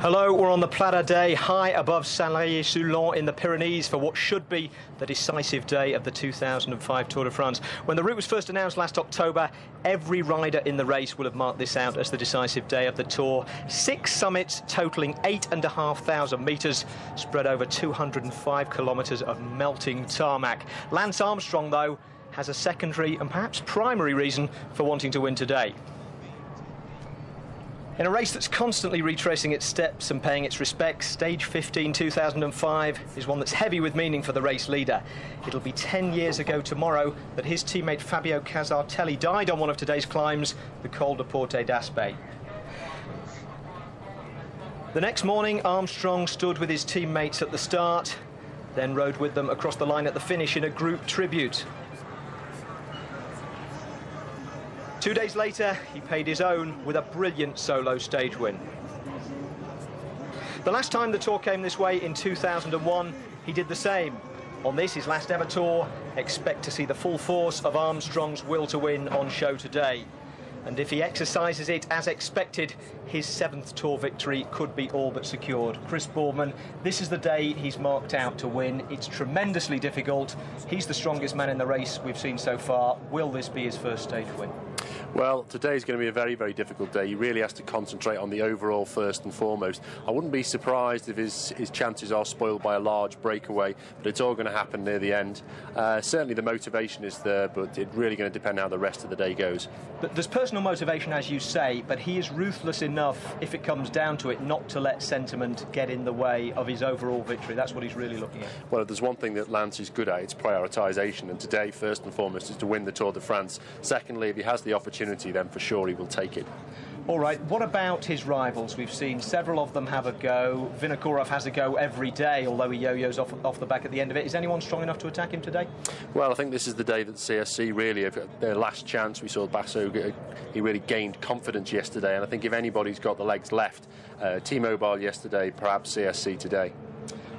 Hello, we're on the Pla d'Adet, high above Saint-Lary-Soulan in the Pyrenees for what should be the decisive day of the 2005 Tour de France. When the route was first announced last October, every rider in the race will have marked this out as the decisive day of the Tour. Six summits totalling eight and a half thousand metres, spread over 205 kilometres of melting tarmac. Lance Armstrong, though, has a secondary and perhaps primary reason for wanting to win today. In a race that's constantly retracing its steps and paying its respects, Stage 15 2005 is one that's heavy with meaning for the race leader. It'll be 10 years ago tomorrow that his teammate Fabio Casartelli died on one of today's climbs, the Col de Portet d'Aspet. The next morning, Armstrong stood with his teammates at the start, then rode with them across the line at the finish in a group tribute. Two days later, he paid his own with a brilliant solo stage win. The last time the tour came this way in 2001, he did the same. On this, his last ever tour, expect to see the full force of Armstrong's will to win on show today. And if he exercises it as expected, his seventh tour victory could be all but secured. Chris Boardman, this is the day he's marked out to win. It's tremendously difficult. He's the strongest man in the race we've seen so far. Will this be his first stage win? Well, today is going to be a very, very difficult day. He really has to concentrate on the overall first and foremost. I wouldn't be surprised if his, his chances are spoiled by a large breakaway, but it's all going to happen near the end. Uh, certainly the motivation is there, but it's really going to depend how the rest of the day goes. But there's personal motivation, as you say, but he is ruthless enough, if it comes down to it, not to let sentiment get in the way of his overall victory. That's what he's really looking at. Well, there's one thing that Lance is good at, it's prioritisation, and today, first and foremost, is to win the Tour de France. Secondly, if he has the opportunity opportunity, then for sure he will take it. All right, what about his rivals? We've seen several of them have a go. Vinokourov has a go every day, although he yo-yos off, off the back at the end of it. Is anyone strong enough to attack him today? Well, I think this is the day that CSC really have their last chance. We saw Basso, he really gained confidence yesterday, and I think if anybody's got the legs left, uh, T-Mobile yesterday, perhaps CSC today.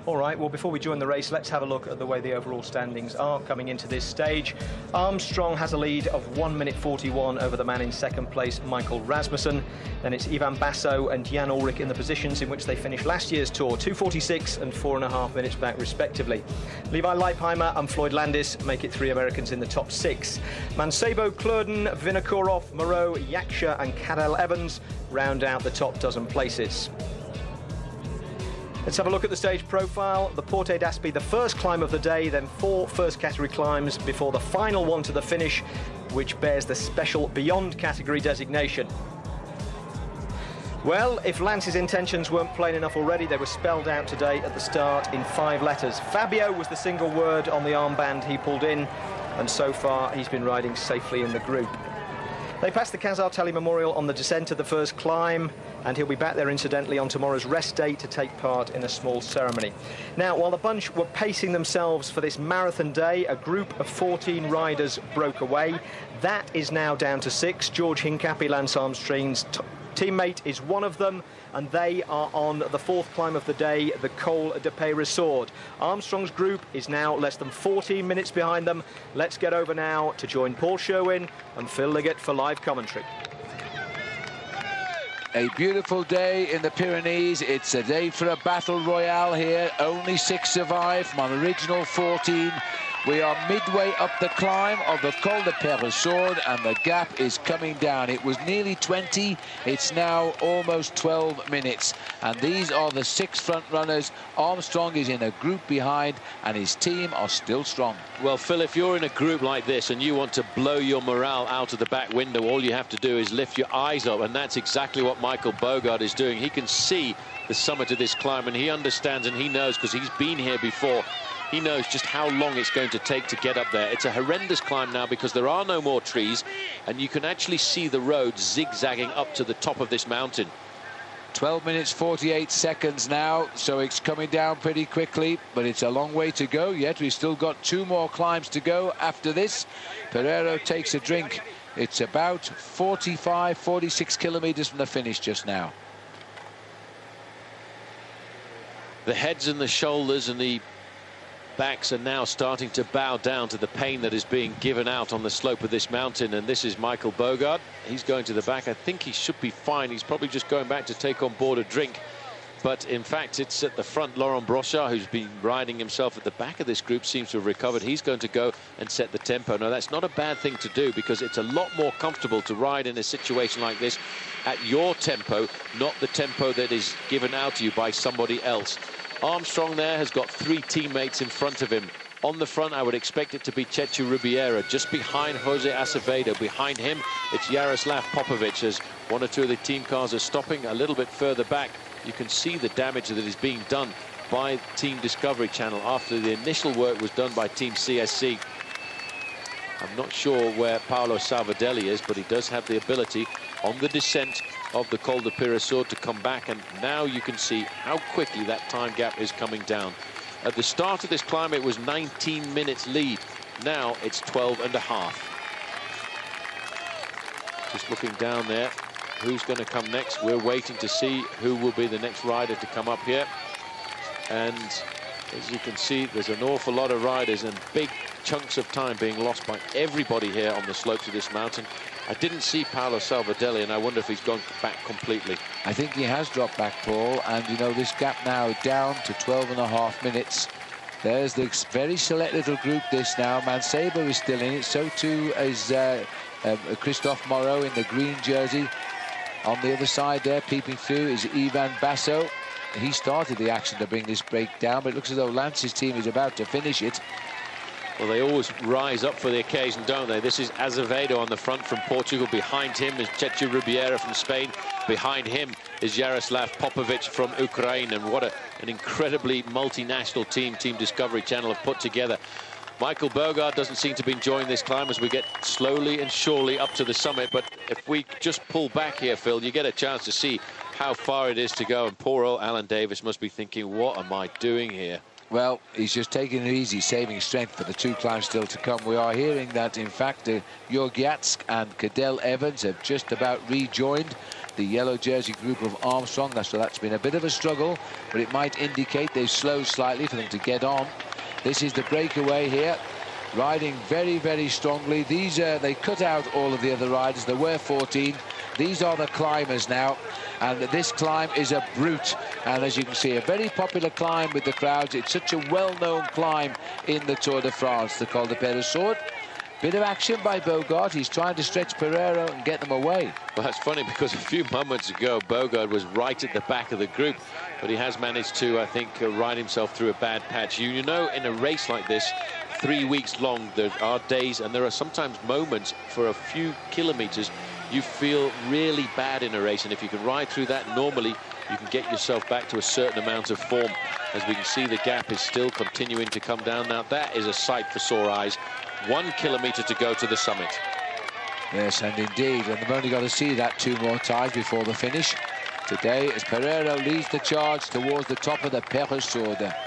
All right, well, before we join the race, let's have a look at the way the overall standings are coming into this stage. Armstrong has a lead of 1 minute 41 over the man in second place, Michael Rasmussen. Then it's Ivan Basso and Jan Ullrich in the positions in which they finished last year's tour, 2.46 and four and a half minutes back, respectively. Levi Leipheimer and Floyd Landis make it three Americans in the top six. Mancebo, Klöden, Vinokourov, Moreau, Jaksche, and Cadel Evans round out the top dozen places. Let's have a look at the stage profile. The Portet d'Aspet, the first climb of the day, then four first category climbs before the final one to the finish, which bears the special beyond category designation. Well, if Lance's intentions weren't plain enough already, they were spelled out today at the start in five letters. Fabio was the single word on the armband he pulled in, and so far he's been riding safely in the group. They passed the Casartelli Memorial on the descent of the first climb and he'll be back there incidentally on tomorrow's rest day to take part in a small ceremony. Now, while the bunch were pacing themselves for this marathon day, a group of 14 riders broke away. That is now down to six. George Hincapie, Lance Armstrong's teammate, is one of them and they are on the fourth climb of the day, the Col de Peyresourde. Armstrong's group is now less than 14 minutes behind them. Let's get over now to join Paul Sherwin and Phil Liggett for live commentary. A beautiful day in the Pyrenees. It's a day for a battle royale here. Only six survive from an original 14. We are midway up the climb of the Col de Peyresourde and the gap is coming down. It was nearly 20. It's now almost 12 minutes. And these are the six front runners. Armstrong is in a group behind and his team are still strong. Well, Phil, if you're in a group like this and you want to blow your morale out of the back window, all you have to do is lift your eyes up. And that's exactly what Michael Boogerd is doing. He can see the summit of this climb and he understands and he knows because he's been here before he knows just how long it's going to take to get up there. It's a horrendous climb now because there are no more trees, and you can actually see the road zigzagging up to the top of this mountain. 12 minutes 48 seconds now so it's coming down pretty quickly but it's a long way to go yet we've still got two more climbs to go after this Pereiro takes a drink it's about 45 46 kilometers from the finish just now the heads and the shoulders and the backs are now starting to bow down to the pain that is being given out on the slope of this mountain. And this is Michael Boogerd. He's going to the back. I think he should be fine. He's probably just going back to take on board a drink. but in fact, it's at the front. Laurent Brochard, who's been riding himself at the back of this group, seems to have recovered. He's going to go and set the tempo. Now, that's not a bad thing to do because it's a lot more comfortable to ride in a situation like this at your tempo, not the tempo that is given out to you by somebody else. Armstrong there has got three teammates in front of him. On the front, I would expect it to be Chechu Rubiera, just behind Jose Azevedo. Behind him, it's Yaroslav Popovych as one or two of the team cars are stopping a little bit further back. You can see the damage that is being done by Team Discovery Channel after the initial work was done by Team CSC. I'm not sure where Paolo Savoldelli is, but he does have the ability on the descent of the Col de Peyresourde to come back. And now you can see how quickly that time gap is coming down. At the start of this climb, it was 19 minutes lead. Now it's 12 and a half. Just looking down there, who's going to come next? We're waiting to see who will be the next rider to come up here. And as you can see, there's an awful lot of riders and big chunks of time being lost by everybody here on the slopes of this mountain. I didn't see Paolo Savoldelli, and I wonder if he's gone back completely. I think he has dropped back, Paul, and, you know, this gap now down to 12 and a half minutes. There's the very select little group this now. Mancebo is still in it. So too is uh, uh, Christophe Moreau in the green jersey. On the other side there, peeping through, is Ivan Basso. He started the action to bring this break down, but it looks as though Lance's team is about to finish it. Well, they always rise up for the occasion, don't they? This is Azevedo on the front from Portugal. Behind him is Chechu Rubiera from Spain. Behind him is Jaroslav Popovych from Ukraine. And what a, an incredibly multinational team Team Discovery Channel have put together. Michael Boogerd doesn't seem to be enjoying this climb as we get slowly and surely up to the summit. But if we just pull back here, Phil, you get a chance to see how far it is to go. And poor old Allan Davis must be thinking, what am I doing here? Well, he's just taking it easy, saving strength for the two climbs still to come. We are hearing that, in fact, uh, Jörg and Cadel Evans have just about rejoined the yellow jersey group of Armstrong. So that's been a bit of a struggle, but it might indicate they've slowed slightly for them to get on. This is the breakaway here riding very, very strongly. These uh, They cut out all of the other riders. There were 14. These are the climbers now. And this climb is a brute. And as you can see, a very popular climb with the crowds. It's such a well-known climb in the Tour de France, the Col de Peyresourde. Bit of action by Boogerd. He's trying to stretch Pereiro and get them away. Well, that's funny because a few moments ago, Boogerd was right at the back of the group, but he has managed to, I think, uh, ride himself through a bad patch. You, you know, in a race like this, three weeks long, there are days and there are sometimes moments for a few kilometers you feel really bad in a race. And if you can ride through that normally, you can get yourself back to a certain amount of form. As we can see, the gap is still continuing to come down. Now, that is a sight for sore eyes. One kilometre to go to the summit. Yes, and indeed, and they've only got to see that two more times before the finish. Today, as Pereiro leads the charge towards the top of the Peyresourde. Well,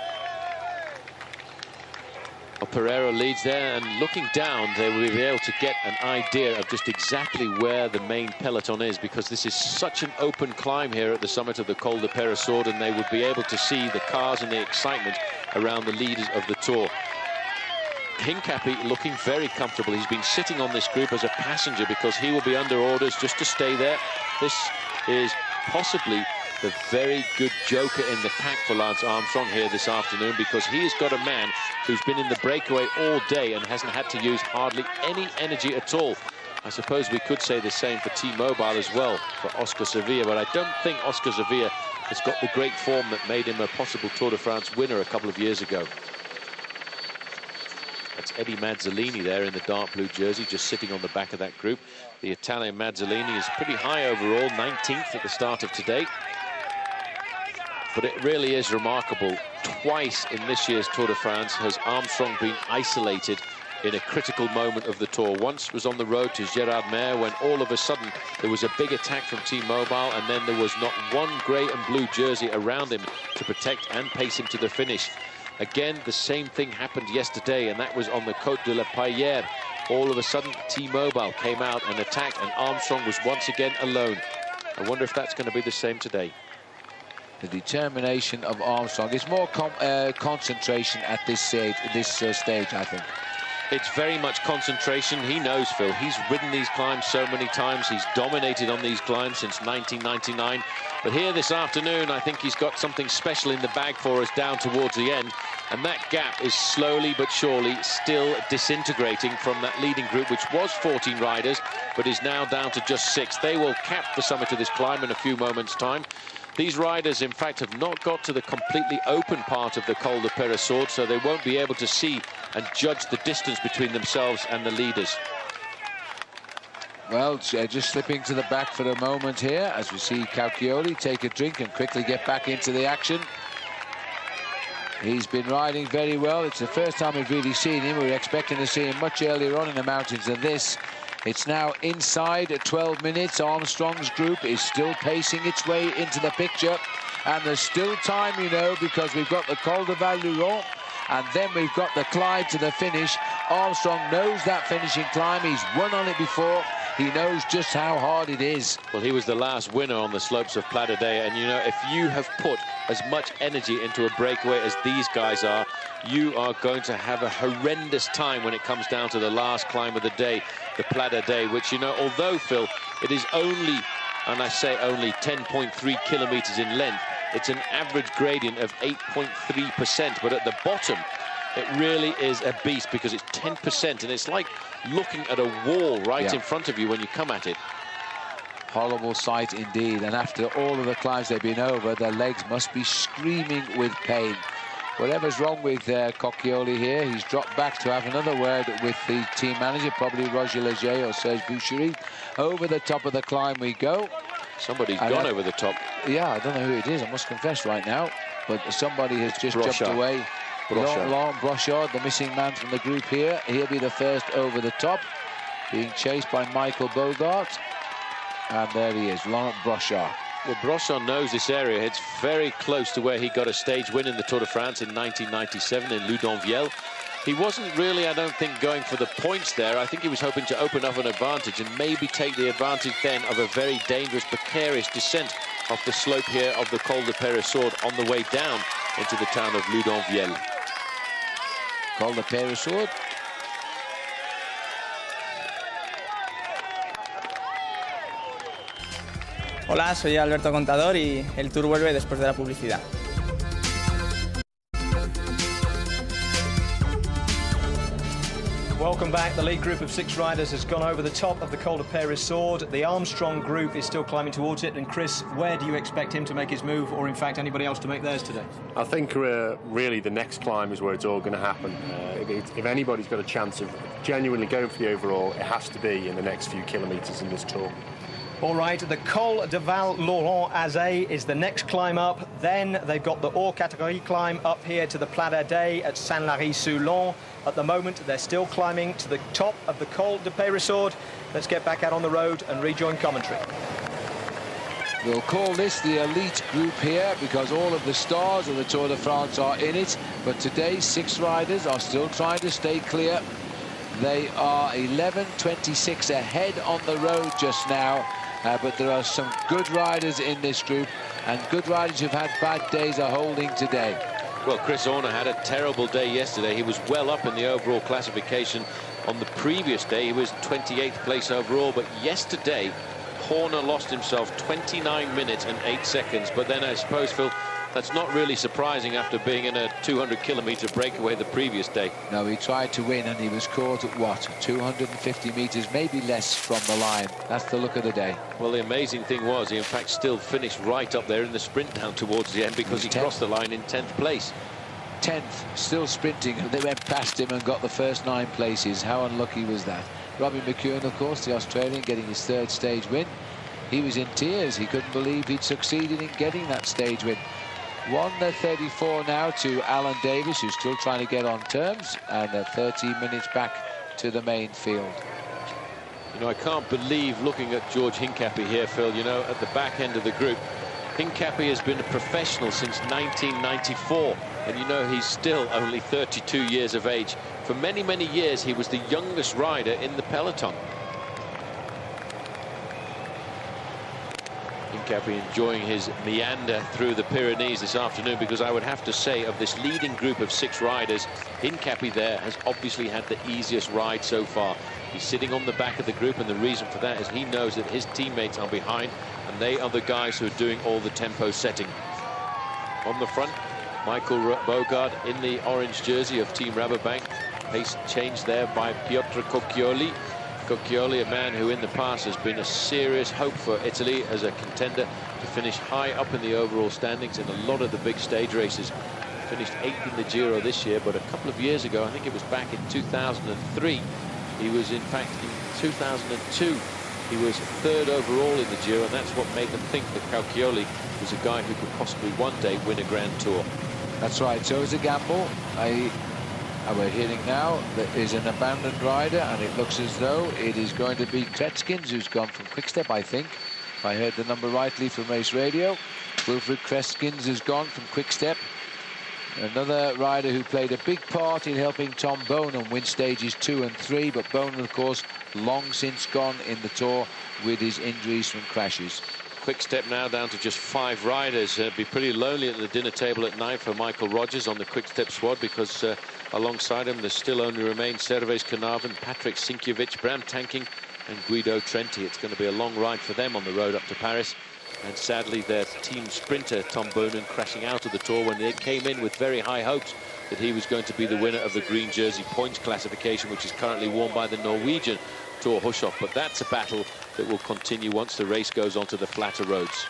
Pereiro leads there, and looking down, they will be able to get an idea of just exactly where the main peloton is, because this is such an open climb here at the summit of the Col de Peyresourde, and they would be able to see the cars and the excitement around the leaders of the Tour. Hincapie looking very comfortable. He's been sitting on this group as a passenger because he will be under orders just to stay there. This is possibly the very good joker in the pack for Lance Armstrong here this afternoon because he has got a man who's been in the breakaway all day and hasn't had to use hardly any energy at all. I suppose we could say the same for T-Mobile as well, for Oscar Sevilla, but I don't think Oscar Sevilla has got the great form that made him a possible Tour de France winner a couple of years ago. That's Eddie Mazzoleni there in the dark blue jersey, just sitting on the back of that group. The Italian Mazzoleni is pretty high overall, 19th at the start of today. But it really is remarkable. Twice in this year's Tour de France has Armstrong been isolated in a critical moment of the Tour. Once was on the road to Gerard Gérardmer when all of a sudden there was a big attack from T-Mobile and then there was not one grey and blue jersey around him to protect and pace him to the finish. Again, the same thing happened yesterday, and that was on the Côte de la Paillere. All of a sudden, T-Mobile came out and attacked, and Armstrong was once again alone. I wonder if that's going to be the same today the determination of Armstrong. It's more uh, concentration at this stage, this uh, stage, I think. It's very much concentration. He knows, Phil. He's ridden these climbs so many times. He's dominated on these climbs since 1999. But here this afternoon, I think he's got something special in the bag for us down towards the end. And that gap is slowly but surely still disintegrating from that leading group, which was 14 riders, but is now down to just six. They will cap the summit of this climb in a few moments' time. These riders, in fact, have not got to the completely open part of the Col de Peyresourde, so they won't be able to see and judge the distance between themselves and the leaders. Well, uh, just slipping to the back for a moment here as we see Caucchioli take a drink and quickly get back into the action. He's been riding very well. It's the first time we've really seen him. We were expecting to see him much earlier on in the mountains than this. It's now inside at 12 minutes. Armstrong's group is still pacing its way into the picture. And there's still time, you know, because we've got the Col de Val and then we've got the climb to the finish. Armstrong knows that finishing climb. He's won on it before. He knows just how hard it is. Well, he was the last winner on the slopes of Pla. And, you know, if you have put as much energy into a breakaway as these guys are, you are going to have a horrendous time when it comes down to the last climb of the day, the Pla d'Adet, which, you know, although, Phil, it is only, and I say only 10.3 kilometres in length, it's an average gradient of 8.3%. But at the bottom, it really is a beast because it's 10% and it's like looking at a wall right yeah. in front of you when you come at it. Horrible sight indeed. And after all of the climbs they've been over, their legs must be screaming with pain. Whatever's wrong with uh, Caucchioli here, he's dropped back to have another word with the team manager, probably Roger Legeay or Serge Beucherie. Over the top of the climb we go. Somebody's and gone over the top. Yeah, I don't know who it is, I must confess right now. But somebody has just Brochard. jumped away. Brochard. Laurent Brochard, the missing man from the group here. He'll be the first over the top, being chased by Michael Boogerd. And there he is, Laurent Brochard. Well, Brochard knows this area. It's very close to where he got a stage win in the Tour de France in 1997 in Loudenvielle. He wasn't really, I don't think, going for the points there. I think he was hoping to open up an advantage and maybe take the advantage then of a very dangerous, precarious descent off the slope here of the Col de Peyresourde on the way down into the town of Loudenvielle. Col de Peyresourde. Hola, soy Alberto Contador y el tour vuelve después de la publicidad. Welcome back. The lead group of six riders has gone over the top of the Col de Peyresourde. The Armstrong group is still climbing towards it. And Chris, where do you expect him to make his move, or in fact anybody else to make theirs today? I think uh, really the next climb is where it's all going to happen. Uh, if, if anybody's got a chance of genuinely going for the overall, it has to be in the next few kilometres in this tour. All right, the Col de Val Louron-Azet is the next climb up. Then they've got the hors categorie climb up here to the Pla d'Adet at Saint-Lary-Soulan. At the moment, they're still climbing to the top of the Col de Peyresourde. Let's get back out on the road and rejoin commentary. We'll call this the elite group here because all of the stars of the Tour de France are in it. But today, six riders are still trying to stay clear. They are 11.26 ahead on the road just now. Uh, but there are some good riders in this group, and good riders who've had bad days are holding today. Well, Chris Horner had a terrible day yesterday. He was well up in the overall classification. On the previous day, he was 28th place overall, but yesterday, Horner lost himself 29 minutes and 8 seconds. But then I suppose, Phil, that's not really surprising after being in a 200 kilometre breakaway the previous day. No, he tried to win and he was caught at what? 250 metres, maybe less from the line. That's the look of the day. Well, the amazing thing was he, in fact, still finished right up there in the sprint down towards the end because he tenth. crossed the line in 10th place. 10th, still sprinting, and they went past him and got the first nine places. How unlucky was that? Robbie McEwen, of course, the Australian, getting his third stage win. He was in tears. He couldn't believe he'd succeeded in getting that stage win. 1.34 now to Allan Davis, who's still trying to get on terms, and they're 13 minutes back to the main field. You know, I can't believe looking at George Hincapie here, Phil, you know, at the back end of the group. Hincapie has been a professional since 1994, and you know, he's still only 32 years of age. For many, many years, he was the youngest rider in the peloton. Hincapie enjoying his meander through the Pyrenees this afternoon because I would have to say of this leading group of six riders, Hincapie there has obviously had the easiest ride so far. He's sitting on the back of the group and the reason for that is he knows that his teammates are behind and they are the guys who are doing all the tempo setting. On the front, Michael Boogerd in the orange jersey of Team Rabobank. Pace change there by Pietro Caucchioli. Caucchioli, a man who in the past has been a serious hope for Italy as a contender to finish high up in the overall standings in a lot of the big stage races. Finished eighth in the Giro this year, but a couple of years ago, I think it was back in 2003, he was in fact in 2002 he was third overall in the Giro, and that's what made them think that Caucchioli was a guy who could possibly one day win a Grand Tour. That's right. So a gamble. I, and we're hearing now that is an abandoned rider, and it looks as though it is going to be Cretskens, who's gone from Quickstep, I think. If I heard the number rightly from Race Radio. Wilfried Cretskens has gone from Quickstep Another rider who played a big part in helping Tom Boonen win stages two and three, but Boonen, of course, long since gone in the Tour with his injuries from crashes. Quick step now down to just five riders. Uh, be pretty lonely at the dinner table at night for Michael Rogers on the quick step squad because uh, alongside him there still only remain Servais Knaven, Patrick Sinkewitz, Bram Tankink and Guido Trenti. It's going to be a long ride for them on the road up to Paris. And sadly, their team sprinter, Tom Boonen, crashing out of the Tour when they came in with very high hopes that he was going to be the winner of the green jersey points classification, which is currently worn by the Norwegian Thor Hushovd. But that's a battle that will continue once the race goes onto the flatter roads.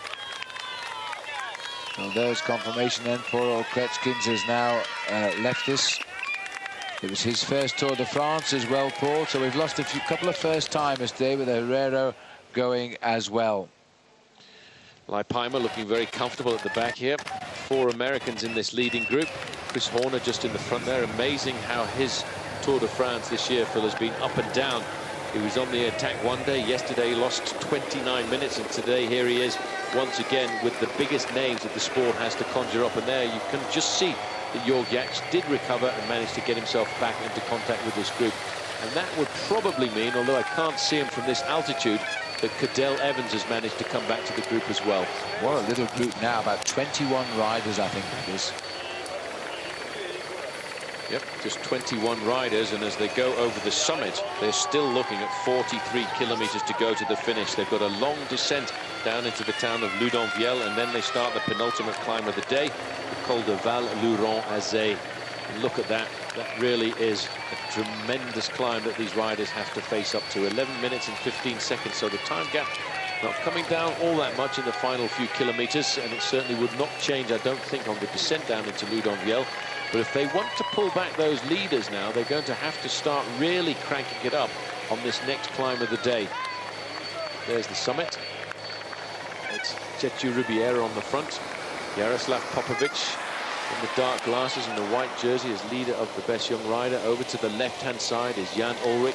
Well, there's confirmation then. Poor Cretskens has now uh, left us. It was his first Tour de France as well, Paul. So we've lost a few, couple of first timers today with Herrero going as well. Leipheimer looking very comfortable at the back here. Four Americans in this leading group. Chris Horner just in the front there. Amazing how his Tour de France this year, Phil, has been up and down. He was on the attack one day. Yesterday lost 29 minutes, and today here he is once again with the biggest names that the sport has to conjure up. And there you can just see that Jörg did recover and managed to get himself back into contact with this group. And that would probably mean, although I can't see him from this altitude, that Cadel Evans has managed to come back to the group as well. What a little group now, about 21 riders, I think it is. Yep, just 21 riders, and as they go over the summit, they're still looking at 43 kilometers to go to the finish. They've got a long descent down into the town of Loudenvielle, and then they start the penultimate climb of the day, the Col de Val-Louron-Azet. Look at that. That really is a tremendous climb that these riders have to face up to. 11 minutes and 15 seconds, so the time gap not coming down all that much in the final few kilometers, and it certainly would not change, I don't think, on the descent down into Loudenvielle. But if they want to pull back those leaders now, they're going to have to start really cranking it up on this next climb of the day. There's the summit. It's Chechu Rubiera on the front. Jaroslav Popovych in the dark glasses and the white jersey as leader of the best young rider. Over to the left-hand side is Jan Ullrich.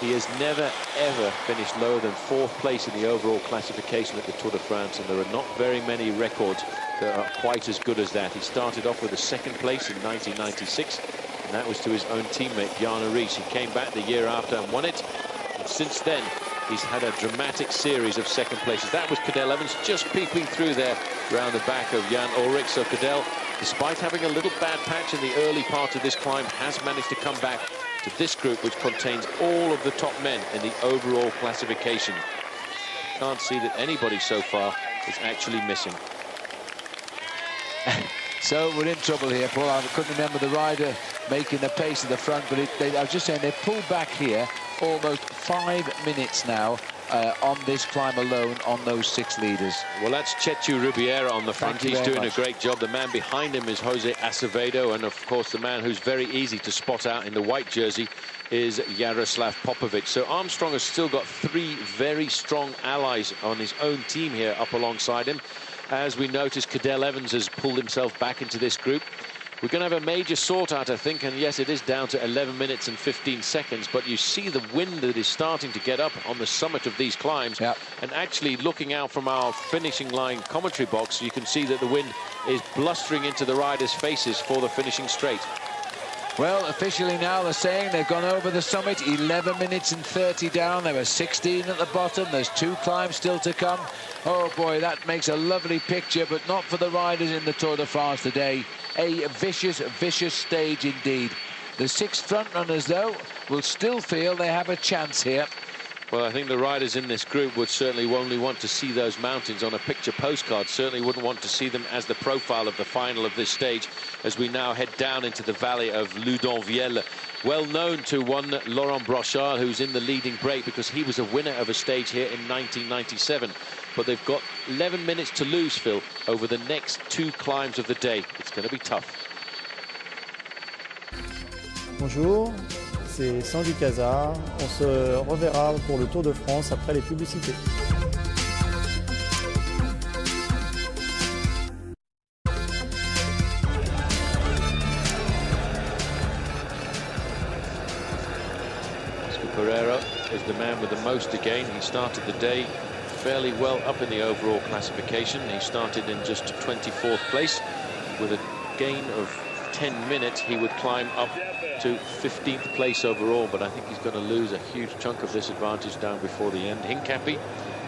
He has never, ever finished lower than fourth place in the overall classification at the Tour de France, and there are not very many records that are quite as good as that. He started off with a second place in 1996, and that was to his own teammate, Bjarne Riis. He came back the year after and won it, and since then, he's had a dramatic series of second places. That was Cadel Evans just peeping through there around the back of Jan Ullrich. So Cadel despite having a little bad patch in the early part of this climb, has managed to come back to this group, which contains all of the top men in the overall classification. Can't see that anybody so far is actually missing. so we're in trouble here, Paul. I couldn't remember the rider making the pace at the front, but it, they, I was just saying they pulled back here almost five minutes now uh, on this climb alone on those six leaders. Well, that's Chechu Rubiera on the front. He's doing much. a great job. The man behind him is Jose Azevedo, and of course the man who's very easy to spot out in the white jersey is Jaroslav Popovych. So Armstrong has still got three very strong allies on his own team here up alongside him. As we notice, Cadel Evans has pulled himself back into this group. We're going to have a major sort out, I think, and yes, it is down to 11 minutes and 15 seconds, but you see the wind that is starting to get up on the summit of these climbs. Yep. And actually, looking out from our finishing line commentary box, you can see that the wind is blustering into the riders' faces for the finishing straight. Well, officially now they're saying they've gone over the summit, 11 minutes and 30 down. There were 16 at the bottom. There's two climbs still to come. Oh, boy, that makes a lovely picture, but not for the riders in the Tour de France today a vicious, vicious stage indeed. The six front runners, though, will still feel they have a chance here. Well, I think the riders in this group would certainly only want to see those mountains on a picture postcard. Certainly wouldn't want to see them as the profile of the final of this stage as we now head down into the valley of Loudenvielle. Well known to one Laurent Brochard, who's in the leading break because he was a winner of a stage here in 1997. But they've got 11 minutes to lose, Phil, over the next two climbs of the day. It's going to be tough. Bonjour, c'est Sandy Casar. On se reverra pour le Tour de France après les publicités. Pereiro is the man with the most again. He started the day fairly well up in the overall classification. He started in just 24th place with a gain of 10 minutes. He would climb up to 15th place overall, but I think he's going to lose a huge chunk of this advantage down before the end. Hincapie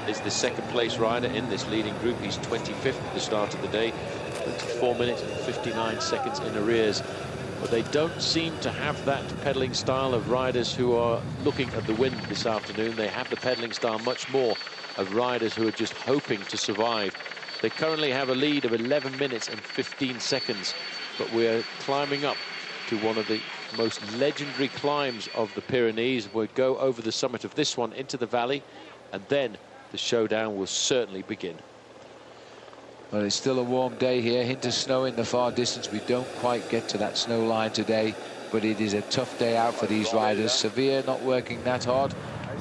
is the second place rider in this leading group. He's 25th at the start of the day, 24 minutes and 59 seconds in arrears. But they don't seem to have that pedaling style of riders who are looking at the wind this afternoon. They have the pedaling style much more of riders who are just hoping to survive. They currently have a lead of 11 minutes and 15 seconds, but we're climbing up to one of the most legendary climbs of the Pyrenees. We'll go over the summit of this one into the valley, and then the showdown will certainly begin. Well, it's still a warm day here. Hint of snow in the far distance. We don't quite get to that snow line today, but it is a tough day out for these riders. Severe not working that hard.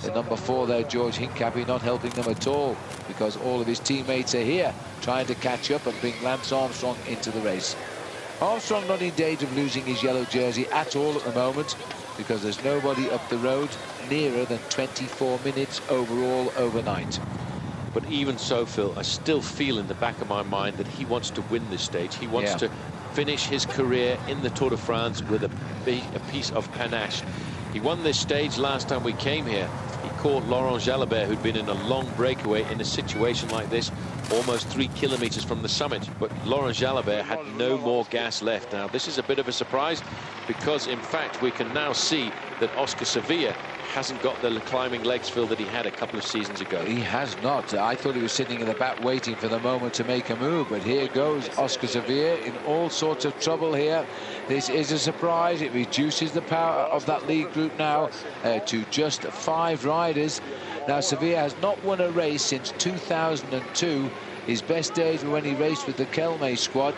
The number four there, George Hincapie, not helping them at all because all of his teammates are here trying to catch up and bring Lance Armstrong into the race. Armstrong not in danger of losing his yellow jersey at all at the moment because there's nobody up the road nearer than 24 minutes overall overnight. But even so, Phil, I still feel in the back of my mind that he wants to win this stage. He wants Yeah. to finish his career in the Tour de France with a, a piece of panache. He won this stage last time we came here. He caught Laurent Jalabert, who'd been in a long breakaway in a situation like this, almost three kilometers from the summit. But Laurent Jalabert had no more gas left. Now, this is a bit of a surprise because, in fact, we can now see that Oscar Sevilla hasn't got the climbing legs, Phil, that he had a couple of seasons ago. He has not. I thought he was sitting in the back waiting for the moment to make a move, but here goes Oscar Sevilla in all sorts of trouble here. This is a surprise. It reduces the power of that lead group now uh, to just five riders. Now, Sevilla has not won a race since 2002. His best days were when he raced with the Kelme squad,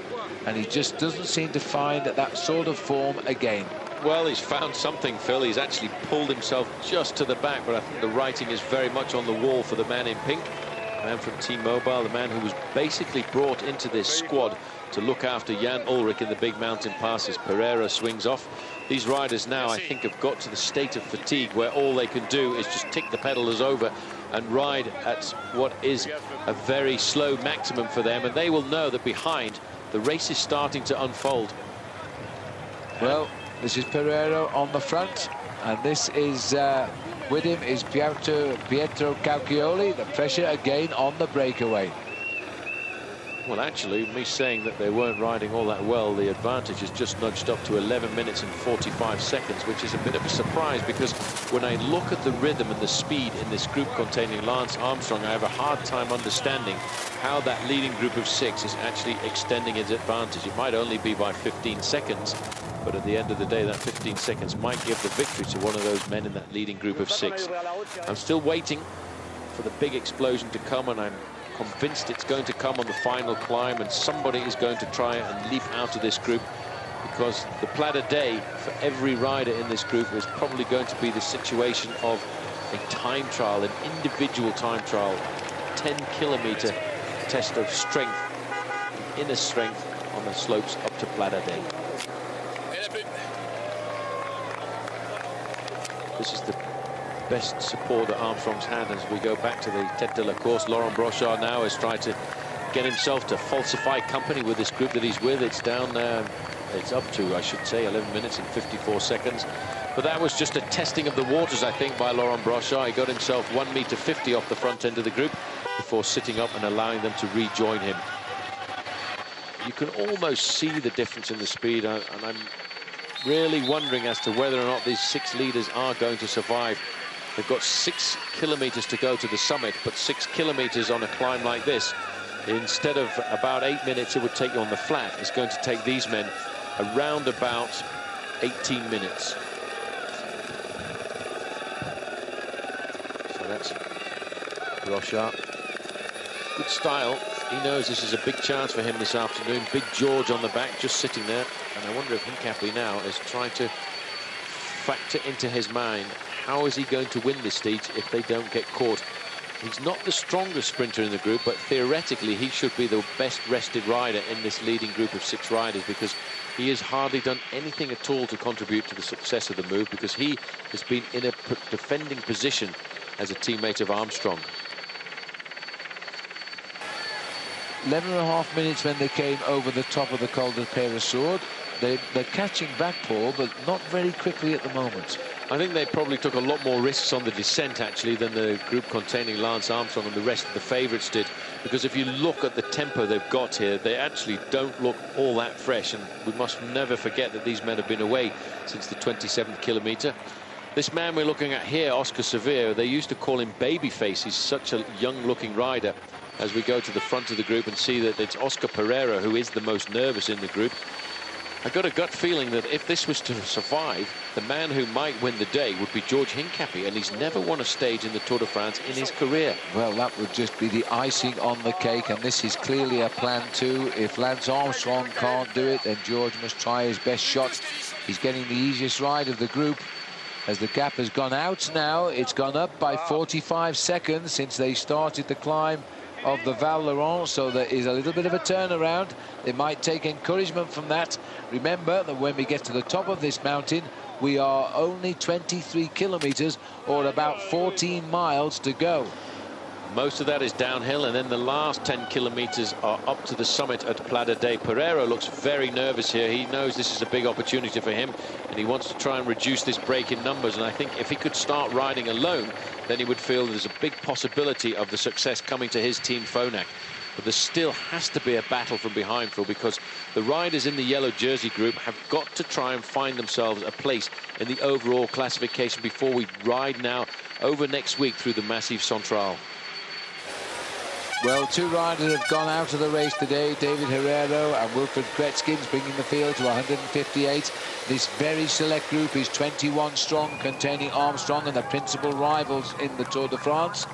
and he just doesn't seem to find that sort of form again. Well, he's found something, Phil. He's actually pulled himself just to the back, but I think the writing is very much on the wall for the man in pink. The man from T-Mobile, the man who was basically brought into this squad to look after Jan Ullrich in the big mountain passes. Pereiro swings off. These riders now, I think, have got to the state of fatigue where all they can do is just tick the pedalers over and ride at what is a very slow maximum for them. And they will know that behind, the race is starting to unfold. Well, this is Pereiro on the front, and this is uh, with him is Pietro, Pietro Caucchioli. The pressure again on the breakaway. Well, actually, me saying that they weren't riding all that well, the advantage has just nudged up to 11 minutes and 45 seconds, which is a bit of a surprise because when I look at the rhythm and the speed in this group containing Lance Armstrong, I have a hard time understanding how that leading group of six is actually extending its advantage. It might only be by 15 seconds, but at the end of the day, that 15 seconds might give the victory to one of those men in that leading group of six. I'm still waiting for the big explosion to come, and I'm convinced it's going to come on the final climb and somebody is going to try and leap out of this group because the Pla d'Adet for every rider in this group is probably going to be the situation of a time trial, an individual time trial, 10 kilometer test of strength, inner strength on the slopes up to Pla d'Adet. This is the best support that Armstrong's had as we go back to the Tête de la Course. Laurent Brochard now has tried to get himself to falsify company with this group that he's with. It's down, uh, it's up to, I should say, 11 minutes and 54 seconds. But that was just a testing of the waters, I think, by Laurent Brochard. He got himself 1 meter 50 off the front end of the group before sitting up and allowing them to rejoin him. You can almost see the difference in the speed, uh, and I'm really wondering as to whether or not these six leaders are going to survive They've got six kilometres to go to the summit, but six kilometres on a climb like this, instead of about eight minutes it would take you on the flat, it's going to take these men around about 18 minutes. So that's Brochard. Good style. He knows this is a big chance for him this afternoon. Big George on the back, just sitting there. And I wonder if Hincapie now is trying to factor into his mind how is he going to win this stage if they don't get caught. He's not the strongest sprinter in the group, but theoretically he should be the best rested rider in this leading group of six riders because he has hardly done anything at all to contribute to the success of the move because he has been in a defending position as a teammate of Armstrong. 11 and a half minutes when they came over the top of the Col de Peyresourde. They, they're catching back, Paul, but not very quickly at the moment. I think they probably took a lot more risks on the descent, actually, than the group containing Lance Armstrong and the rest of the favourites did. Because if you look at the tempo they've got here, they actually don't look all that fresh. And we must never forget that these men have been away since the 27th kilometre. This man we're looking at here, Oscar Severe, they used to call him Babyface. He's such a young-looking rider as we go to the front of the group and see that it's Oscar Pereiro who is the most nervous in the group. I got a gut feeling that if this was to survive, the man who might win the day would be George Hincapie, and he's never won a stage in the Tour de France in his career. Well, that would just be the icing on the cake, and this is clearly a plan too. If Lance Armstrong can't do it, then George must try his best shot. He's getting the easiest ride of the group. As the gap has gone out now, it's gone up by 45 seconds since they started the climb of the Val Thorens, so there is a little bit of a turnaround. They might take encouragement from that. Remember that when we get to the top of this mountain, we are only 23 kilometres or about 14 miles to go. Most of that is downhill, and then the last 10 kilometres are up to the summit at Pla de Pereiro looks very nervous here. He knows this is a big opportunity for him, and he wants to try and reduce this break in numbers. And I think if he could start riding alone, then he would feel there's a big possibility of the success coming to his team Phonak. But there still has to be a battle from behind, Phil, because the riders in the yellow jersey group have got to try and find themselves a place in the overall classification before we ride now over next week through the Massif Central. Well, two riders have gone out of the race today, David Herrero and Wilfried Cretskens, bringing the field to 158. This very select group is 21 strong, containing Armstrong and the principal rivals in the Tour de France.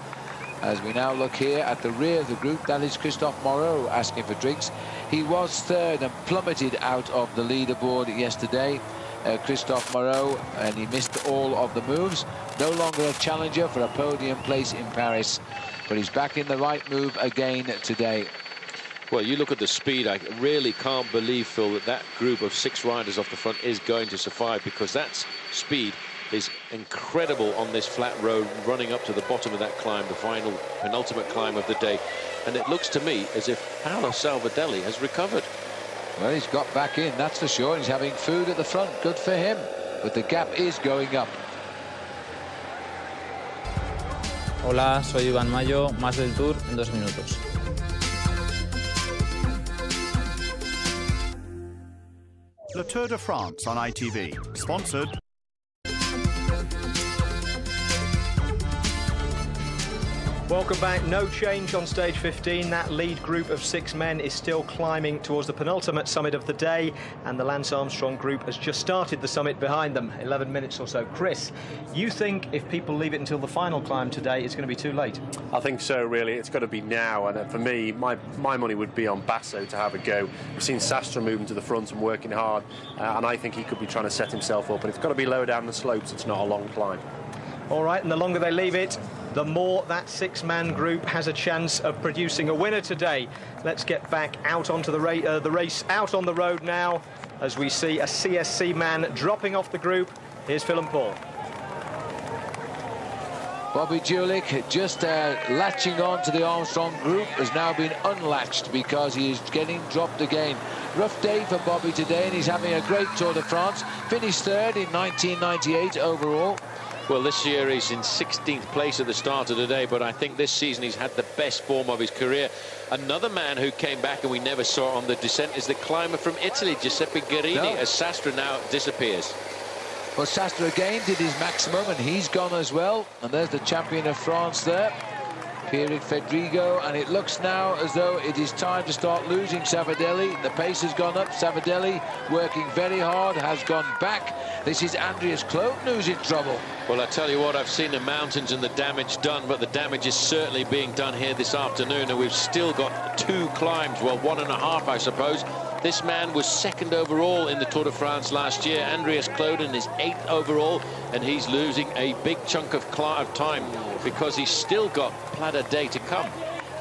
As we now look here at the rear of the group, that is Christophe Moreau asking for drinks. He was third and plummeted out of the leaderboard yesterday. Uh, Christophe Moreau, and he missed all of the moves. No longer a challenger for a podium place in Paris but he's back in the right move again today. Well, you look at the speed, I really can't believe, Phil, that that group of six riders off the front is going to survive because that speed is incredible on this flat road running up to the bottom of that climb, the final penultimate climb of the day. And it looks to me as if Paolo Savoldelli has recovered. Well, he's got back in, that's for sure. He's having food at the front. Good for him. But the gap is going up. Hola, soy Iván Mayo, más del Tour en dos minutos. Welcome back. No change on stage 15. That lead group of six men is still climbing towards the penultimate summit of the day, and the Lance Armstrong group has just started the summit behind them, 11 minutes or so. Chris, you think if people leave it until the final climb today, it's going to be too late? I think so, really. It's got to be now, and uh, for me, my, my money would be on Basso to have a go. We've seen Sastre moving to the front and working hard, uh, and I think he could be trying to set himself up, and it's got to be lower down the slopes. It's not a long climb. All right, and the longer they leave it, the more that six-man group has a chance of producing a winner today. Let's get back out onto the, ra uh, the race, out on the road now, as we see a CSC man dropping off the group. Here's Phil and Paul. Bobby Julich just uh, latching on to the Armstrong group has now been unlatched because he is getting dropped again. Rough day for Bobby today and he's having a great Tour de France. Finished third in 1998 overall. Well, this year he's in 16th place at the start of the day, but I think this season he's had the best form of his career. Another man who came back and we never saw on the descent is the climber from Italy, Giuseppe Guerini, no. as Sastre now disappears. Well, Sastre again did his maximum, and he's gone as well. And there's the champion of France there. Pierrick Fedrigo, and it looks now as though it is time to start losing Savoldelli. The pace has gone up. Savoldelli working very hard, has gone back. This is Andreas Klöden who's in trouble. Well, I tell you what, I've seen the mountains and the damage done, but the damage is certainly being done here this afternoon, and we've still got two climbs, well, one and a half, I suppose. This man was second overall in the Tour de France last year. Andreas Klöden is eighth overall, and he's losing a big chunk of, time because he's still got Pla d'Adet to come.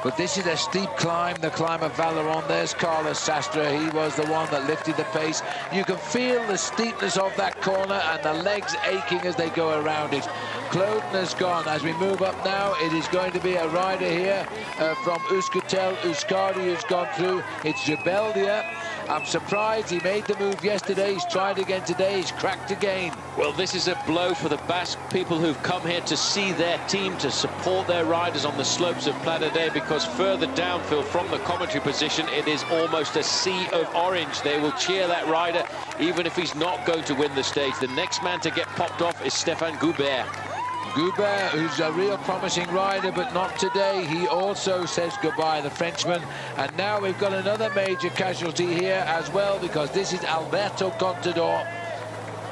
But this is a steep climb, the climb of Val Louron. There's Carlos Sastre. He was the one that lifted the pace. You can feel the steepness of that corner and the legs aching as they go around it. Klöden has gone. As we move up now, it is going to be a rider here uh, from Euskaltel. Euskadi has gone through. It's Zubeldia. I'm surprised he made the move yesterday. He's tried again today. He's cracked again. Well, this is a blow for the Basque people who've come here to see their team, to support their riders on the slopes of Pla d'Adet, because further downfield from the commentary position, it is almost a sea of orange. They will cheer that rider, even if he's not going to win the stage. The next man to get popped off is Stefan Goubert. Goubert, who's a real promising rider, but not today. He also says goodbye, the Frenchman. And now we've got another major casualty here as well, because this is Alberto Contador.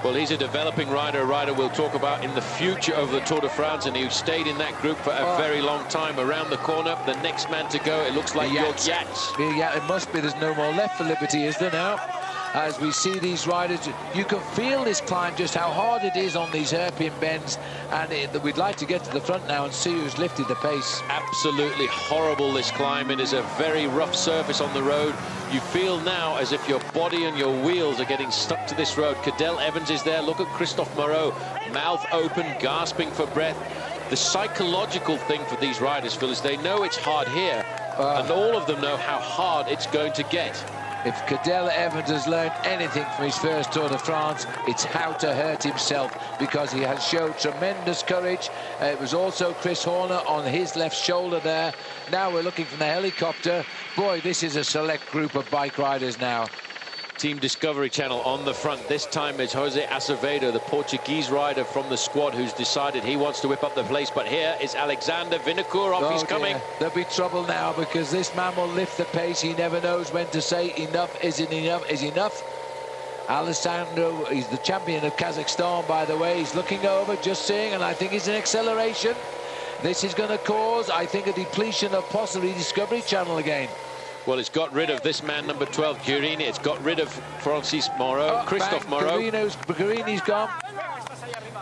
Well, he's a developing rider, a rider we'll talk about in the future of the Tour de France, and he stayed in that group for a oh. very long time. Around the corner, the next man to go, it looks like Yates. Yates. Yeah, it must be. There's no more left for Liberty, is there now? As we see these riders. You can feel this climb, just how hard it is on these hairpin bends. And it, we'd like to get to the front now and see who's lifted the pace. Absolutely horrible, this climb. It is a very rough surface on the road. You feel now as if your body and your wheels are getting stuck to this road. Cadel Evans is there. Look at Christophe Moreau, mouth open, gasping for breath. The psychological thing for these riders, Phil, is they know it's hard here, uh, and all of them know how hard it's going to get. If Cadel Evans has learned anything from his first Tour de France, it's how to hurt himself because he has showed tremendous courage. Uh, it was also Chris Horner on his left shoulder there. Now we're looking from the helicopter. Boy, this is a select group of bike riders now. Team Discovery Channel on the front. This time it's Jose Azevedo, the Portuguese rider from the squad, who's decided he wants to whip up the place. But here is Alexander Vinokourov. Oh, He's coming. Dear. There'll be trouble now because this man will lift the pace. He never knows when to say enough isn't enough is enough. Alessandro, he's the champion of Kazakhstan, by the way. He's looking over, just seeing, and I think he's an acceleration. This is going to cause, I think, a depletion of possibly Discovery Channel again. Well, it's got rid of this man, number 12, Guerini. It's got rid of Francis Moreau, oh, Christophe bang. Moreau. Guerini's gone.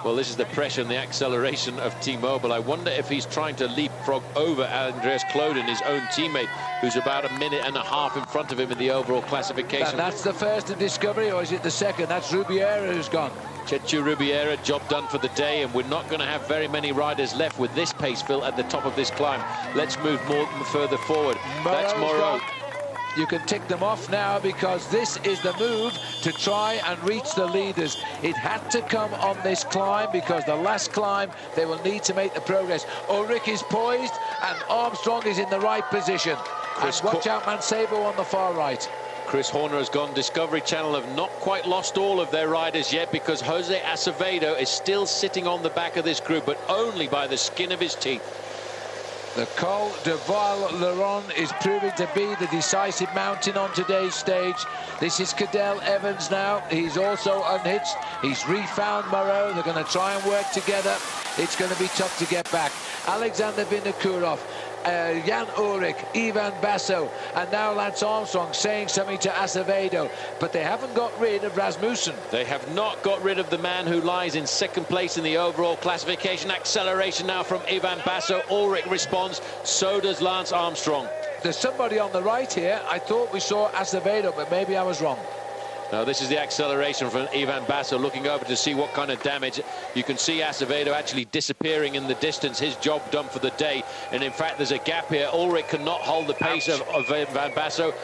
Well, this is the pressure and the acceleration of T-Mobile. I wonder if he's trying to leapfrog over Andreas Klöden, his own teammate, who's about a minute and a half in front of him in the overall classification. And that's the first in Discovery, or is it the second? That's Rubiera who's gone. Chechu Rubiera, job done for the day, and we're not going to have very many riders left with this pace, Phil, at the top of this climb. Let's move more further forward. That's Moreau. Gone. You can tick them off now because this is the move to try and reach the leaders. It had to come on this climb because the last climb, they will need to make the progress. Ullrich is poised and Armstrong is in the right position. Chris and watch out Mancebo on the far right. Chris Horner has gone. Discovery Channel have not quite lost all of their riders yet because Jose Azevedo is still sitting on the back of this group, but only by the skin of his teeth. The Col de Val is proving to be the decisive mountain on today's stage. This is Cadel Evans now. He's also unhitched. He's refound Moreau. They're going to try and work together. It's going to be tough to get back. Alexander Vinokourov uh, Jan Ullrich, Ivan Basso, and now Lance Armstrong saying something to Azevedo. But they haven't got rid of Rasmussen. They have not got rid of the man who lies in second place in the overall classification. Acceleration now from Ivan Basso. Ullrich responds. So does Lance Armstrong. There's somebody on the right here. I thought we saw Azevedo, but maybe I was wrong. Now this is the acceleration from Ivan Basso looking over to see what kind of damage. You can see Azevedo actually disappearing in the distance. His job done for the day. And in fact, there's a gap here. Ullrich cannot hold the pace of, of Ivan Basso.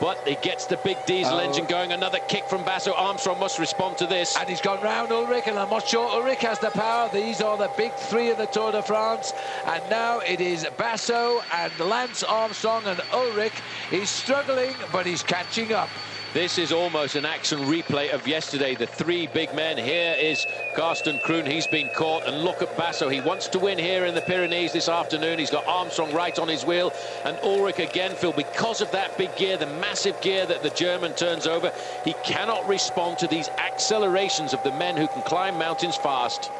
But he gets the big diesel oh. engine going. Another kick from Basso. Armstrong must respond to this. And he's gone round Ullrich, and I'm not sure Ullrich has the power. These are the big three of the Tour de France. And now it is Basso and Lance Armstrong and Ullrich. He's struggling, but he's catching up. This is almost an action replay of yesterday. The three big men. Here is Karsten Kroon. He's been caught. And look at Basso. He wants to win here in the Pyrenees this afternoon. He's got Armstrong right on his wheel. And Ullrich again, Phil, because of that big gear, the massive gear that the German turns over, he cannot respond to these accelerations of the men who can climb mountains fast.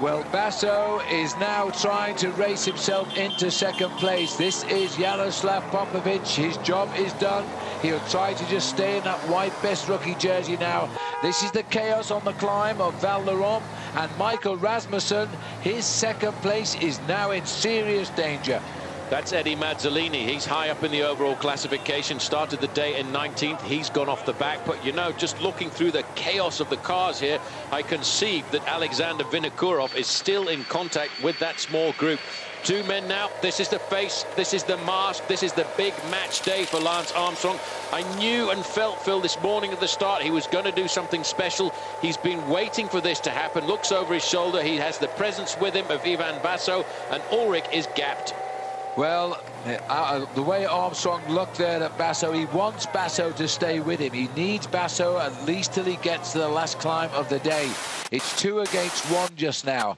Well, Basso is now trying to race himself into second place. This is Jaroslav Popovych. His job is done. He'll try to just stay in that white best rookie jersey now. This is the chaos on the climb of Val Thorens and Michael Rasmussen. His second place is now in serious danger. That's Eddy Mazzoleni. He's high up in the overall classification. Started the day in 19th. He's gone off the back. But, you know, just looking through the chaos of the cars here, I can see that Alexander Vinokurov is still in contact with that small group. Two men now. This is the face. This is the mask. This is the big match day for Lance Armstrong. I knew and felt, Phil, this morning at the start, he was going to do something special. He's been waiting for this to happen. Looks over his shoulder. He has the presence with him of Ivan Basso, and Ullrich is gapped. Well, uh, uh, the way Armstrong looked there at Basso, he wants Basso to stay with him. He needs Basso at least till he gets to the last climb of the day. It's two against one just now.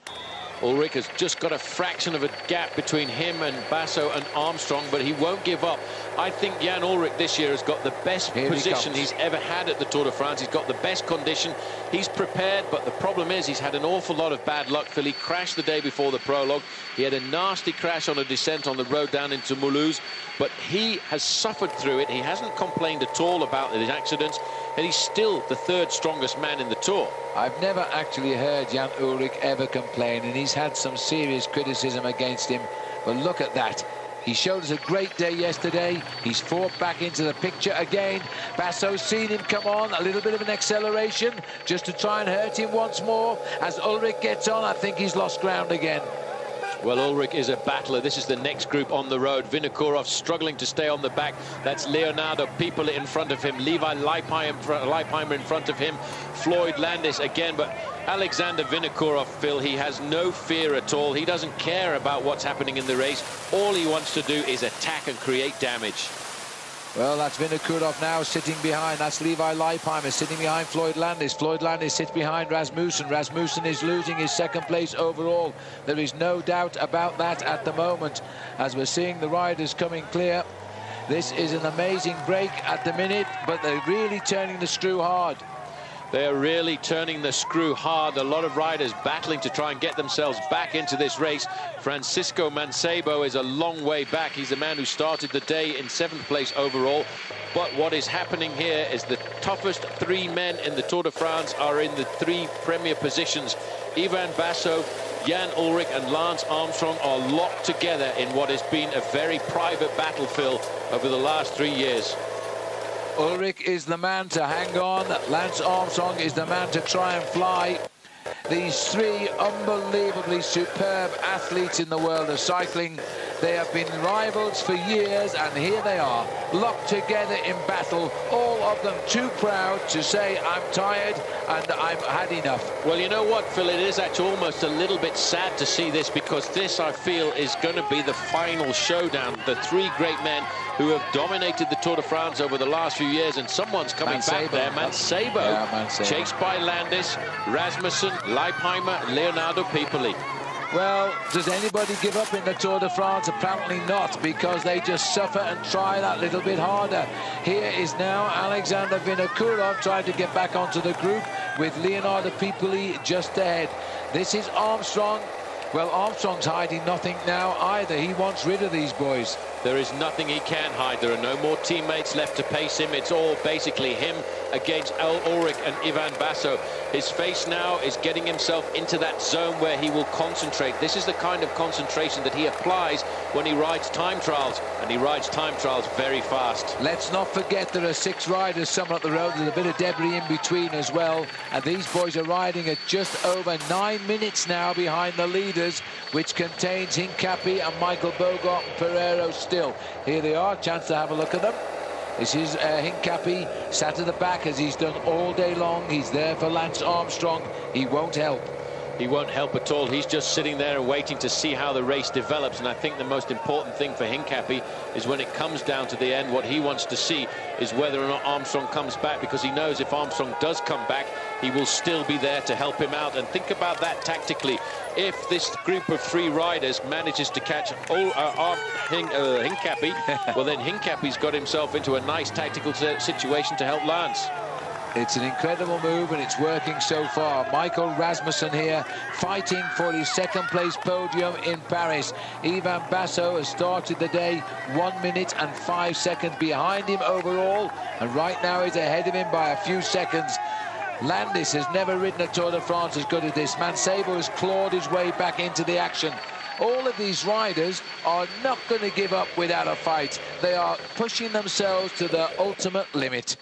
Ullrich has just got a fraction of a gap between him and Basso and Armstrong, but he won't give up. I think Jan Ullrich this year has got the best Here position he he's ever had at the Tour de France. He's got the best condition. He's prepared, but the problem is he's had an awful lot of bad luck. Phil, he crashed the day before the prologue. He had a nasty crash on a descent on the road down into Mulhouse, but he has suffered through it. He hasn't complained at all about his accidents, and he's still the third strongest man in the Tour. I've never actually heard Jan Ullrich ever complain, and he's had some serious criticism against him. But look at that. He showed us a great day yesterday. He's fought back into the picture again. Basso's seen him come on, a little bit of an acceleration just to try and hurt him once more. As Ullrich gets on, I think he's lost ground again. Well, Ullrich is a battler. This is the next group on the road. Vinokurov struggling to stay on the back. That's Leonardo Piepoli in front of him. Levi Leipheimer in front of him. Floyd Landis again. But Alexander Vinokurov, Phil, he has no fear at all. He doesn't care about what's happening in the race. All he wants to do is attack and create damage. Well, that's Vinokurov now sitting behind. That's Levi Leipheimer sitting behind Floyd Landis. Floyd Landis sits behind Rasmussen. Rasmussen is losing his second place overall. There is no doubt about that at the moment. As we're seeing the riders coming clear, this is an amazing break at the minute, but they're really turning the screw hard. They're really turning the screw hard. A lot of riders battling to try and get themselves back into this race. Francisco Mancebo is a long way back. He's the man who started the day in seventh place overall. But what is happening here is the toughest three men in the Tour de France are in the three premier positions. Ivan Basso, Jan Ullrich and Lance Armstrong are locked together in what has been a very private battlefield over the last three years. Ullrich is the man to hang on. Lance Armstrong is the man to try and fly. These three unbelievably superb athletes in the world of cycling. They have been rivals for years, and here they are, locked together in battle, all of them too proud to say, I'm tired and I've had enough. Well, you know what, Phil, it is actually almost a little bit sad to see this, because this, I feel, is going to be the final showdown. The three great men who have dominated the Tour de France over the last few years, and someone's coming back there. Mancebo, yeah, chased by Landis, Rasmussen, Leipheimer, Leonardo Piepoli. Well, does anybody give up in the Tour de France? Apparently not, because they just suffer and try that little bit harder. Here is now Alexander Vinokurov trying to get back onto the group with Leonardo Piepoli just ahead. This is Armstrong. Well, Armstrong's hiding nothing now either. He wants rid of these boys. There is nothing he can hide. There are no more teammates left to pace him. It's all basically him against El Ullrich and Ivan Basso. His face now is getting himself into that zone where he will concentrate. This is the kind of concentration that he applies when he rides time trials, and he rides time trials very fast. Let's not forget there are six riders somewhere up the road. There's a bit of debris in between as well, and these boys are riding at just over nine minutes now behind the which contains Hincapie and Michael Boogerd and Pereiro still. Here they are, chance to have a look at them. This is uh, Hincapie, sat at the back as he's done all day long. He's there for Lance Armstrong. He won't help. he won't help at all. He's just sitting there and waiting to see how the race develops. And I think the most important thing for Hincapie is when it comes down to the end, what he wants to see is whether or not Armstrong comes back, because he knows if Armstrong does come back, he will still be there to help him out. And think about that tactically. If this group of three riders manages to catch all, uh, Hin uh, well, then Hincapie's got himself into a nice tactical situation to help Lance. It's an incredible move and it's working so far. Michael Rasmussen here fighting for his second place podium in Paris. Ivan Basso has started the day one minute and five seconds behind him overall and right now he's ahead of him by a few seconds. Landis has never ridden a Tour de France as good as this. Mancebo has clawed his way back into the action. All of these riders are not going to give up without a fight. They are pushing themselves to the ultimate limit.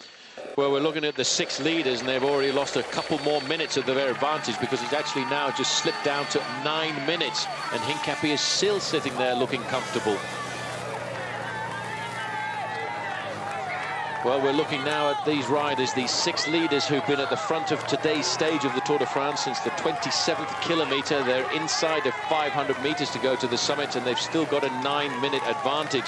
Well, we're looking at the six leaders, and they've already lost a couple more minutes of their advantage because it's actually now just slipped down to nine minutes, and Hincapie is still sitting there looking comfortable. Well, we're looking now at these riders, these six leaders who've been at the front of today's stage of the Tour de France since the 27th kilometre. They're inside of 500 metres to go to the summit, and they've still got a nine-minute advantage.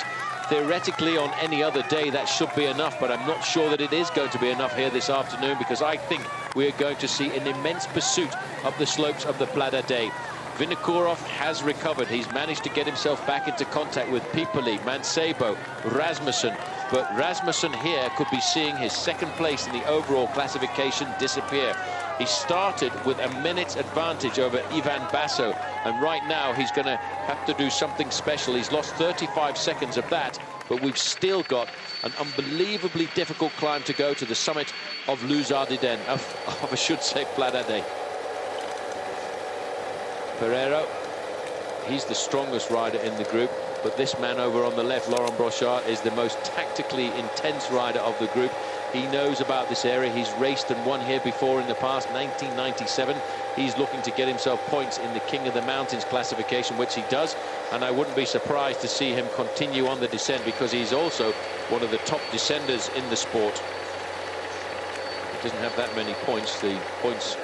Theoretically, on any other day, that should be enough, but I'm not sure that it is going to be enough here this afternoon because I think we're going to see an immense pursuit up the slopes of the Pla d'Adet. Vinokourov has recovered. He's managed to get himself back into contact with Piepoli, Mancebo, Rasmussen. But Rasmussen here could be seeing his second place in the overall classification disappear. He started with a minute's advantage over Ivan Basso, and right now he's going to have to do something special. He's lost 35 seconds of that, but we've still got an unbelievably difficult climb to go to the summit of Luz Ardiden, of, of I should say Pla d'Adet. Pereiro, he's the strongest rider in the group, but this man over on the left, Laurent Brochard, is the most tactically intense rider of the group. He knows about this area. He's raced and won here before in the past, 1997. He's looking to get himself points in the King of the Mountains classification, which he does. And I wouldn't be surprised to see him continue on the descent because he's also one of the top descenders in the sport. He doesn't have that many points. The points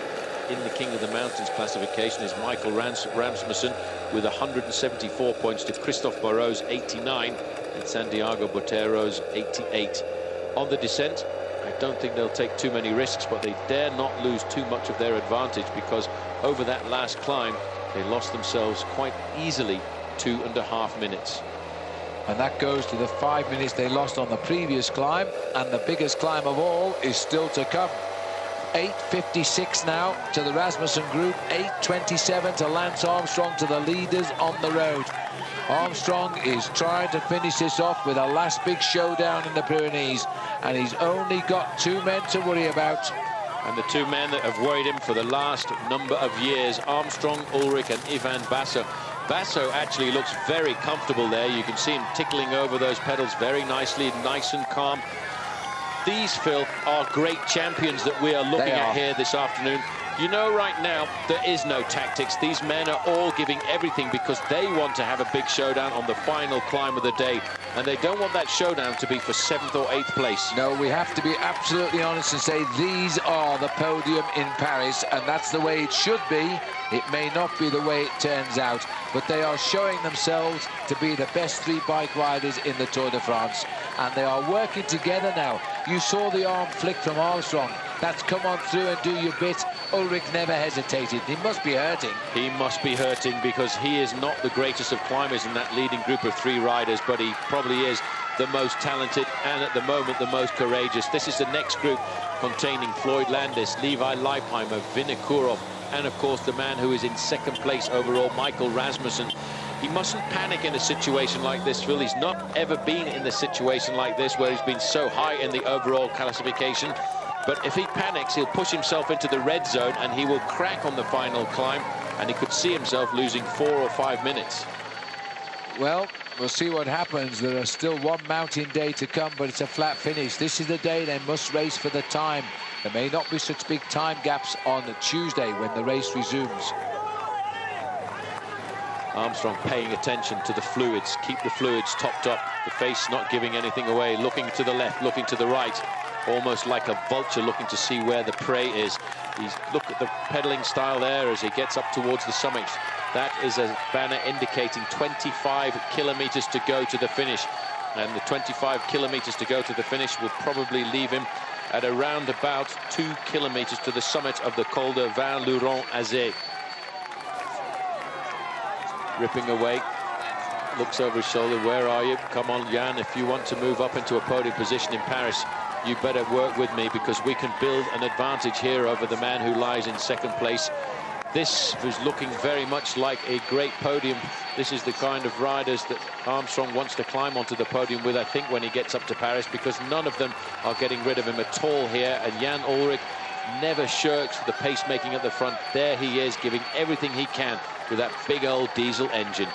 in the King of the Mountains classification is Michael Rams Rasmussen with 174 points to Christophe Barrault's 89 and Santiago Botero's 88. On the descent, I don't think they'll take too many risks, but they dare not lose too much of their advantage because over that last climb, they lost themselves quite easily two and a half minutes. And that goes to the five minutes they lost on the previous climb, and the biggest climb of all is still to come. 8.56 now to the Rasmussen group, 8.27 to Lance Armstrong to the leaders on the road. Armstrong is trying to finish this off with a last big showdown in the Pyrenees, and he's only got two men to worry about. And the two men that have worried him for the last number of years, Armstrong, Ullrich and Ivan Basso. Basso actually looks very comfortable there. You can see him tickling over those pedals very nicely, nice and calm. These, Phil, are great champions that we are looking are. at here this afternoon. You know right now, there is no tactics. These men are all giving everything because they want to have a big showdown on the final climb of the day. And they don't want that showdown to be for seventh or eighth place. No, we have to be absolutely honest and say these are the podium in Paris, and that's the way it should be. It may not be the way it turns out, but they are showing themselves to be the best three bike riders in the Tour de France. And they are working together now. You saw the arm flick from Armstrong. That's come on through and do your bit. Ullrich never hesitated. He must be hurting. He must be hurting because he is not the greatest of climbers in that leading group of three riders, but he probably is the most talented and at the moment the most courageous. This is the next group containing Floyd Landis, Levi Leipheimer, Vinokourov, and of course the man who is in second place overall, Michael Rasmussen. He mustn't panic in a situation like this, Phil. He's not ever been in a situation like this where he's been so high in the overall classification. But if he panics, he'll push himself into the red zone and he will crack on the final climb and he could see himself losing four or five minutes. Well, we'll see what happens. There are still one mountain day to come, but it's a flat finish. This is the day they must race for the time. There may not be such big time gaps on Tuesday when the race resumes. Armstrong paying attention to the fluids, keep the fluids topped up, the face not giving anything away, looking to the left, looking to the right. almost like a vulture looking to see where the prey is. He's look at the pedaling style there as he gets up towards the summit. That is a banner indicating 25 kilometers to go to the finish. And the 25 kilometers to go to the finish will probably leave him at around about two kilometers to the summit of the Col de Val-Louron-Azet. Ripping away, looks over his shoulder. Where are you? Come on, Jan. If you want to move up into a podium position in Paris, you better work with me because we can build an advantage here over the man who lies in second place. This was looking very much like a great podium. This is the kind of riders that Armstrong wants to climb onto the podium with, I think, when he gets up to Paris, because none of them are getting rid of him at all here. And Jan Ullrich never shirks the pacemaking at the front. There he is, giving everything he can with that big old diesel engine.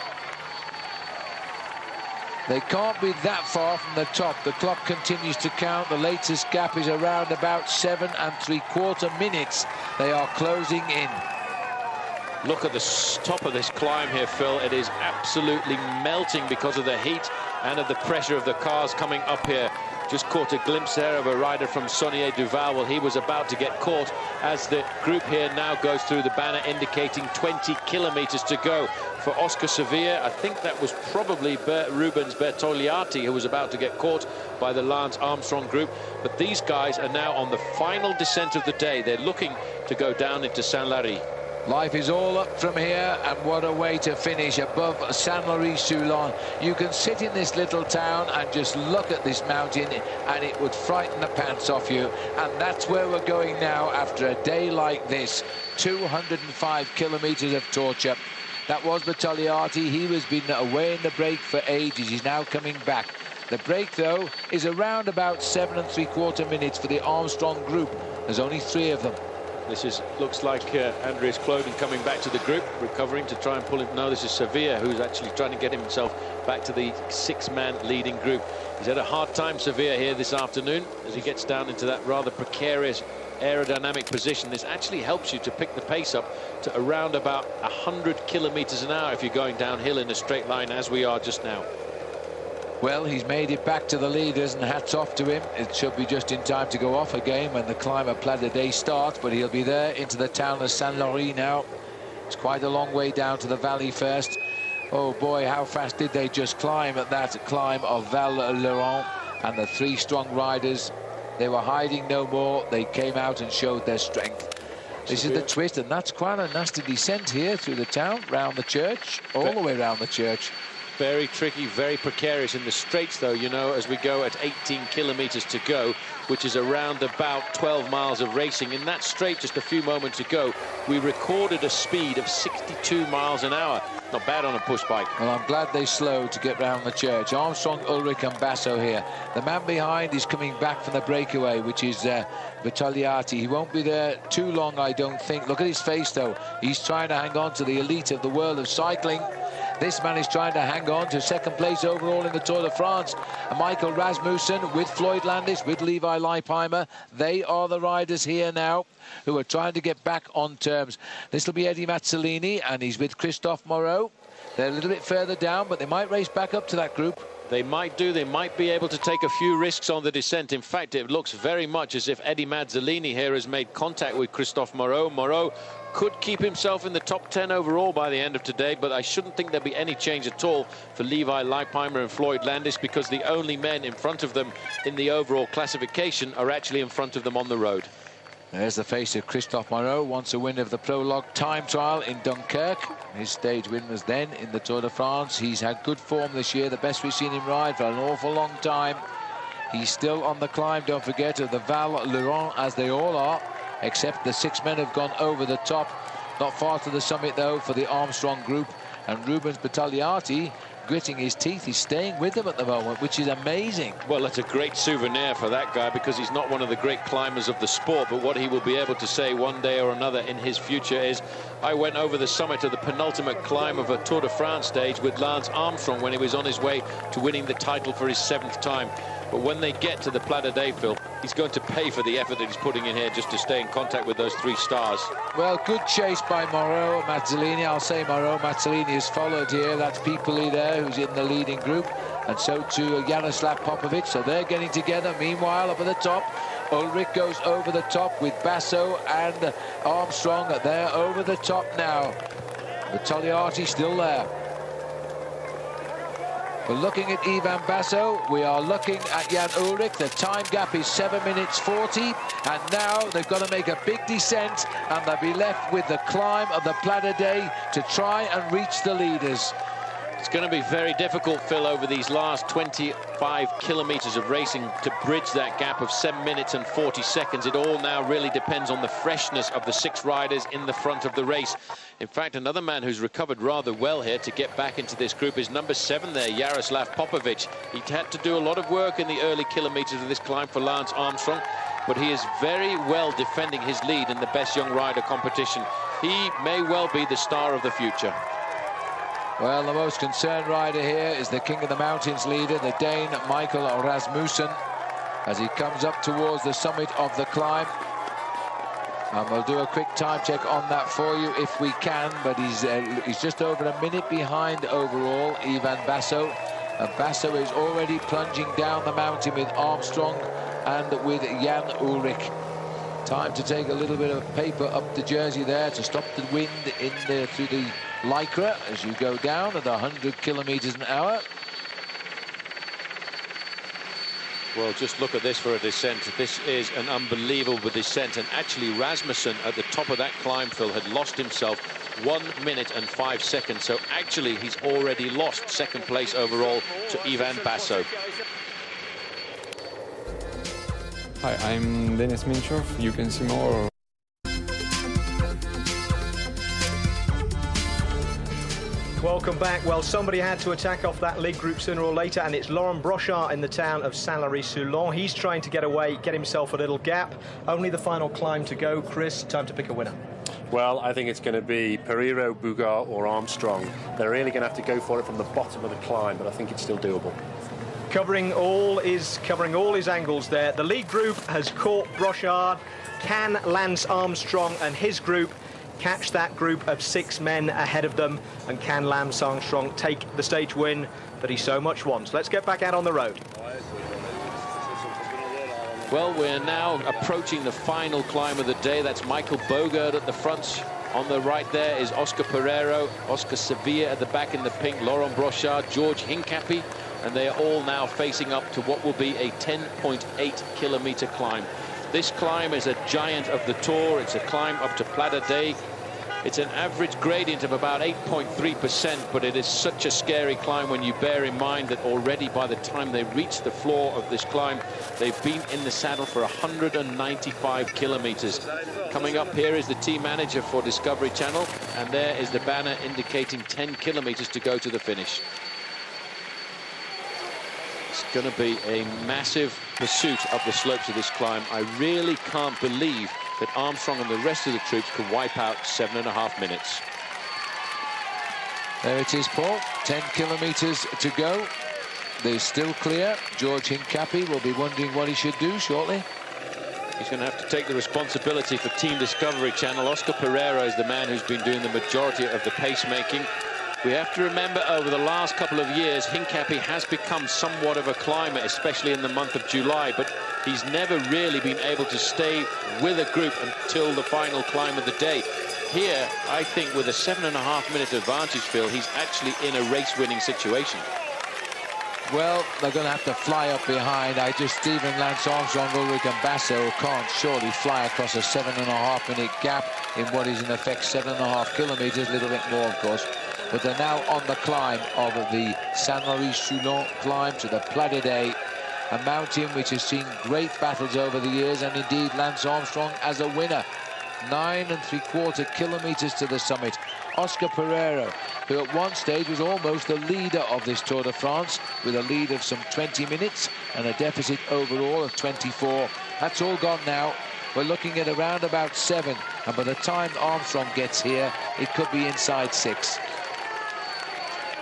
They can't be that far from the top. The clock continues to count. The latest gap is around about seven and three quarter minutes. They are closing in. Look at the top of this climb here, Phil. It is absolutely melting because of the heat and of the pressure of the cars coming up here. Just caught a glimpse there of a rider from Saunier Duval. Well, he was about to get caught as the group here now goes through the banner indicating 20 kilometers to go for Oscar Sevilla. I think that was probably Rubens Bertogliati who was about to get caught by the Lance Armstrong group. But these guys are now on the final descent of the day. They're looking to go down into Saint-Lary. Life is all up from here, and what a way to finish above Saint-Lary-Soulan. You can sit in this little town and just look at this mountain, and it would frighten the pants off you. And that's where we're going now after a day like this. 205 kilometres of torture. That was Bertogliati. He was been away in the break for ages. He's now coming back. The break, though, is around about seven and three-quarter minutes for the Armstrong group. There's only three of them. This is looks like uh, Andreas Klöden coming back to the group, recovering to try and pull him. No, this is Sevilla who's actually trying to get himself back to the six-man leading group. He's had a hard time, Sevilla, here this afternoon as he gets down into that rather precarious aerodynamic position. This actually helps you to pick the pace up to around about 100 kilometers an hour if you're going downhill in a straight line as we are just now. Well, he's made it back to the leaders, and hats off to him. It should be just in time to go off again when the climber of Pla d'Adet starts, but he'll be there into the town of Saint-Lary now. It's quite a long way down to the valley first. Oh boy, how fast did they just climb at that climb of Val-Louron? And the three strong riders, they were hiding no more. They came out and showed their strength. This is the twist, and that's quite a nasty descent here through the town, round the church, all the way around the church. Very tricky, very precarious in the straights, though, you know, as we go at 18 kilometres to go, which is around about 12 miles of racing. In that straight just a few moments ago, we recorded a speed of 62 miles an hour. Not bad on a push bike. Well, I'm glad they slowed to get round the church. Armstrong, Ullrich and Basso here. The man behind is coming back from the breakaway, which is uh, Bertogliati. He won't be there too long, I don't think. Look at his face, though. He's trying to hang on to the elite of the world of cycling. This man is trying to hang on to second place overall in the Tour de France. Michael Rasmussen with Floyd Landis, with Levi Leipheimer. They are the riders here now who are trying to get back on terms. This will be Eddy Mazzoleni, and he's with Christophe Moreau. They're a little bit further down, but they might race back up to that group. They might do. They might be able to take a few risks on the descent. In fact, it looks very much as if Eddy Mazzoleni here has made contact with Christophe Moreau. Moreau could keep himself in the top 10 overall by the end of today, but I shouldn't think there'll be any change at all for Levi Leipheimer and Floyd Landis because the only men in front of them in the overall classification are actually in front of them on the road. There's the face of Christophe Moreau, once a winner of the prologue time trial in Dunkirk. His stage win was then in the Tour de France. He's had good form this year, the best we've seen him ride for an awful long time. He's still on the climb, don't forget, of the Val Louron, as they all are, except the six men have gone over the top. Not far to the summit, though, for the Armstrong group. And Rubens Bertogliati gritting his teeth. He's staying with them at the moment, which is amazing. Well, that's a great souvenir for that guy because he's not one of the great climbers of the sport, but what he will be able to say one day or another in his future is, I went over the summit of the penultimate climb of a Tour de France stage with Lance Armstrong when he was on his way to winning the title for his seventh time. But when they get to the Pla d'Adet, Phil, he's going to pay for the effort that he's putting in here just to stay in contact with those three stars. Well, good chase by Moreau, Mazzoleni. I'll say Moreau, Mazzoleni is followed here. That's Piepoli there, who's in the leading group. And so to Jaroslav Popovych. So they're getting together. Meanwhile, up at the top, Ullrich goes over the top with Basso and Armstrong. They're over the top now. Bertogliati still there. We're looking at Ivan Basso. We are looking at Jan Ullrich. The time gap is 7 minutes 40. And now they've got to make a big descent. And they'll be left with the climb of the Pla d'Adet to try and reach the leaders. It's going to be very difficult, Phil, over these last 25 kilometres of racing to bridge that gap of 7 minutes and 40 seconds. It all now really depends on the freshness of the six riders in the front of the race. In fact, another man who's recovered rather well here to get back into this group is number seven there, Yaroslav Popovych. He had to do a lot of work in the early kilometres of this climb for Lance Armstrong, but he is very well defending his lead in the best young rider competition. He may well be the star of the future. Well, the most concerned rider here is the King of the Mountains leader, the Dane Michael Rasmussen, as he comes up towards the summit of the climb. And we'll do a quick time check on that for you if we can, but he's uh, he's just over a minute behind overall, Ivan Basso. And Basso is already plunging down the mountain with Armstrong and with Jan Ullrich. Time to take a little bit of paper up the jersey there to stop the wind in the, through the lycra as you go down at 100 kilometers an hour. Well, just look at this for a descent. This is an unbelievable descent. And actually, Rasmussen at the top of that climb, Phil, had lost himself one minute and five seconds. So actually, he's already lost second place overall to Ivan Basso. Hi, I'm Denis Menchov. You can see more. Welcome back. Well, somebody had to attack off that league group sooner or later, and it's Laurent Brochard in the town of Saint-Lary-Soulan. He's trying to get away, get himself a little gap. Only the final climb to go. Chris, time to pick a winner. Well, I think it's going to be Pereiro, Boogerd or Armstrong. They're really going to have to go for it from the bottom of the climb, but I think it's still doable covering all is covering all his angles there. The lead group has caught Brochard. Can Lance Armstrong and his group catch that group of six men ahead of them? And can Lance Armstrong take the stage win that he so much wants? Let's get back out on the road. Well, we're now approaching the final climb of the day. That's Michael Boogerd at the front. On the right there is Oscar Pereiro, Oscar Sevilla at the back in the pink, Laurent Brochard, George Hincapie, and they are all now facing up to what will be a 10.8 kilometer climb. This climb is a giant of the Tour. It's a climb up to Pla d'Adet. It's an average gradient of about 8.3%, but it is such a scary climb when you bear in mind that already by the time they reach the floor of this climb, they've been in the saddle for 195 kilometers. Coming up here is the team manager for Discovery Channel, and there is the banner indicating 10 kilometers to go to the finish It's going to be a massive pursuit up the slopes of this climb. I really can't believe that Armstrong and the rest of the troops could wipe out seven and a half minutes. There it is, Paul. 10 kilometres to go. They're still clear. George Hincapie will be wondering what he should do shortly. He's going to have to take the responsibility for Team Discovery Channel. Oscar Pereiro is the man who's been doing the majority of the pacemaking. We have to remember over the last couple of years, Hincapie has become somewhat of a climber, especially in the month of July, but he's never really been able to stay with a group until the final climb of the day. Here, I think with a seven and a half minute advantage, Phil, he's actually in a race-winning situation. Well, they're going to have to fly up behind. I just, even Lance Armstrong, Ulrich and Basso can't surely fly across a seven and a half minute gap in what is in effect seven and a half kilometers, a little bit more, of course but they're now on the climb of the Saint-Lary-Soulan climb to the Pla d'Adet, a mountain which has seen great battles over the years, and indeed Lance Armstrong as a winner. Nine and three-quarter kilometres to the summit. Oscar Pereiro, who at one stage was almost the leader of this Tour de France, with a lead of some 20 minutes and a deficit overall of 24. That's all gone now. We're looking at around about seven, and by the time Armstrong gets here, it could be inside six.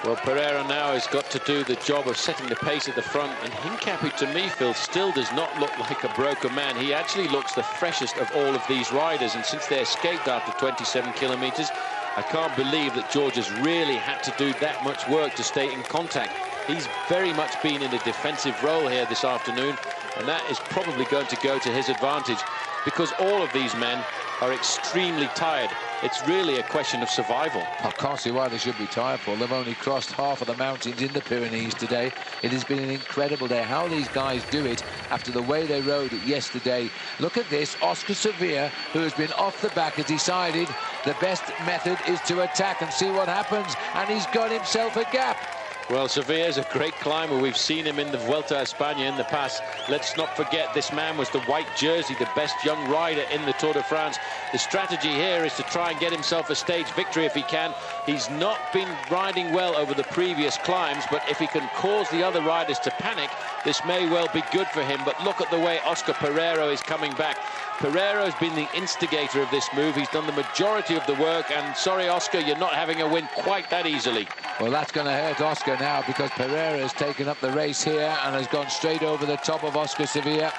Well, Pereiro now has got to do the job of setting the pace at the front, and Hincapie, to me, Phil, still does not look like a broken man. He actually looks the freshest of all of these riders, and since they escaped after 27 kilometres, I can't believe that George has really had to do that much work to stay in contact. He's very much been in a defensive role here this afternoon, And that is probably going to go to his advantage because all of these men are extremely tired. It's really a question of survival. I can't see why they should be tired, Paul. They've only crossed half of the mountains in the Pyrenees today. It has been an incredible day. How these guys do it after the way they rode it yesterday. Look at this. Oscar Sevilla, who has been off the back, has decided the best method is to attack and see what happens. And he's got himself a gap. Well, Sevilla is a great climber. We've seen him in the Vuelta a España in the past. Let's not forget this man was the white jersey, the best young rider in the Tour de France. The strategy here is to try and get himself a stage victory if he can. He's not been riding well over the previous climbs, but if he can cause the other riders to panic, this may well be good for him. But look at the way Oscar Pereiro is coming back. Pereiro has been the instigator of this move. He's done the majority of the work, and sorry, Oscar, you're not having a win quite that easily. Well, that's going to hurt Oscar now because Pereiro has taken up the race here and has gone straight over the top of Oscar Sevilla.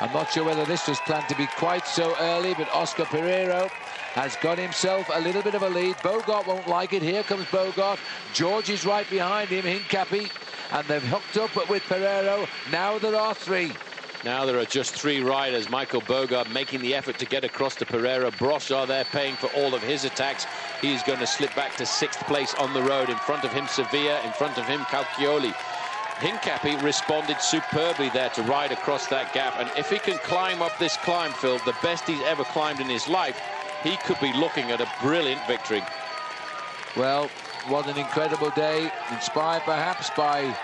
I'm not sure whether this was planned to be quite so early, but Oscar Pereiro has got himself a little bit of a lead. Boogerd won't like it. Here comes Boogerd. George is right behind him, Hincapie, and they've hooked up with Pereiro. Now there are three. Now there are just three riders. Michael Boogerd making the effort to get across to Pereiro. Brochard there paying for all of his attacks. He's going to slip back to sixth place on the road. In front of him, Sevilla. In front of him, Caucchioli. Hincapie responded superbly there to ride across that gap. And if he can climb up this climb, Phil, the best he's ever climbed in his life, he could be looking at a brilliant victory. Well, what an incredible day, inspired perhaps by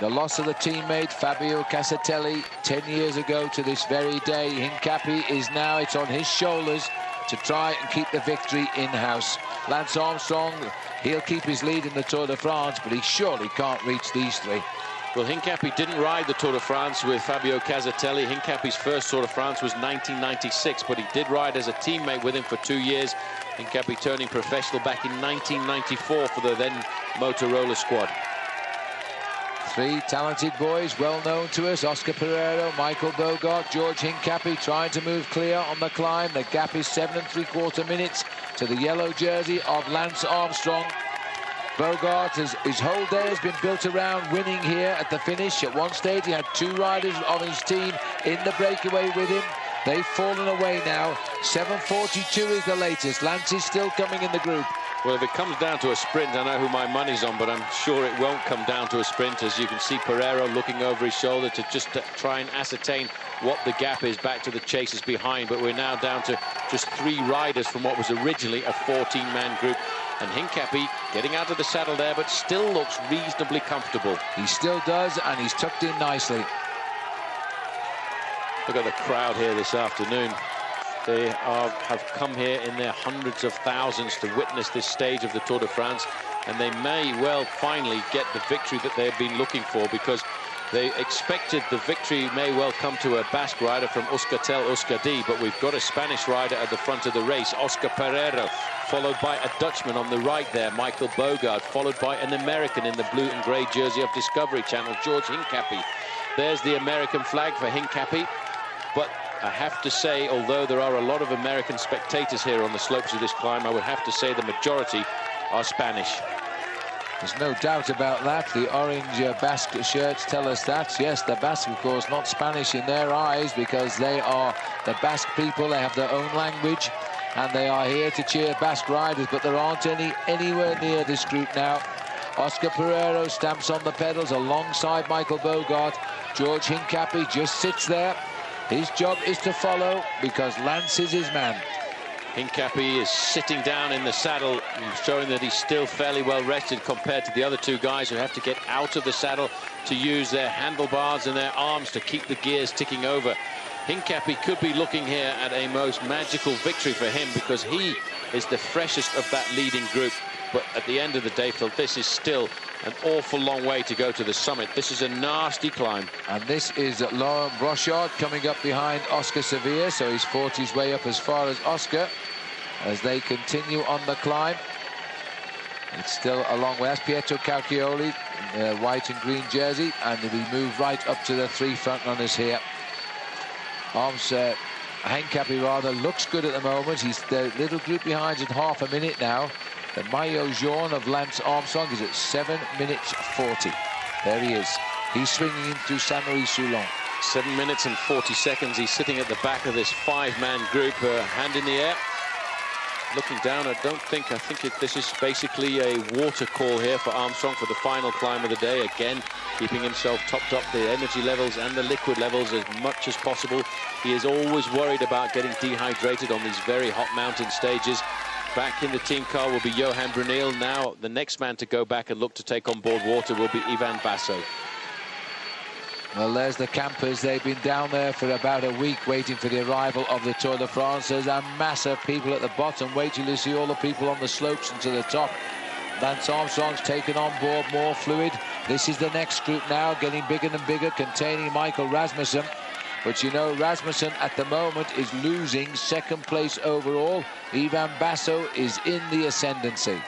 the loss of the teammate Fabio Casartelli 10 years ago to this very day. Hincapie is now, it's on his shoulders to try and keep the victory in-house. Lance Armstrong, he'll keep his lead in the Tour de France, but he surely can't reach these three. Well, Hincapie didn't ride the Tour de France with Fabio Casartelli. Hincapie's first Tour de France was 1996, but he did ride as a teammate with him for two years. Hincapie turning professional back in 1994 for the then Motorola squad. Three talented boys, well known to us. Oscar Pereiro, Michael Boogerd, George Hincapie trying to move clear on the climb. The gap is seven and three quarter minutes to the yellow jersey of Lance Armstrong. Boogerd, has, his whole day has been built around winning here at the finish. At one stage, he had two riders of his team in the breakaway with him. They've fallen away now. 7.42 is the latest. Lance is still coming in the group. Well, if it comes down to a sprint, I know who my money's on, but I'm sure it won't come down to a sprint, as you can see Pereiro looking over his shoulder to just try and ascertain what the gap is back to the chasers behind. But we're now down to just three riders from what was originally a 14-man group. And Hincapie getting out of the saddle there, but still looks reasonably comfortable. He still does, and he's tucked in nicely. Look at the crowd here this afternoon. They are, have come here in their hundreds of thousands to witness this stage of the Tour de France, and they may well finally get the victory that they've been looking for because they expected the victory may well come to a Basque rider from Euskaltel Euskadi, but we've got a Spanish rider at the front of the race, Oscar Pereiro, followed by a Dutchman on the right there, Michael Boogerd, followed by an American in the blue and grey jersey of Discovery Channel, George Hincapie. There's the American flag for Hincapie, but I have to say, although there are a lot of American spectators here on the slopes of this climb, I would have to say the majority are Spanish. There's no doubt about that. The orange uh, Basque shirts tell us that. Yes, the Basque, of course, not Spanish in their eyes because they are the Basque people. They have their own language and they are here to cheer Basque riders, but there aren't any anywhere near this group now. Oscar Pereiro stamps on the pedals alongside Michael Boogerd. George Hincapie just sits there his job is to follow because Lance is his man. Hincapie is sitting down in the saddle, showing that he's still fairly well rested compared to the other two guys who have to get out of the saddle to use their handlebars and their arms to keep the gears ticking over. Hincapie could be looking here at a most magical victory for him because he is the freshest of that leading group. But at the end of the day, Phil, this is still an awful long way to go to the summit. This is a nasty climb. And this is Laurent Brochard coming up behind Oscar Sevilla, so he's fought his way up as far as Oscar as they continue on the climb. It's still a long way. That's Pietro Caucchioli white and green jersey, and we move right up to the three front runners here. Arms, uh, Hincapie rather looks good at the moment. He's the little group behind in half a minute now. The Maillot Jaune of Lance Armstrong is at 7 minutes 40. There he is. He's swinging in through Saint-Maurice-Soulon. Seven minutes and 40 seconds. He's sitting at the back of this five-man group, uh, hand in the air. Looking down, I don't think, I think it, this is basically a water call here for Armstrong for the final climb of the day. Again, keeping himself topped up the energy levels and the liquid levels as much as possible. He is always worried about getting dehydrated on these very hot mountain stages. Back in the team car will be Johan Bruyneel. Now the next man to go back and look to take on board water will be Ivan Basso. Well, there's the campers. They've been down there for about a week waiting for the arrival of the Tour de France. There's a mass of people at the bottom. Wait till you see all the people on the slopes and to the top. Lance Armstrong's taken on board more fluid. This is the next group now, getting bigger and bigger, containing Michael Rasmussen. But you know, Rasmussen at the moment is losing second place overall. Ivan Basso is in the ascendancy.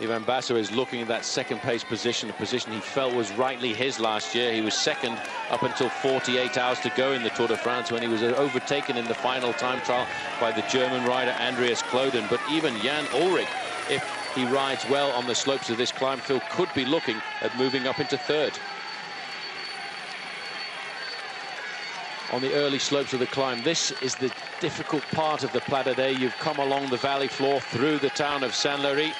Ivan Basso is looking at that second place position, a position he felt was rightly his last year. He was second up until 48 hours to go in the Tour de France when he was overtaken in the final time trial by the German rider Andreas Klöden. But even Jan Ullrich, if he rides well on the slopes of this climb, Phil could be looking at moving up into third. On the early slopes of the climb. This is the difficult part of the Pla d'Adet. You've come along the valley floor through the town of Saint-Lary.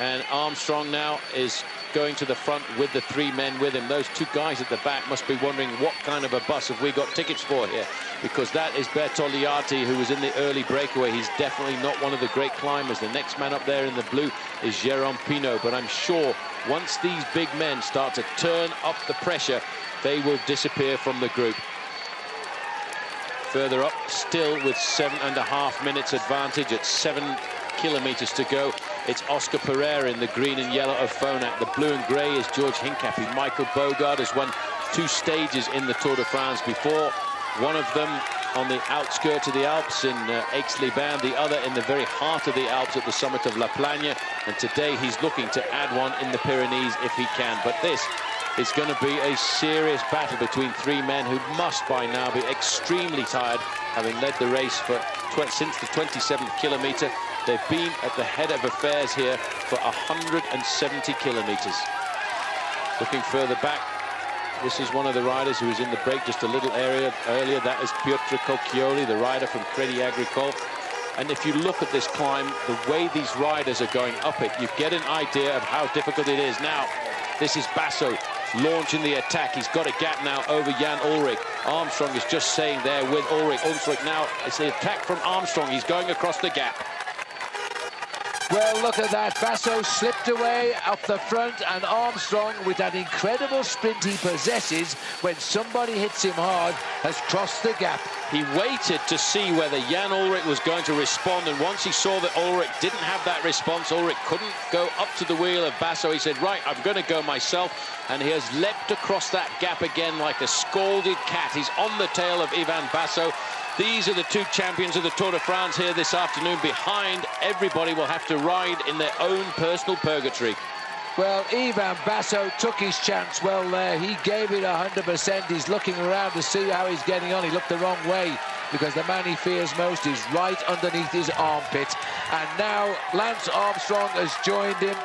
And Armstrong now is going to the front with the three men with him. Those two guys at the back must be wondering what kind of a bus have we got tickets for here? Because that is Bertogliati, who was in the early breakaway. He's definitely not one of the great climbers. The next man up there in the blue is Jérôme Pineau. But I'm sure once these big men start to turn up the pressure, they will disappear from the group. Further up, still with seven and a half minutes advantage at seven kilometres to go. It's Oscar Pereiro in the green and yellow of Phonak. The blue and grey is George Hincapie. Michael Boogerd has won two stages in the Tour de France before. One of them on the outskirts of the Alps in uh, Aix-les-Bains, the other in the very heart of the Alps at the summit of La Plagne. And today he's looking to add one in the Pyrenees if he can. But this is going to be a serious battle between three men who must by now be extremely tired, having led the race for since the 27th kilometre. They've been at the head of affairs here for 170 kilometres. Looking further back, this is one of the riders who was in the break just a little area earlier. That is Pietro Caucchioli, the rider from Crédit Agricole. And if you look at this climb, the way these riders are going up it, you get an idea of how difficult it is. Now, this is Basso launching the attack. He's got a gap now over Jan Ullrich. Armstrong is just saying there with Ullrich. Ullrich now, it's the attack from Armstrong. He's going across the gap. Well, look at that. Basso slipped away up the front, and Armstrong, with that incredible sprint he possesses, when somebody hits him hard, has crossed the gap. He waited to see whether Jan Ullrich was going to respond, and once he saw that Ullrich didn't have that response, Ullrich couldn't go up to the wheel of Basso. He said, right, I'm going to go myself, and he has leapt across that gap again like a scalded cat. He's on the tail of Ivan Basso. These are the two champions of the Tour de France here this afternoon. Behind, everybody will have to ride in their own personal purgatory. Well, Ivan Basso took his chance well there. He gave it 100%. He's looking around to see how he's getting on. He looked the wrong way because the man he fears most is right underneath his armpit. And now Lance Armstrong has joined him.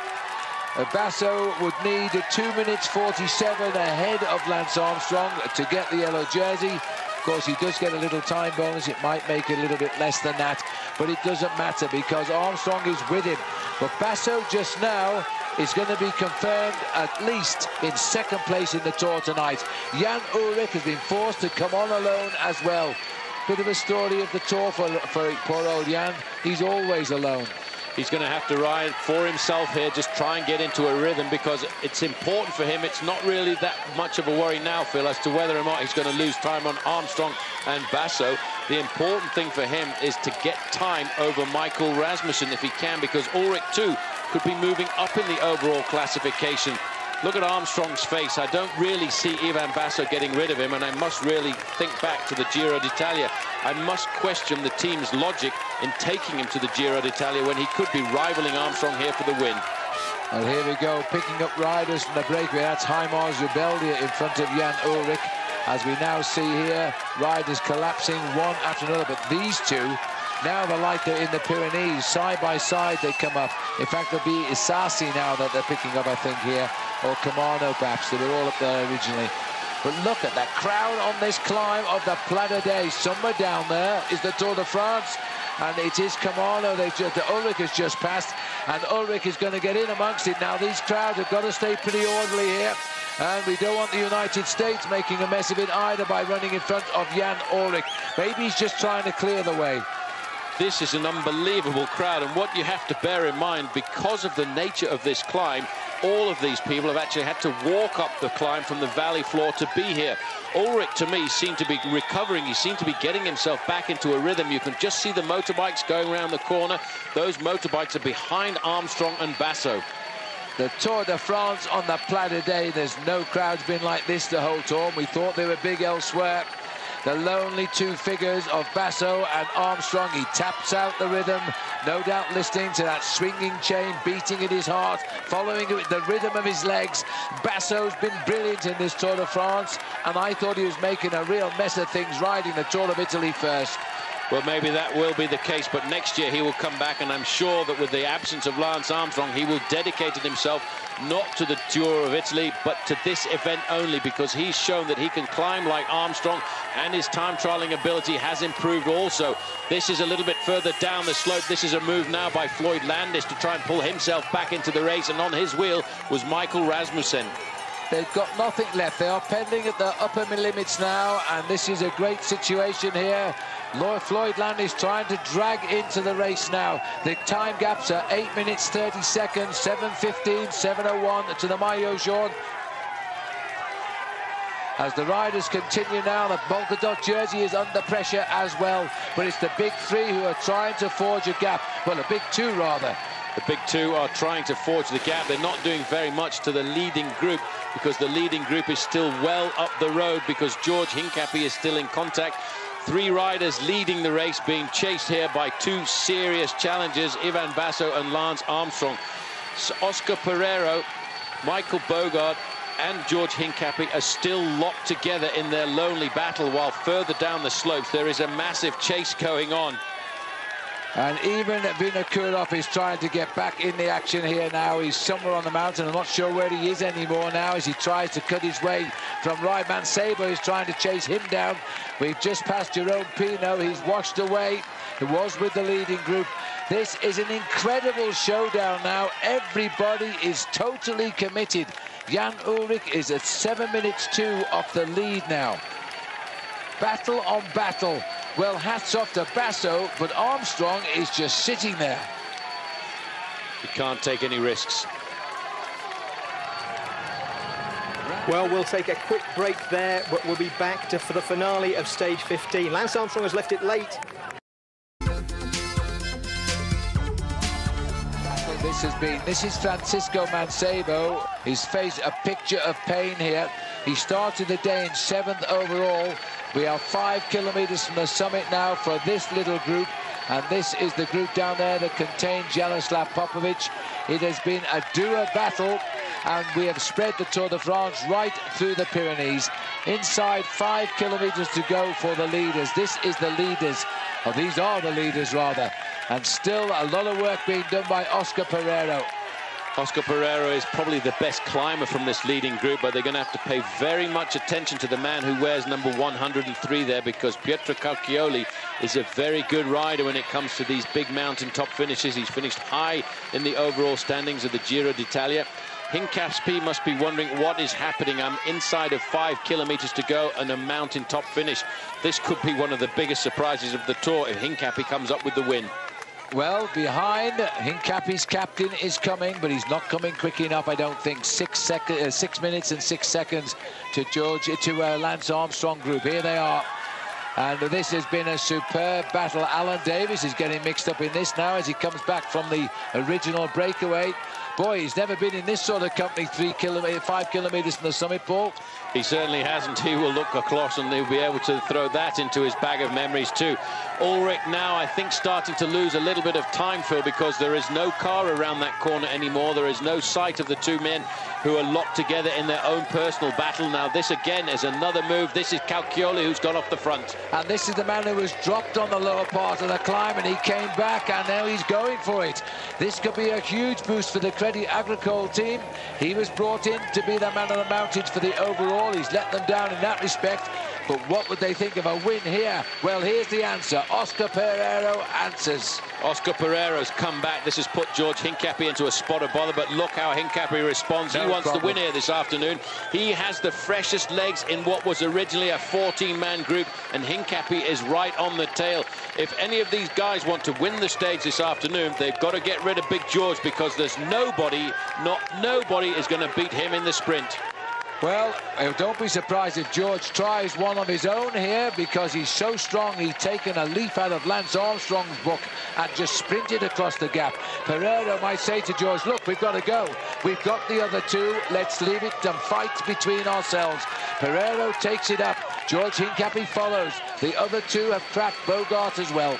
Uh, Basso would need a 2 minutes 47 ahead of Lance Armstrong to get the yellow jersey course, he does get a little time bonus. It might make it a little bit less than that, but it doesn't matter because Armstrong is with him. But Basso just now is going to be confirmed at least in second place in the Tour tonight. Jan Ullrich has been forced to come on alone as well. Bit of a story of the Tour for, for poor old Jan. He's always alone. He's going to have to ride for himself here, just try and get into a rhythm because it's important for him. It's not really that much of a worry now, Phil, as to whether or not he's going to lose time on Armstrong and Basso. The important thing for him is to get time over Michael Rasmussen if he can, because Ullrich, too, could be moving up in the overall classification. Look at Armstrong's face. I don't really see Ivan Basso getting rid of him, and I must really think back to the Giro d'Italia. I must question the team's logic in taking him to the Giro d'Italia when he could be rivaling Armstrong here for the win. Well, here we go, picking up riders from the breakaway. That's Haimar Zubeldia in front of Jan Ullrich. As we now see here, riders collapsing one after another. But these two, now they're like they're in the Pyrenees. Side by side they come up. In fact, there'll be Isasi now that they're picking up, I think, here or Camaño perhaps. They were all up there originally. But look at that crowd on this climb of the Pla d'Adet. Somewhere down there is the Tour de France and it is Camaño. They've just, Ullrich has just passed, and Ullrich is going to get in amongst it. Now, these crowds have got to stay pretty orderly here, and we don't want the United States making a mess of it either by running in front of Jan Ullrich. Maybe he's just trying to clear the way. This is an unbelievable crowd, and what you have to bear in mind, because of the nature of this climb, all of these people have actually had to walk up the climb from the valley floor to be here. Ullrich, to me, seemed to be recovering. He seemed to be getting himself back into a rhythm. You can just see the motorbikes going around the corner. Those motorbikes are behind Armstrong and Basso. The Tour de France on the Pla d'Adet. There's no crowds been like this the whole tour. We thought they were big elsewhere the lonely two figures of Basso and Armstrong. He taps out the rhythm, no doubt listening to that swinging chain beating at his heart, following it with the rhythm of his legs. Basso's been brilliant in this Tour de France, and I thought he was making a real mess of things riding the Tour of Italy first. Well, maybe that will be the case, but next year he will come back, and I'm sure that with the absence of Lance Armstrong, he will dedicate himself not to the Tour of Italy, but to this event only, because he's shown that he can climb like Armstrong, and his time trialing ability has improved also. This is a little bit further down the slope. This is a move now by Floyd Landis to try and pull himself back into the race, and on his wheel was Michael Rasmussen. They've got nothing left. They are pending at the upper limits now, and this is a great situation here. Floyd Landis trying to drag into the race now. The time gaps are 8 minutes 30 seconds, 7.15, 7.01 to the Maillot Jaune. As the riders continue now, the Polkadot jersey is under pressure as well. But it's the big three who are trying to forge a gap. Well, the big two, rather. The big two are trying to forge the gap. They're not doing very much to the leading group because the leading group is still well up the road because George Hincapie is still in contact. Three riders leading the race being chased here by two serious challengers, Ivan Basso and Lance Armstrong. Oscar Pereiro, Michael Boogerd and George Hincapie are still locked together in their lonely battle while further down the slopes there is a massive chase going on. And even Vinokourov is trying to get back in the action here now. He's somewhere on the mountain. I'm not sure where he is anymore now as he tries to cut his way from Ryman Sabre is trying to chase him down. We've just passed Jérôme Pineau. He's washed away. He was with the leading group. This is an incredible showdown now. Everybody is totally committed. Jan Ullrich is at 7 minutes 2 off the lead now. Battle on battle. Well, hats off to Basso, but Armstrong is just sitting there. He can't take any risks. Well, we'll take a quick break there, but we'll be back to, for the finale of stage 15. Lance Armstrong has left it late. This has been, this is Francisco Mancebo. He's faced a picture of pain here. He started the day in seventh overall. We are five kilometers from the summit now for this little group. And this is the group down there that contains Yaroslav Popovych. It has been a doer battle and we have spread the Tour de France right through the Pyrenees. Inside five kilometers to go for the leaders. This is the leaders, or these are the leaders rather. And still a lot of work being done by Oscar Pereiro. Oscar Pereiro is probably the best climber from this leading group, but they're going to have to pay very much attention to the man who wears number 103 there because Pietro Caucchioli is a very good rider when it comes to these big mountain top finishes. He's finished high in the overall standings of the Giro d'Italia. Hincapie must be wondering what is happening. I'm inside of five kilometers to go and a mountain top finish. This could be one of the biggest surprises of the Tour if Hincapie comes up with the win. Well, behind, Hincapie's captain is coming, but he's not coming quick enough, I don't think. Six, sec uh, six minutes and six seconds to George to uh, Lance Armstrong group. Here they are. And this has been a superb battle. Allan Davis is getting mixed up in this now as he comes back from the original breakaway. Boy, he's never been in this sort of company, three kilometres, five kilometres from the summit, Paul. He certainly hasn't. He will look across and he'll be able to throw that into his bag of memories too. Ullrich now, I think, starting to lose a little bit of time, Phil, because there is no car around that corner anymore. There is no sight of the two men who are locked together in their own personal battle. Now, this again is another move. This is Caucchioli who's got off the front. And this is the man who was dropped on the lower part of the climb and he came back and now he's going for it. This could be a huge boost for the Credit Agricole team. He was brought in to be the man of the mountains for the overall. He's let them down in that respect. But what would they think of a win here? Well, here's the answer. Oscar Pereiro answers. Oscar Pereiro's come back. This has put George Hincapie into a spot of bother, but look how Hincapie responds. No he wants problem. to win here this afternoon. He has the freshest legs in what was originally a 14-man group, and Hincapie is right on the tail. If any of these guys want to win the stage this afternoon, they've got to get rid of Big George because there's nobody, not nobody is going to beat him in the sprint. Well, uh, don't be surprised if George tries one of his own here because he's so strong. He's taken a leaf out of Lance Armstrong's book and just sprinted across the gap. Pereiro might say to George, look, we've got to go. We've got the other two. Let's leave it and fight between ourselves. Pereiro takes it up. George Hincapie follows. The other two have cracked Boogerd as well.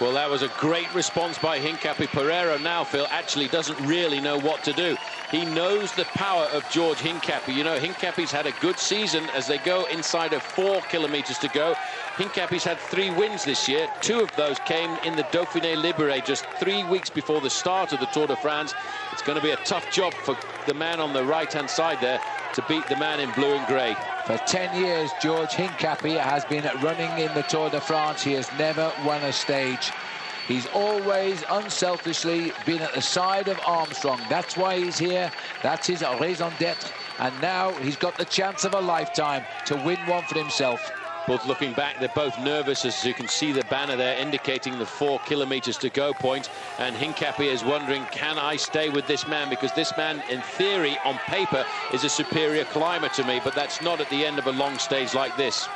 Well, that was a great response by Hincapie. Pereiro now, Phil, actually doesn't really know what to do. He knows the power of George Hincapie. You know, Hincapie's had a good season as they go inside of four kilometres to go. Hincapie's had three wins this year. Two of those came in the Dauphiné Libéré just three weeks before the start of the Tour de France. It's going to be a tough job for the man on the right-hand side there to beat the man in blue and grey. For 10 years, George Hincapie has been running in the Tour de France. He has never won a stage. He's always unselfishly been at the side of Armstrong. That's why he's here. That's his raison d'etre. And now he's got the chance of a lifetime to win one for himself. Both looking back, they're both nervous, as you can see the banner there indicating the four kilometres to go point. And Hincapie is wondering, can I stay with this man? Because this man, in theory, on paper, is a superior climber to me, but that's not at the end of a long stage like this.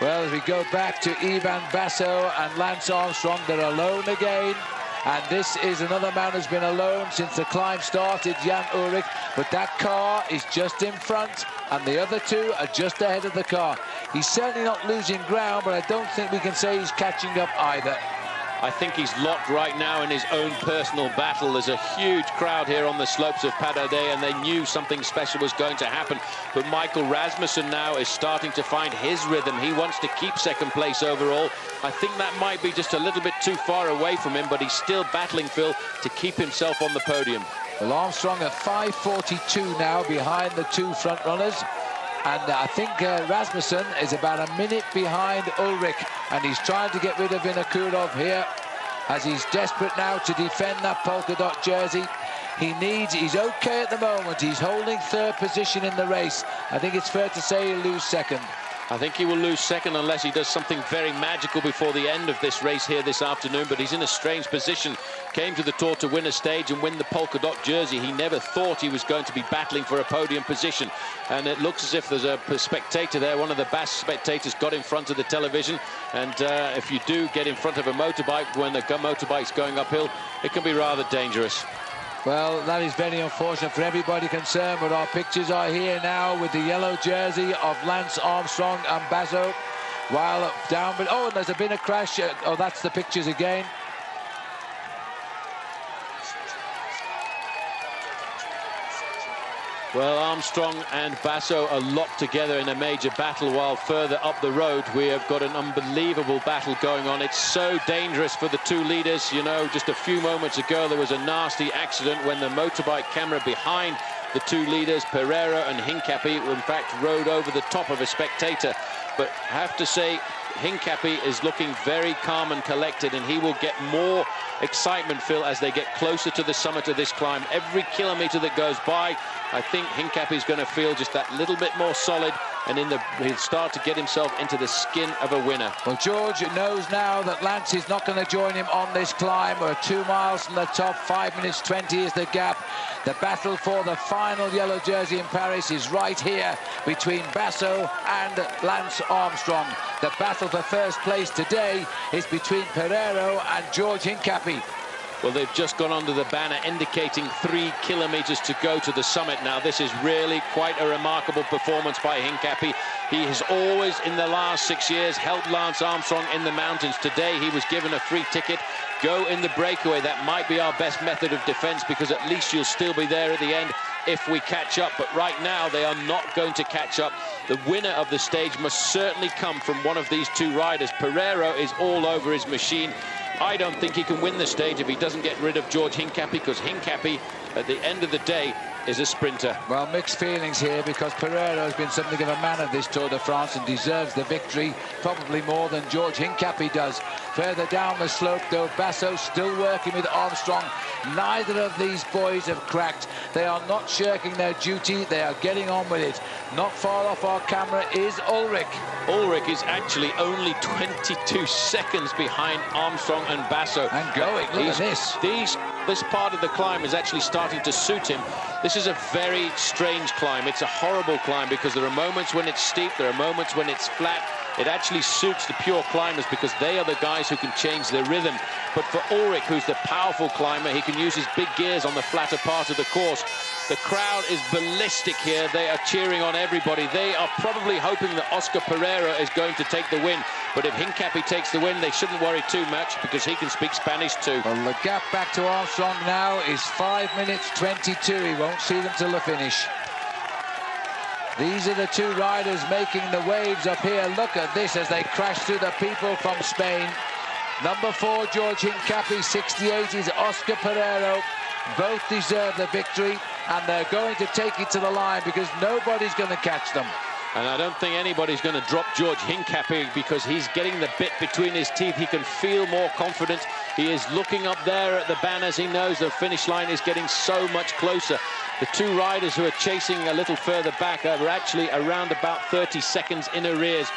Well, as we go back to Ivan Basso and Lance Armstrong, they're alone again. And this is another man who's been alone since the climb started, Jan Ullrich. But that car is just in front, and the other two are just ahead of the car. He's certainly not losing ground, but I don't think we can say he's catching up either. I think he's locked right now in his own personal battle. There's a huge crowd here on the slopes of Pla d'Adet, and they knew something special was going to happen. But Michael Rasmussen now is starting to find his rhythm. He wants to keep second place overall. I think that might be just a little bit too far away from him, but he's still battling, Phil, to keep himself on the podium. Well, Armstrong at 5.42 now behind the two front runners. And I think uh, Rasmussen is about a minute behind Ullrich. And he's trying to get rid of Vinokourov here as he's desperate now to defend that polka dot jersey. He needs, he's okay at the moment. He's holding third position in the race. I think it's fair to say he'll lose second. I think he will lose second unless he does something very magical before the end of this race here this afternoon. But he's in a strange position. Came to the Tour to win a stage and win the polka dot jersey. He never thought he was going to be battling for a podium position. And it looks as if there's a spectator there. One of the best spectators got in front of the television. And uh, if you do get in front of a motorbike when the motorbike's going uphill, it can be rather dangerous. Well, that is very unfortunate for everybody concerned, but our pictures are here now with the yellow jersey of Lance Armstrong and Basso. While down, but oh, and there's been a crash. Uh, oh, that's the pictures again. Well, Armstrong and Basso are locked together in a major battle while further up the road we have got an unbelievable battle going on. It's so dangerous for the two leaders. You know, just a few moments ago there was a nasty accident when the motorbike camera behind the two leaders, Pereiro and Hincapie, in fact rode over the top of a spectator. But I have to say, Hincapie is looking very calm and collected and he will get more excitement, Phil, as they get closer to the summit of this climb. Every kilometre that goes by, I think Hincapie is going to feel just that little bit more solid and in the he'll start to get himself into the skin of a winner. Well, George knows now that Lance is not going to join him on this climb. We're two miles from the top, five minutes 20 is the gap. The battle for the final yellow jersey in Paris is right here between Basso and Lance Armstrong. The battle for first place today is between Pereiro and George Hincapie. Well, they've just gone under the banner indicating three kilometres to go to the summit now. This is really quite a remarkable performance by Hincapie. He has always, in the last six years, helped Lance Armstrong in the mountains. Today, he was given a free ticket. Go in the breakaway. That might be our best method of defence because at least you'll still be there at the end if we catch up. But right now, they are not going to catch up. The winner of the stage must certainly come from one of these two riders. Pereiro is all over his machine. I don't think he can win the stage if he doesn't get rid of George Hincapie because Hincapie at the end of the day, is a sprinter. Well, mixed feelings here because Pereiro has been something of a man of this Tour de France and deserves the victory probably more than George Hincapie does. Further down the slope, though, Basso still working with Armstrong. Neither of these boys have cracked. They are not shirking their duty. They are getting on with it. Not far off our camera is Ullrich. Ullrich is actually only 22 seconds behind Armstrong and Basso. And going, look at this. These, this part of the climb is actually starting to suit him. This is a very strange climb. It's a horrible climb because there are moments when it's steep, there are moments when it's flat. It actually suits the pure climbers because they are the guys who can change their rhythm. But for Ullrich, who's the powerful climber, he can use his big gears on the flatter part of the course. The crowd is ballistic here. They are cheering on everybody. They are probably hoping that Oscar Pereiro is going to take the win. But if Hincapie takes the win, they shouldn't worry too much because he can speak Spanish too. Well, the gap back to Armstrong now is 5 minutes 22. He won't see them till the finish. These are the two riders making the waves up here. Look at this as they crash through the people from Spain. Number four, George Hincapie, 68 is Oscar Pereiro. Both deserve the victory, and they're going to take it to the line because nobody's going to catch them. And I don't think anybody's going to drop George Hincapie because he's getting the bit between his teeth. He can feel more confident. He is looking up there at the banners. He knows the finish line is getting so much closer. The two riders who are chasing a little further back are actually around about 30 seconds in arrears.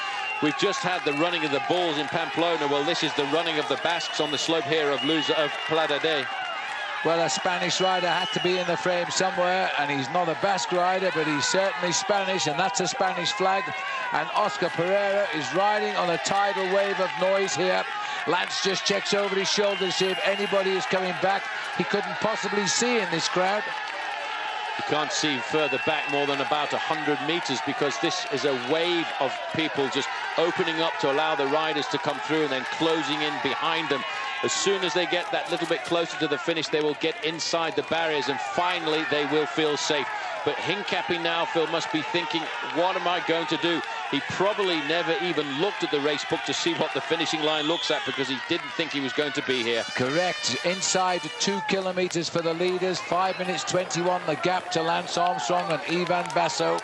We've just had the running of the bulls in Pamplona. Well, this is the running of the Basques on the slope here of Lusa of Pla d'Adet. Well, a Spanish rider had to be in the frame somewhere, and he's not a Basque rider, but he's certainly Spanish, and that's a Spanish flag. And Oscar Pereiro is riding on a tidal wave of noise here. Lance just checks over his shoulder to see if anybody is coming back. He couldn't possibly see in this crowd. You can't see further back more than about 100 metres because this is a wave of people just opening up to allow the riders to come through and then closing in behind them. As soon as they get that little bit closer to the finish, they will get inside the barriers and finally they will feel safe. But Hincapie now, Phil, must be thinking, what am I going to do? He probably never even looked at the race book to see what the finishing line looks at because he didn't think he was going to be here. Correct. Inside two kilometres for the leaders. Five minutes 21, the gap to Lance Armstrong and Ivan Basso.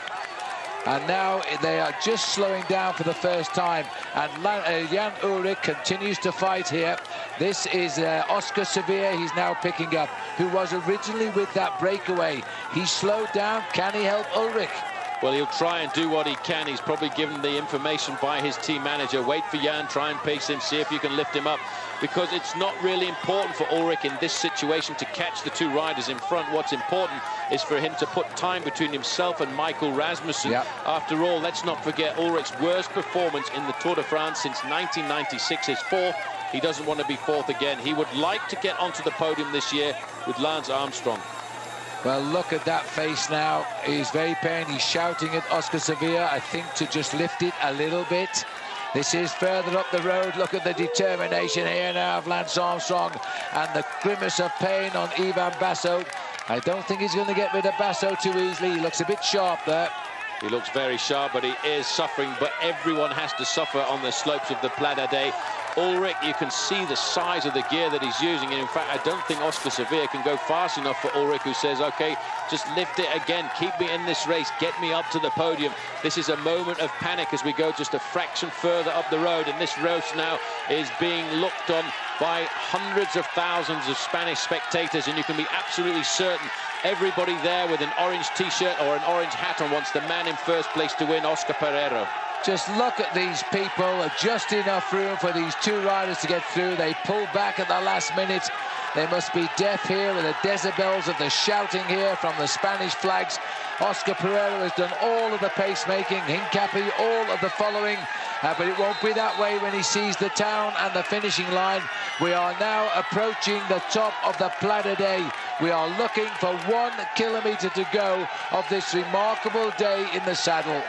And now they are just slowing down for the first time. And uh, Jan Ullrich continues to fight here. This is uh, Oscar Sevilla he's now picking up, who was originally with that breakaway. He slowed down. Can he help Ullrich? Well, he'll try and do what he can. He's probably given the information by his team manager. Wait for Jan, try and pace him, see if you can lift him up. Because it's not really important for Ullrich in this situation to catch the two riders in front. What's important is for him to put time between himself and Michael Rasmussen. Yep. After all, let's not forget Ullrich's worst performance in the Tour de France since 1996 is fourth. He doesn't want to be fourth again. He would like to get onto the podium this year with Lance Armstrong. Well, look at that face now. He's very pain. He's shouting at Oscar Sevilla, I think, to just lift it a little bit. This is further up the road. Look at the determination here now of Lance Armstrong and the grimace of pain on Ivan Basso. I don't think he's going to get rid of Basso too easily. He looks a bit sharp there. He looks very sharp, but he is suffering. But everyone has to suffer on the slopes of the Pla d'Adet. Ullrich, you can see the size of the gear that he's using. And in fact, I don't think Oscar Sevilla can go fast enough for Ullrich, who says, OK, just lift it again. Keep me in this race. Get me up to the podium. This is a moment of panic as we go just a fraction further up the road. And this race now is being looked on by hundreds of thousands of Spanish spectators. And you can be absolutely certain everybody there with an orange T-shirt or an orange hat on wants the man in first place to win, Oscar Pereiro. Just look at these people, just enough room for these two riders to get through. They pull back at the last minute. They must be deaf here with the decibels of the shouting here from the Spanish flags. Oscar Pereiro has done all of the pacemaking, Hincapie all of the following, uh, but it won't be that way when he sees the town and the finishing line. We are now approaching the top of the Pla d'Adet. We are looking for one kilometre to go of this remarkable day in the saddle.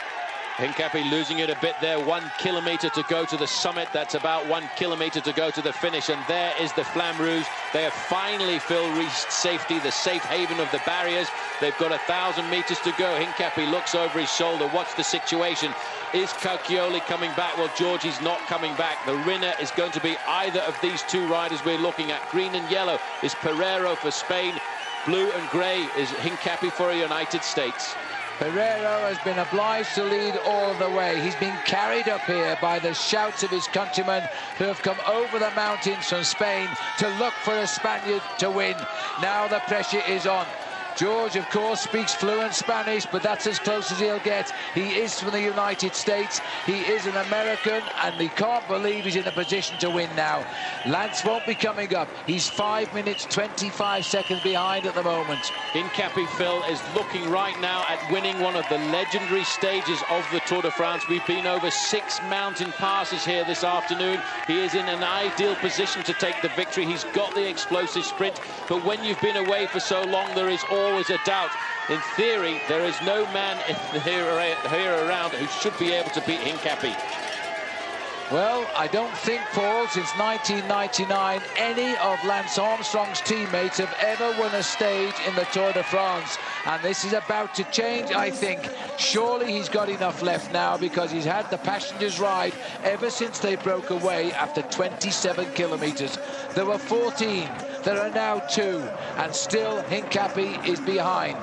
Hincapie losing it a bit there. One kilometre to go to the summit. That's about one kilometre to go to the finish. And there is the Flamme Rouge. They have finally, Phil, reached safety, the safe haven of the barriers. They've got a thousand metres to go. Hincapie looks over his shoulder. What's the situation? Is Caucchioli coming back? Well, Georgie's not coming back. The winner is going to be either of these two riders we're looking at. Green and yellow is Pereiro for Spain. Blue and grey is Hincapie for the United States. Pereiro has been obliged to lead all the way. He's been carried up here by the shouts of his countrymen who have come over the mountains from Spain to look for a Spaniard to win. Now the pressure is on. George, of course, speaks fluent Spanish, but that's as close as he'll get. He is from the United States. He is an American, and he can't believe he's in a position to win now. Lance won't be coming up. He's 5 minutes 25 seconds behind at the moment. Hincapie Phil is looking right now at winning one of the legendary stages of the Tour de France. We've been over six mountain passes here this afternoon. He is in an ideal position to take the victory. He's got the explosive sprint, but when you've been away for so long, there is all always a doubt. In theory, there is no man here, around who should be able to beat Hincapie. Well, I don't think, Paul, since 1999, any of Lance Armstrong's teammates have ever won a stage in the Tour de France. And this is about to change, I think. Surely he's got enough left now because he's had the passengers ride ever since they broke away after 27 kilometres. There were 14. There are now two. And still Hincapie is behind.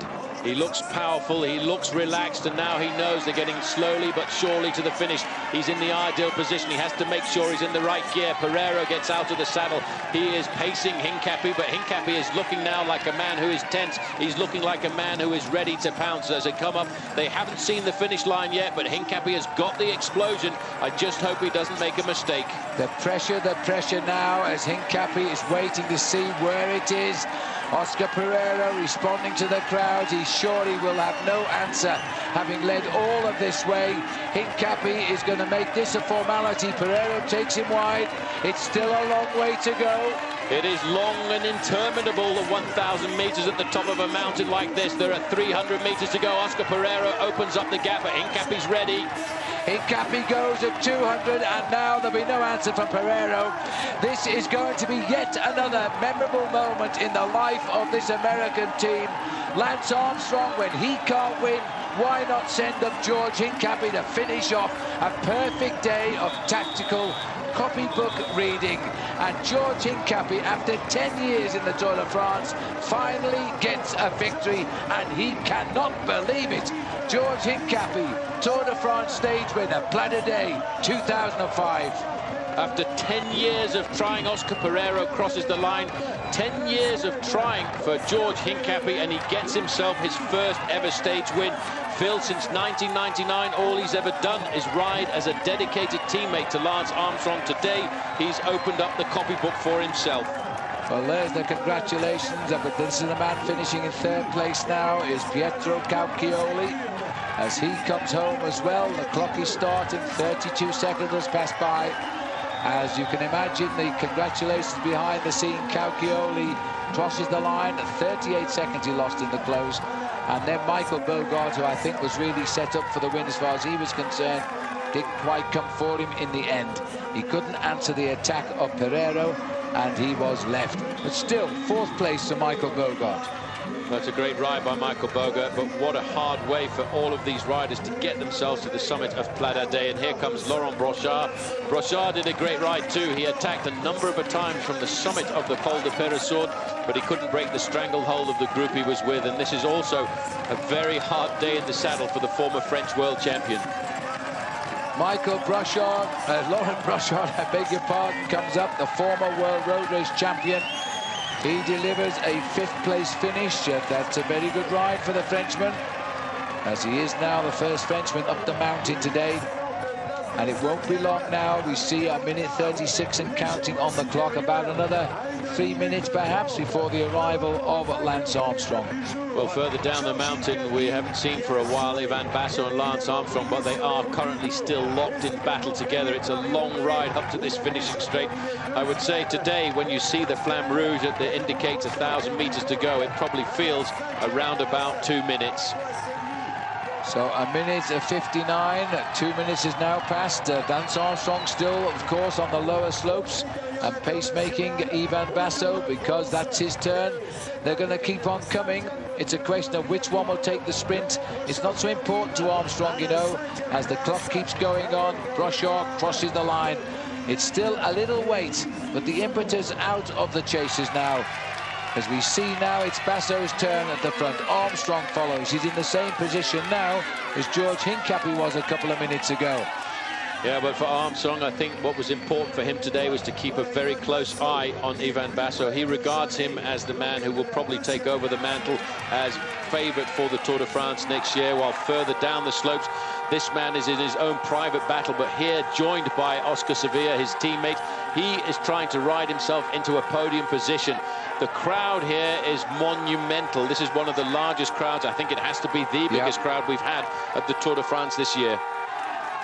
He looks powerful, he looks relaxed, and now he knows they're getting slowly but surely to the finish. He's in the ideal position. He has to make sure he's in the right gear. Pereiro gets out of the saddle. He is pacing Hincapie, but Hincapie is looking now like a man who is tense. He's looking like a man who is ready to pounce as they come up. They haven't seen the finish line yet, but Hincapie has got the explosion. I just hope he doesn't make a mistake. The pressure, the pressure now as Hincapie is waiting to see where it is. Oscar Pereiro responding to the crowd. He's sure he will have no answer, having led all of this way. Hincapie is going to make this a formality. Pereiro takes him wide. It's still a long way to go. It is long and interminable, the 1,000 metres at the top of a mountain like this. There are 300 metres to go. Oscar Pereiro opens up the gap, but Hincapie's ready. Hincapie goes at 200, and now there'll be no answer from Pereiro. This is going to be yet another memorable moment in the life of this American team. Lance Armstrong, when he can't win, why not send up George Hincapie to finish off a perfect day of tactical copybook reading. And George Hincapie, after 10 years in the Tour de France, finally gets a victory, and he cannot believe it. George Hincapie, Tour de France stage winner, Pla d'Adet, 2005. After 10 years of trying, Oscar Pereiro crosses the line. 10 years of trying for George Hincapie, and he gets himself his first ever stage win. Phil, since 1999, all he's ever done is ride as a dedicated teammate to Lance Armstrong. Today, he's opened up the copybook for himself. Well, there's the congratulations. But this is the man finishing in third place now is Pietro Caucchioli. As he comes home as well, the clock is starting. 32 seconds has passed by. As you can imagine, the congratulations behind the scene. Caucchioli crosses the line. 38 seconds he lost in the close. And then Michael Boogerd, who I think was really set up for the win as far as he was concerned, didn't quite come for him in the end. He couldn't answer the attack of Pereiro, and he was left. But still, fourth place to Michael Boogerd. That's a great ride by Michael Boogerd, but what a hard way for all of these riders to get themselves to the summit of Pla d'Adet. And here comes Laurent Brochard. Brochard did a great ride too. He attacked a number of times from the summit of the Col de Peyresourde, but he couldn't break the stranglehold of the group he was with. And this is also a very hard day in the saddle for the former French world champion. Michael Brochard, uh, Laurent Brochard, I beg your pardon, comes up, the former world road race champion. He delivers a fifth place finish. That's a very good ride for the Frenchman, as he is now the first Frenchman up the mountain today. And it won't be long now. We see a minute 36 and counting on the clock, about another three minutes perhaps before the arrival of Lance Armstrong. Well, further down the mountain, we haven't seen for a while Ivan Basso and Lance Armstrong, but they are currently still locked in battle together. It's a long ride up to this finishing straight. I would say today, when you see the Flamme Rouge that indicates a 1,000 metres to go, it probably feels around about two minutes. So a minute of 59, two minutes is now passed. Uh, Armstrong still, of course, on the lower slopes. And pacemaking Ivan Basso, because that's his turn. They're going to keep on coming. It's a question of which one will take the sprint. It's not so important to Armstrong, you know, as the clock keeps going on. Brochard crosses the line. It's still a little wait, but the impetus out of the chasers now. As we see now, it's Basso's turn at the front. Armstrong follows. He's in the same position now as George Hincapie was a couple of minutes ago. Yeah, but for Armstrong, I think what was important for him today was to keep a very close eye on Ivan Basso. He regards him as the man who will probably take over the mantle as favourite for the Tour de France next year, while further down the slopes, this man is in his own private battle, but here joined by Oscar Sevilla, his teammate, he is trying to ride himself into a podium position. The crowd here is monumental. This is one of the largest crowds. I think it has to be the biggest yep. crowd we've had at the Tour de France this year.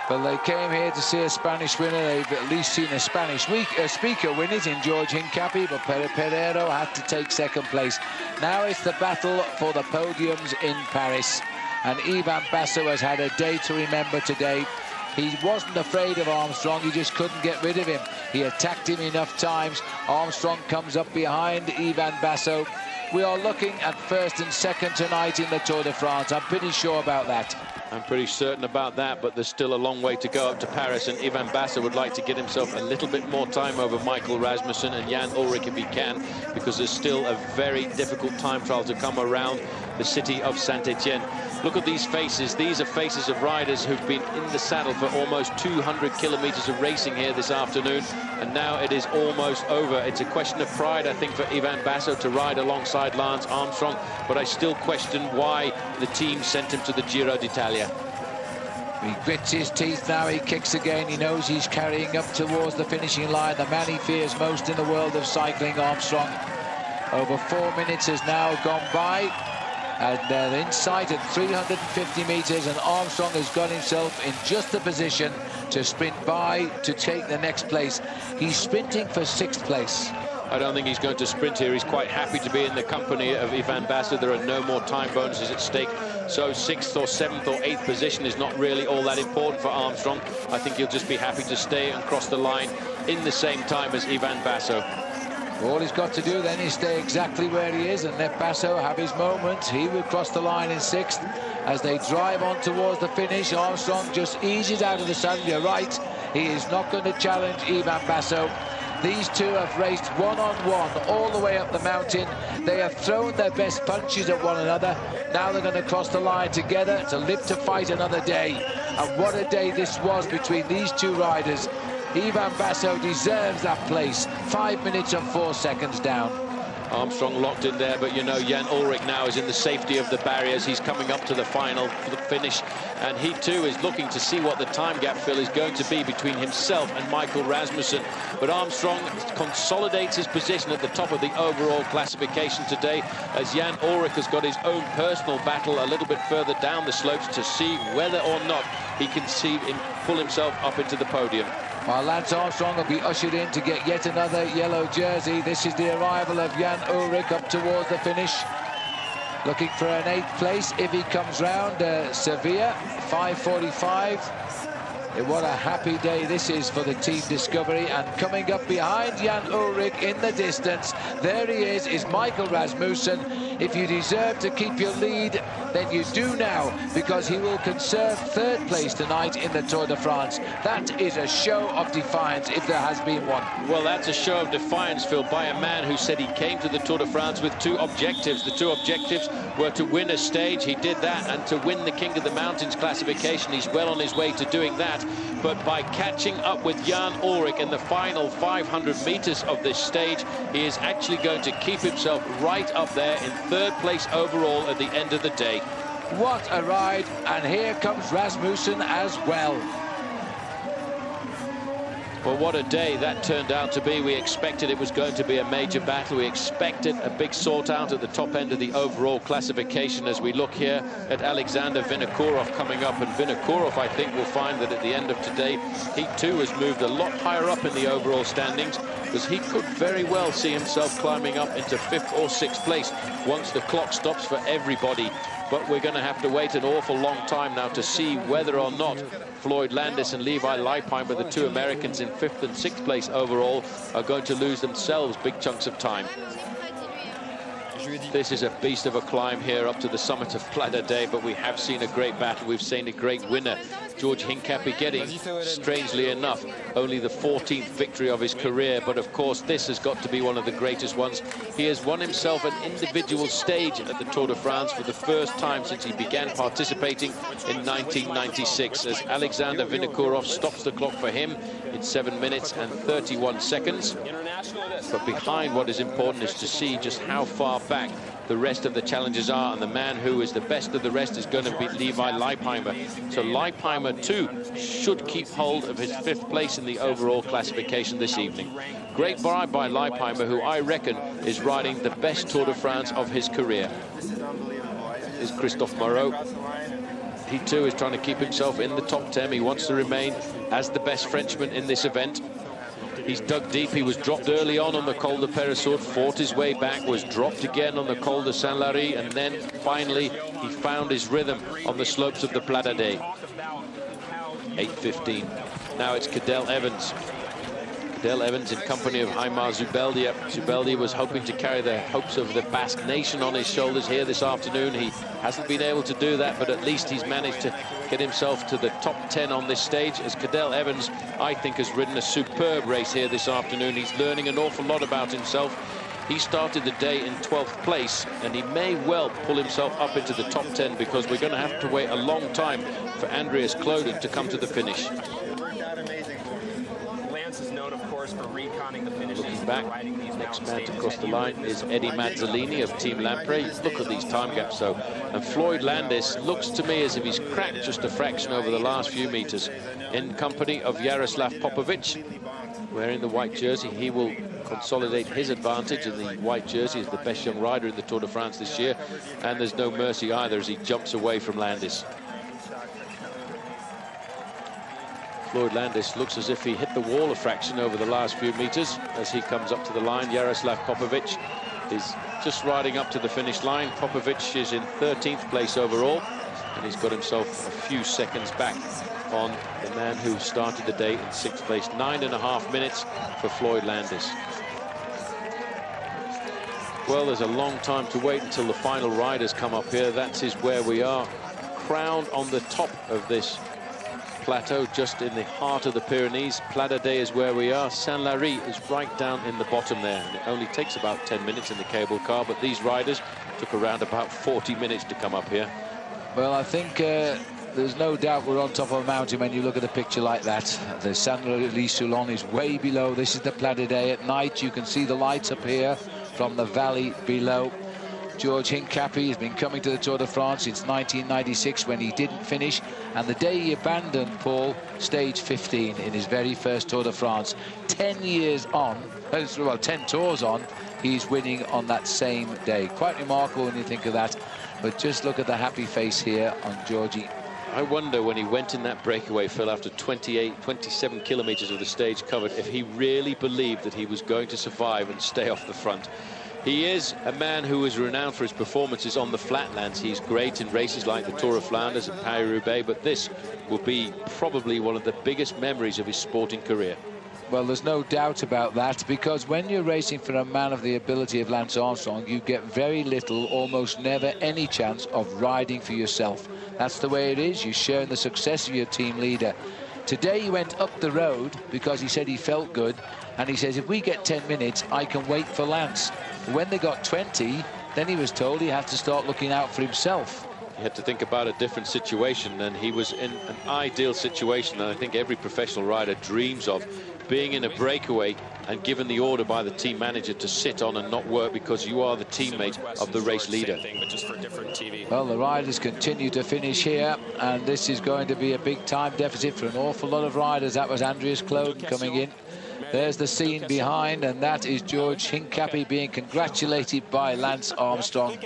But they came here to see a Spanish winner. They've at least seen a Spanish week, a speaker win it in George Hincapie, but Pere Pereiro had to take second place. Now it's the battle for the podiums in Paris. And Ivan Basso has had a day to remember today. He wasn't afraid of Armstrong, he just couldn't get rid of him. He attacked him enough times. Armstrong comes up behind Ivan Basso. We are looking at first and second tonight in the Tour de France. I'm pretty sure about that. I'm pretty certain about that, but there's still a long way to go up to Paris, and Ivan Basso would like to get himself a little bit more time over Michael Rasmussen and Jan Ullrich if he can, because there's still a very difficult time trial to come around the city of Saint-Etienne. Look at these faces. These are faces of riders who've been in the saddle for almost 200 kilometers of racing here this afternoon, and now it is almost over. It's a question of pride, I think, for Ivan Basso to ride alongside Lance Armstrong, but I still question why the team sent him to the Giro d'Italia. He grits his teeth now, he kicks again, he knows he's carrying up towards the finishing line. The man he fears most in the world of cycling, Armstrong. Over four minutes has now gone by and they're in sight at 350 metres and Armstrong has got himself in just the position to sprint by to take the next place. He's sprinting for sixth place. I don't think he's going to sprint here. He's quite happy to be in the company of Ivan Basso. There are no more time bonuses at stake. So sixth or seventh or eighth position is not really all that important for Armstrong. I think he'll just be happy to stay and cross the line in the same time as Ivan Basso. All he's got to do then is stay exactly where he is and let Basso have his moment. He will cross the line in sixth as they drive on towards the finish. Armstrong just eases out of the saddle. You're right. He is not going to challenge Ivan Basso. These two have raced one-on-one -on -one all the way up the mountain. They have thrown their best punches at one another. Now they're going to cross the line together to live to fight another day. And what a day this was between these two riders. Ivan Basso deserves that place. Five minutes and four seconds down. Armstrong locked in there, but you know Jan Ullrich now is in the safety of the barriers. He's coming up to the final the finish, and he too is looking to see what the time gap fill is going to be between himself and Michael Rasmussen. But Armstrong consolidates his position at the top of the overall classification today, as Jan Ullrich has got his own personal battle a little bit further down the slopes to see whether or not he can see him pull himself up into the podium. Lance Armstrong will be ushered in to get yet another yellow jersey. This is the arrival of Jan Ullrich up towards the finish. Looking for an eighth place if he comes round. Uh, Sevilla, 5.45. What a happy day this is for the Team Discovery. And coming up behind Jan Ullrich in the distance, there he is, is Michael Rasmussen. If you deserve to keep your lead, then you do now, because he will conserve third place tonight in the Tour de France. That is a show of defiance, if there has been one. Well, that's a show of defiance, Phil, by a man who said he came to the Tour de France with two objectives. The two objectives were to win a stage, he did that, and to win the King of the Mountains classification. He's well on his way to doing that but by catching up with Jan Ullrich in the final 500 meters of this stage, he is actually going to keep himself right up there in third place overall at the end of the day. What a ride, and here comes Rasmussen as well. Well, what a day that turned out to be. We expected it was going to be a major battle. We expected a big sort out at the top end of the overall classification as we look here at Alexander Vinokourov coming up. And Vinokourov, I think, will find that at the end of today, he too has moved a lot higher up in the overall standings because he could very well see himself climbing up into fifth or sixth place once the clock stops for everybody but we're going to have to wait an awful long time now to see whether or not Floyd Landis and Levi Leipheimer, the two Americans in fifth and sixth place overall, are going to lose themselves big chunks of time. This is a beast of a climb here up to the summit of Pla d'Adet, but we have seen a great battle. We've seen a great winner George Hincapie getting, strangely enough, only the 14th victory of his career. But of course, this has got to be one of the greatest ones. He has won himself an individual stage at the Tour de France for the first time since he began participating in 1996 as Alexander Vinokourov stops the clock for him in 7 minutes and 31 seconds. But behind what is important is to see just how far back the rest of the challengers are. And the man who is the best of the rest is going to be Levi Leipheimer. So Leipheimer, too, should keep hold of his fifth place in the overall classification this evening. Great ride by Leipheimer, who I reckon is riding the best Tour de France of his career. Is Christophe Moreau. He, too, is trying to keep himself in the top 10. He wants to remain as the best Frenchman in this event. He's dug deep. He was dropped early on on the Col de Peyresourde, fought his way back, was dropped again on the Col de Saint-Lary, and then finally he found his rhythm on the slopes of the Pla d'Adet. 8.15. Now it's Cadel Evans. Cadel Evans in company of Haimar Zubeldia. Zubeldia was hoping to carry the hopes of the Basque nation on his shoulders here this afternoon. He hasn't been able to do that, but at least he's managed to get himself to the top 10 on this stage as Cadel Evans, I think, has ridden a superb race here this afternoon. He's learning an awful lot about himself. He started the day in 12th place, and he may well pull himself up into the top 10 because we're going to have to wait a long time for Andreas Klöden to come to the finish. Looking back, next man to cross the line is Eddy Mazzoleni of Team Lampre. Look at these time gaps, though. And Floyd Landis looks to me as if he's cracked just a fraction over the last few meters. In company of Yaroslav Popovych, wearing the white jersey, he will consolidate his advantage in the white jersey as the best young rider in the Tour de France this year. And there's no mercy either as he jumps away from Landis. Floyd Landis looks as if he hit the wall a fraction over the last few meters as he comes up to the line. Yaroslav Popovych is just riding up to the finish line. Popovych is in 13th place overall, and he's got himself a few seconds back on the man who started the day in sixth place. Nine and a half minutes for Floyd Landis. Well, there's a long time to wait until the final riders come up here. That is where we are, crowned on the top of this plateau just in the heart of the Pyrenees. Pla d'Adet is where we are. Saint-Lary is right down in the bottom there. And it only takes about 10 minutes in the cable car, but these riders took around about 40 minutes to come up here. Well, I think uh, there's no doubt we're on top of a mountain when you look at a picture like that. The Saint-Lary-Soulan is way below. This is the Pla d'Adet at night. You can see the lights up here from the valley below. George Hincapie has been coming to the Tour de France since 1996 when he didn't finish. And the day he abandoned, Paul, stage 15 in his very first Tour de France. 10 years on, uh, well, 10 tours on, he's winning on that same day. Quite remarkable when you think of that. But just look at the happy face here on Georgie. I wonder when he went in that breakaway, Phil, after 28, 27 kilometres of the stage covered, if he really believed that he was going to survive and stay off the front. He is a man who is renowned for his performances on the flatlands. He's great in races like the Tour of Flanders and Paris-Roubaix, but this will be probably one of the biggest memories of his sporting career. Well, there's no doubt about that, because when you're racing for a man of the ability of Lance Armstrong, you get very little, almost never any chance of riding for yourself. That's the way it is. You share in the success of your team leader. Today he went up the road because he said he felt good, and he says, if we get 10 minutes, I can wait for Lance. When they got 20, then he was told he had to start looking out for himself. He had to think about a different situation, and he was in an ideal situation that I think every professional rider dreams of, being in a breakaway and given the order by the team manager to sit on and not work because you are the teammate of the race leader. Well, the riders continue to finish here, and this is going to be a big time deficit for an awful lot of riders. That was Andreas Klöden coming in. There's the scene behind, and that is George Hincapie being congratulated by Lance Armstrong.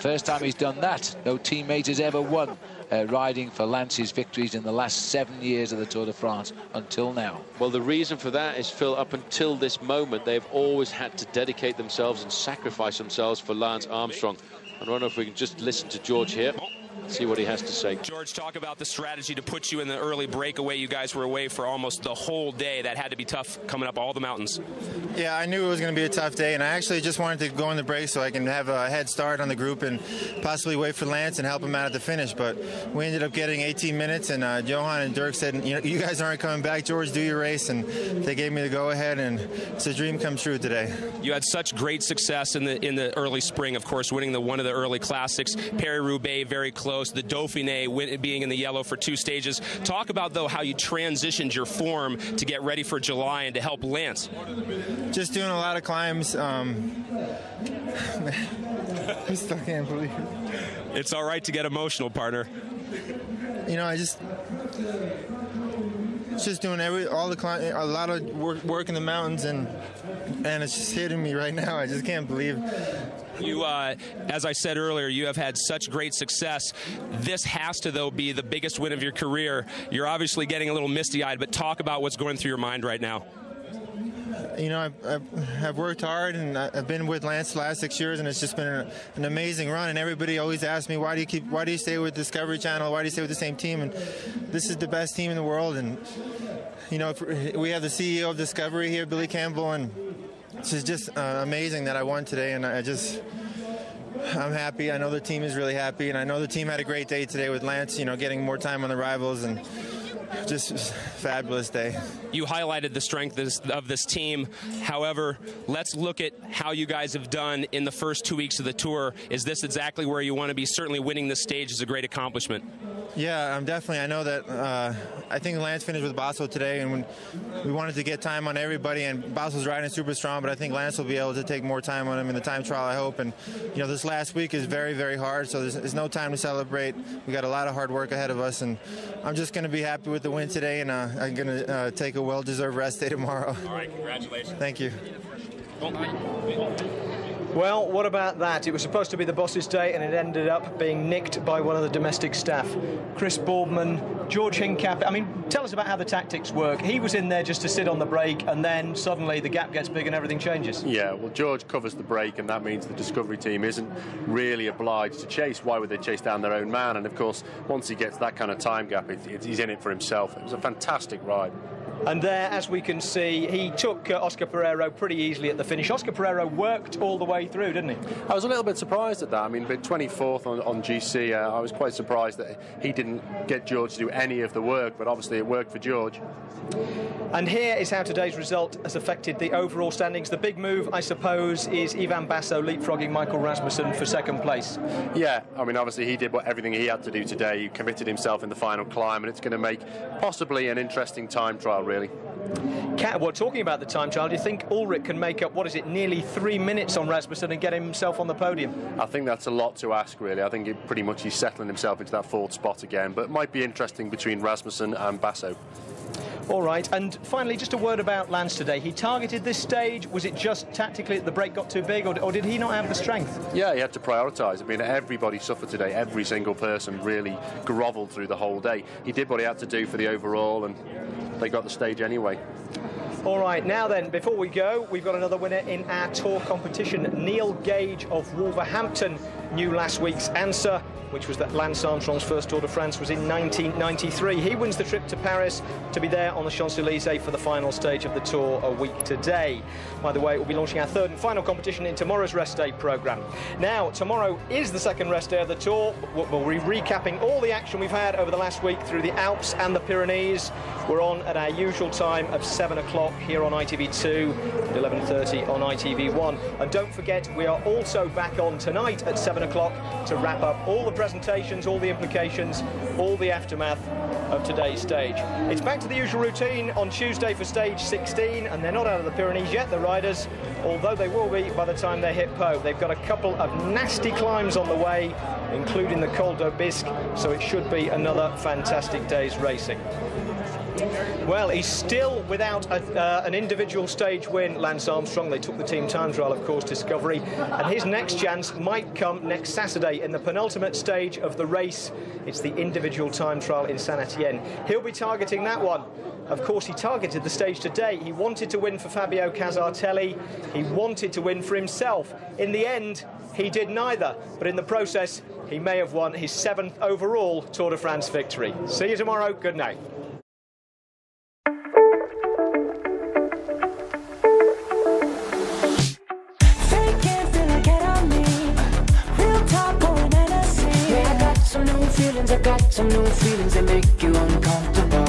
First time he's done that. No teammate has ever won uh, riding for Lance's victories in the last seven years of the Tour de France until now. Well, the reason for that is, Phil, up until this moment, they've always had to dedicate themselves and sacrifice themselves for Lance Armstrong. I don't know if we can just listen to George here. See what he has to say. George, talk about the strategy to put you in the early breakaway. You guys were away for almost the whole day. That had to be tough coming up all the mountains. Yeah, I knew it was going to be a tough day, and I actually just wanted to go in the break so I can have a head start on the group and possibly wait for Lance and help him out at the finish. But we ended up getting 18 minutes, and uh, Johan and Dirk said, you know, you guys aren't coming back. George, do your race, and they gave me the go-ahead, and it's a dream come true today. You had such great success in the in the early spring, of course, winning the one of the early classics. Paris Roubaix very close. The Dauphiné being in the yellow for two stages. Talk about though how you transitioned your form to get ready for July and to help Lance. Just doing a lot of climbs. Um, I still can't believe it. It's all right to get emotional, partner. You know, I just just doing every all the climb, a lot of work, work in the mountains, and and it's just hitting me right now. I just can't believe. You, uh, as I said earlier, you have had such great success. This has to, though, be the biggest win of your career. You're obviously getting a little misty-eyed, but talk about what's going through your mind right now you know, I've, I've, I've, worked hard and I've been with Lance the last six years, and it's just been an, an, amazing run. And everybody always asks me, why do you keep, why do you stay with Discovery Channel? Why do you stay with the same team? And this is the best team in the world. And you know, we have the CEO of Discovery here, Billy Campbell, and it's just uh, amazing that I won today. And I just. I'm happy. I know the team is really happy, and I know the team had a great day today with Lance. You know, getting more time on the rivals, and just fabulous day. You highlighted the strength of this team. However, let's look at how you guys have done in the first two weeks of the tour. Is this exactly where you want to be? Certainly, winning this stage is a great accomplishment. Yeah, I'm definitely. I know that. Uh, I think Lance finished with Basso today, and we wanted to get time on everybody. And Basso's riding super strong, but I think Lance will be able to take more time on him in the time trial. I hope. And you know, this last week is very, very hard, so there's, there's no time to celebrate. We got a lot of hard work ahead of us, and I'm just going to be happy with the win today, and uh, I'm going to uh, take a well-deserved rest day tomorrow. All right, congratulations. Thank you. Well, what about that? It was supposed to be the boss's day, and it ended up being nicked by one of the domestic staff. Chris Boardman, George Hincapie. I mean, tell us about how the tactics work. He was in there just to sit on the break and then suddenly the gap gets big and everything changes. Yeah, well, George covers the break and that means the Discovery team isn't really obliged to chase. Why would they chase down their own man? And of course, once he gets that kind of time gap, it, it, he's in it for himself. It was a fantastic ride. And there, as we can see, he took uh, Oscar Pereiro pretty easily at the finish. Oscar Pereiro worked all the way through, didn't he? I was a little bit surprised at that. I mean, 24th on, on GC, uh, I was quite surprised that he didn't get George to do any of the work, but obviously it worked for George. And here is how today's result has affected the overall standings. The big move, I suppose, is Ivan Basso leapfrogging Michael Rasmussen for second place. Yeah, I mean, obviously he did what, everything he had to do today. He committed himself in the final climb, and it's going to make possibly an interesting time trial, really. Cat, well, talking about the time trial, do you think Ullrich can make up, what is it, nearly three minutes on Rasmussen and get himself on the podium? I think that's a lot to ask, really. I think it pretty much he's settling himself into that fourth spot again, but it might be interesting between Rasmussen and Basso. All right, and finally, just a word about Lance today. He targeted this stage. Was it just tactically that the break got too big, or, or did he not have the strength? Yeah, he had to prioritise. I mean, everybody suffered today. Every single person really grovelled through the whole day. He did what he had to do for the overall, and they got the stage anyway. All right, now then, before we go, we've got another winner in our tour competition. Neil Gage of Wolverhampton knew last week's answer which was that Lance Armstrong's first Tour de France was in 1993. He wins the trip to Paris to be there on the Champs-Élysées for the final stage of the Tour a week today. By the way, we'll be launching our third and final competition in tomorrow's rest day programme. Now, tomorrow is the second rest day of the Tour. We'll be recapping all the action we've had over the last week through the Alps and the Pyrenees. We're on at our usual time of 7 o'clock here on ITV2 and 11.30 on ITV1. And don't forget, we are also back on tonight at 7 o'clock to wrap up all the presentations, all the implications, all the aftermath of today's stage. It's back to the usual routine on Tuesday for stage 16, and they're not out of the Pyrenees yet, the riders, although they will be by the time they hit Pau. They've got a couple of nasty climbs on the way, including the Col d'Aubisque, so it should be another fantastic day's racing. Well, he's still without a, uh, an individual stage win, Lance Armstrong. They took the team time trial, of course, Discovery. And his next chance might come next Saturday in the penultimate stage of the race. It's the individual time trial in Saint Etienne. He'll be targeting that one. Of course, he targeted the stage today. He wanted to win for Fabio Casartelli. He wanted to win for himself. In the end, he did neither. But in the process, he may have won his seventh overall Tour de France victory. See you tomorrow. Good night. Feelings, I got some new feelings that make you uncomfortable.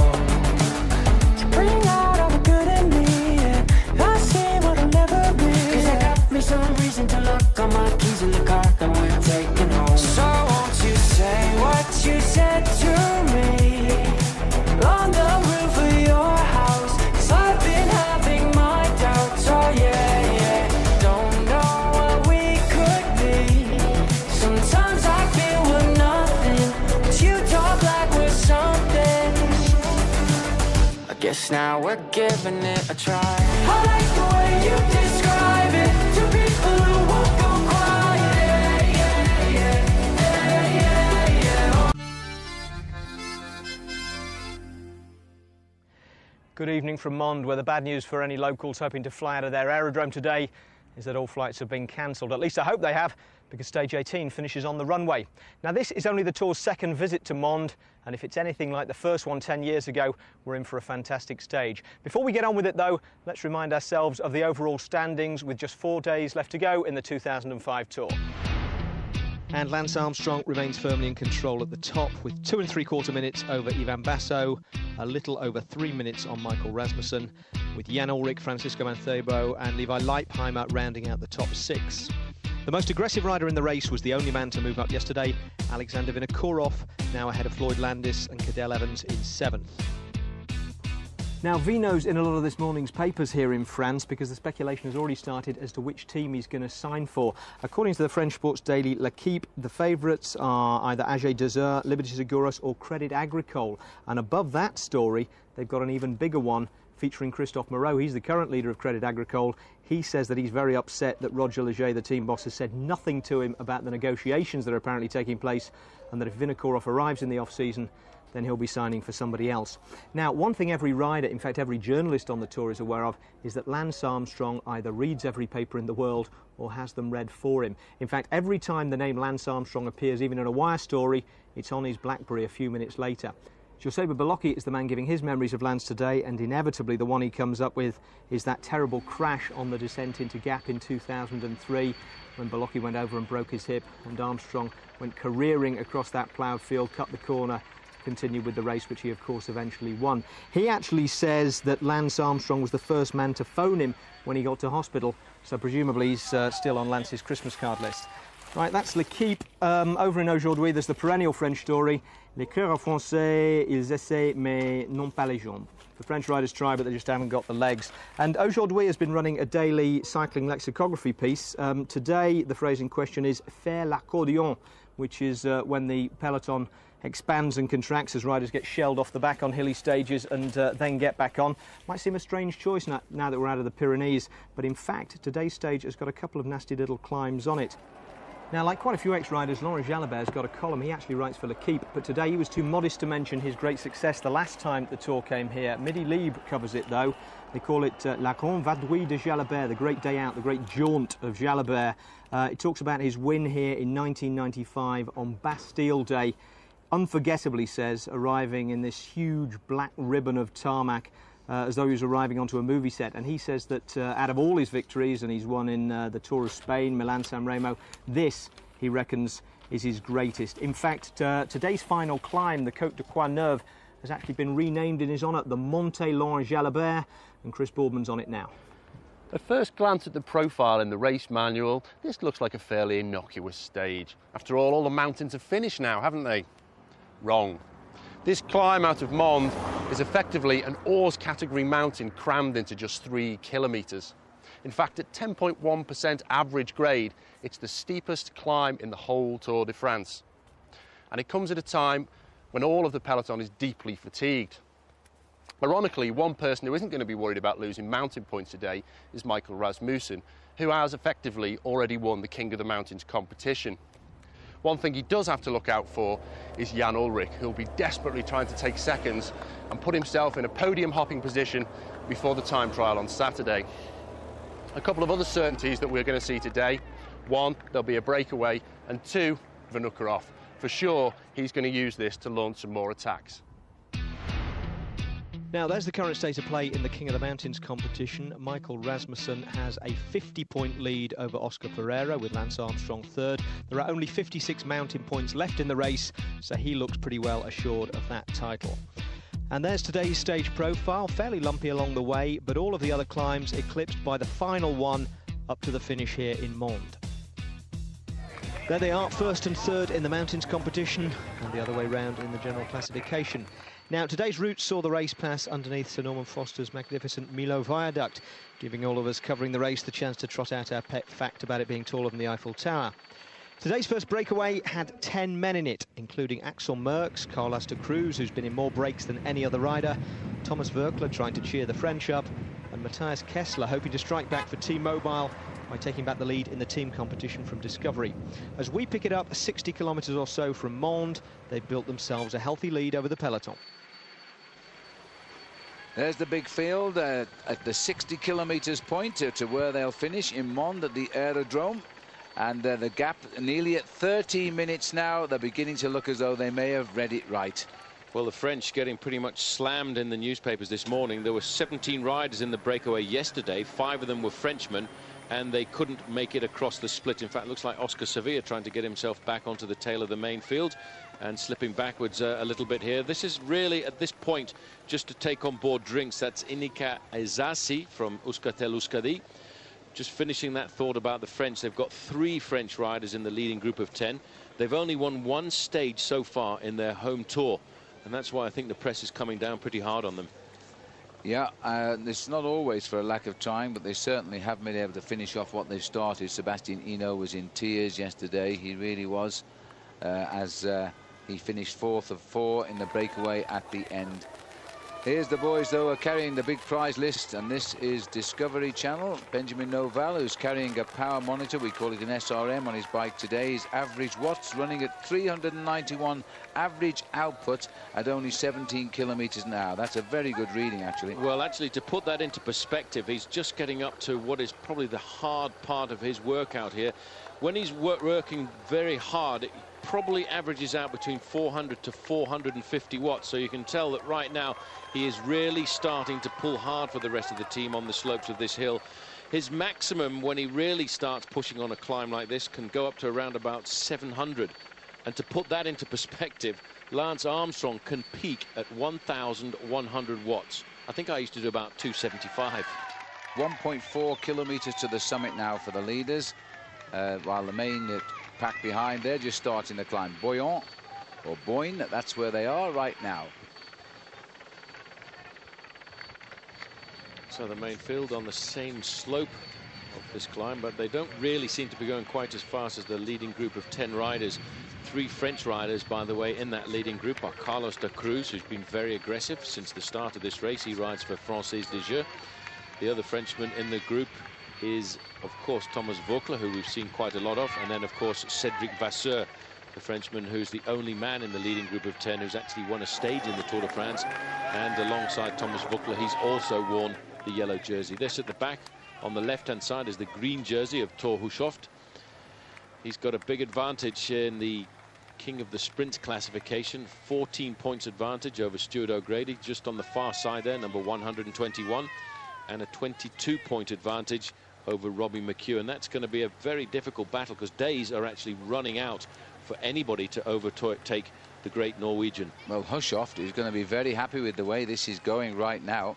Guess now we're giving it a try. I like the way you describe it to people who won't go quiet. Yeah, yeah, yeah, yeah, yeah. Good evening from Mende, where the bad news for any locals hoping to fly out of their aerodrome today is that all flights have been cancelled. At least I hope they have, because stage 18 finishes on the runway. Now, this is only the tour's second visit to Mende, and if it's anything like the first one 10 years ago, we're in for a fantastic stage. Before we get on with it, though, let's remind ourselves of the overall standings with just four days left to go in the 2005 tour. And Lance Armstrong remains firmly in control at the top with two and three quarter minutes over Ivan Basso, a little over three minutes on Michael Rasmussen, with Jan Ullrich, Francisco Mancebo, and Levi Leipheimer rounding out the top six. The most aggressive rider in the race was the only man to move up yesterday, Alexander Vinokourov, now ahead of Floyd Landis and Cadel Evans in seventh. Now, Vino's in a lot of this morning's papers here in France because the speculation has already started as to which team he's going to sign for. According to the French sports daily L'Equipe, the favourites are either AG2R, Liberty Seguros or Credit Agricole. And above that story, they've got an even bigger one featuring Christophe Moreau. He's the current leader of Credit Agricole. He says that he's very upset that Roger Legeay, the team boss, has said nothing to him about the negotiations that are apparently taking place and that if Vinokourov arrives in the off-season, then he'll be signing for somebody else. Now, one thing every rider, in fact every journalist on the tour is aware of, is that Lance Armstrong either reads every paper in the world or has them read for him. In fact, every time the name Lance Armstrong appears, even in a wire story, it's on his BlackBerry a few minutes later. Joseba Beloki is the man giving his memories of Lance today, and inevitably the one he comes up with is that terrible crash on the descent into Gap in 2003 when Beloki went over and broke his hip, and Armstrong went careering across that ploughed field, cut the corner, continued with the race, which he, of course, eventually won. He actually says that Lance Armstrong was the first man to phone him when he got to hospital, so presumably he's uh, still on Lance's Christmas card list. Right, that's L'Equipe. Um, over in Aujourd'hui, there's the perennial French story. Les coureurs français, ils essaient, mais non pas les jambes. The French riders try, but they just haven't got the legs. And Aujourd'hui has been running a daily cycling lexicography piece. Um, today, the phrase in question is faire l'accordion, which is uh, when the peloton expands and contracts as riders get shelled off the back on hilly stages and uh, then get back on. Might seem a strange choice now, now that we're out of the Pyrenees, but in fact, today's stage has got a couple of nasty little climbs on it. Now, like quite a few ex-riders, Laurent Jalabert's got a column. He actually writes for L'Equipe, but today he was too modest to mention his great success the last time the Tour came here. Midi Libre covers it, though. They call it uh, La Grande Vadrouille de Jalabert, the great day out, the great jaunt of Jalabert. Uh, it talks about his win here in 1995 on Bastille Day. Unforgettably, says, arriving in this huge black ribbon of tarmac uh, as though he was arriving onto a movie set. And he says that uh, out of all his victories, and he's won in uh, the Tour of Spain, Milan San Remo, this, he reckons, is his greatest. In fact, uh, today's final climb, the Côte de Croix Neuve, has actually been renamed in his honour, the Montée Laurent Jalabert, and Chris Boardman's on it now. At first glance at the profile in the race manual, this looks like a fairly innocuous stage. After all, all the mountains have finished now, haven't they? Wrong. This climb out of Mende is effectively an hors category mountain crammed into just three kilometres. In fact, at 10.1% average grade, it's the steepest climb in the whole Tour de France. And it comes at a time when all of the peloton is deeply fatigued. Ironically, one person who isn't going to be worried about losing mountain points today is Michael Rasmussen, who has effectively already won the King of the Mountains competition. One thing he does have to look out for is Jan Ullrich, who'll be desperately trying to take seconds and put himself in a podium hopping position before the time trial on Saturday. A couple of other certainties that we're going to see today. One, there'll be a breakaway, and two, off. For sure, he's going to use this to launch some more attacks. Now, there's the current state of play in the King of the Mountains competition. Michael Rasmussen has a 50 point lead over Oscar Pereiro with Lance Armstrong third. There are only 56 mountain points left in the race, so he looks pretty well assured of that title. And there's today's stage profile, fairly lumpy along the way, but all of the other climbs eclipsed by the final one up to the finish here in Mende. There they are, first and third in the mountains competition, and the other way round in the general classification. Now, today's route saw the race pass underneath Sir Norman Foster's magnificent Millau Viaduct, giving all of us covering the race the chance to trot out our pet fact about it being taller than the Eiffel Tower. Today's first breakaway had 10 men in it, including Axel Merckx, Carlos da Cruz, who's been in more breaks than any other rider, Thomas Voeckler trying to cheer the French up, and Matthias Kessler hoping to strike back for T-Mobile by taking back the lead in the team competition from Discovery. As we pick it up 60 kilometres or so from Mende, they've built themselves a healthy lead over the peloton. There's the big field uh, at the 60 kilometres point to, to, where they'll finish in Mende at the aerodrome. And uh, the gap nearly at 30 minutes now. They're beginning to look as though they may have read it right. Well, the French getting pretty much slammed in the newspapers this morning. There were 17 riders in the breakaway yesterday. Five of them were Frenchmen, and they couldn't make it across the split. In fact, it looks like Oscar Sevilla trying to get himself back onto the tail of the main field and slipping backwards uh, a little bit here. This is really, at this point, just to take on board drinks. That's Iñaki Isasi from Euskaltel Euskadi. Just finishing that thought about the French. They've got three French riders in the leading group of 10. They've only won one stage so far in their home tour. And that's why I think the press is coming down pretty hard on them. Yeah, uh, it's not always for a lack of trying, but they certainly have been able to finish off what they've started. Sébastien Hinault was in tears yesterday. He really was, uh, as uh, he finished fourth of four in the breakaway at the end. Here's the boys, though, are carrying the big prize list, and this is Discovery Channel. Benjamin Noval, who's carrying a power monitor, we call it an SRM, on his bike today. His average watts running at 391 average output at only 17 kilometres an hour. That's a very good reading, actually. Well, actually, to put that into perspective, he's just getting up to what is probably the hard part of his workout here. When he's work working very hard, probably averages out between 400 to 450 watts. So you can tell that right now he is really starting to pull hard for the rest of the team on the slopes of this hill. His maximum when he really starts pushing on a climb like this can go up to around about 700. And to put that into perspective, Lance Armstrong can peak at 1,100 watts. I think I used to do about 275. 1.4 kilometres to the summit now for the leaders, uh, while the main pack behind, they're just starting the climb. Boyon or Boyne, that's where they are right now. So the main field on the same slope of this climb, but they don't really seem to be going quite as fast as the leading group of 10 riders. Three French riders, by the way, in that leading group are Carlos da Cruz, who's been very aggressive since the start of this race. He rides for Française des Jeux. The other Frenchman in the group is, of course, Thomas Voeckler, who we've seen quite a lot of, and then, of course, Cedric Vasseur, the Frenchman who's the only man in the leading group of 10 who's actually won a stage in the Tour de France. And alongside Thomas Voeckler, he's also worn the yellow jersey. This at the back on the left-hand side is the green jersey of Thor Hushovd. He's got a big advantage in the King of the Sprint classification, 14 points advantage over Stuart O'Grady, just on the far side there, number 121, and a 22-point advantage over Robbie McEwen. And that's going to be a very difficult battle because days are actually running out for anybody to overtake the great Norwegian. Well, Hushovd is going to be very happy with the way this is going right now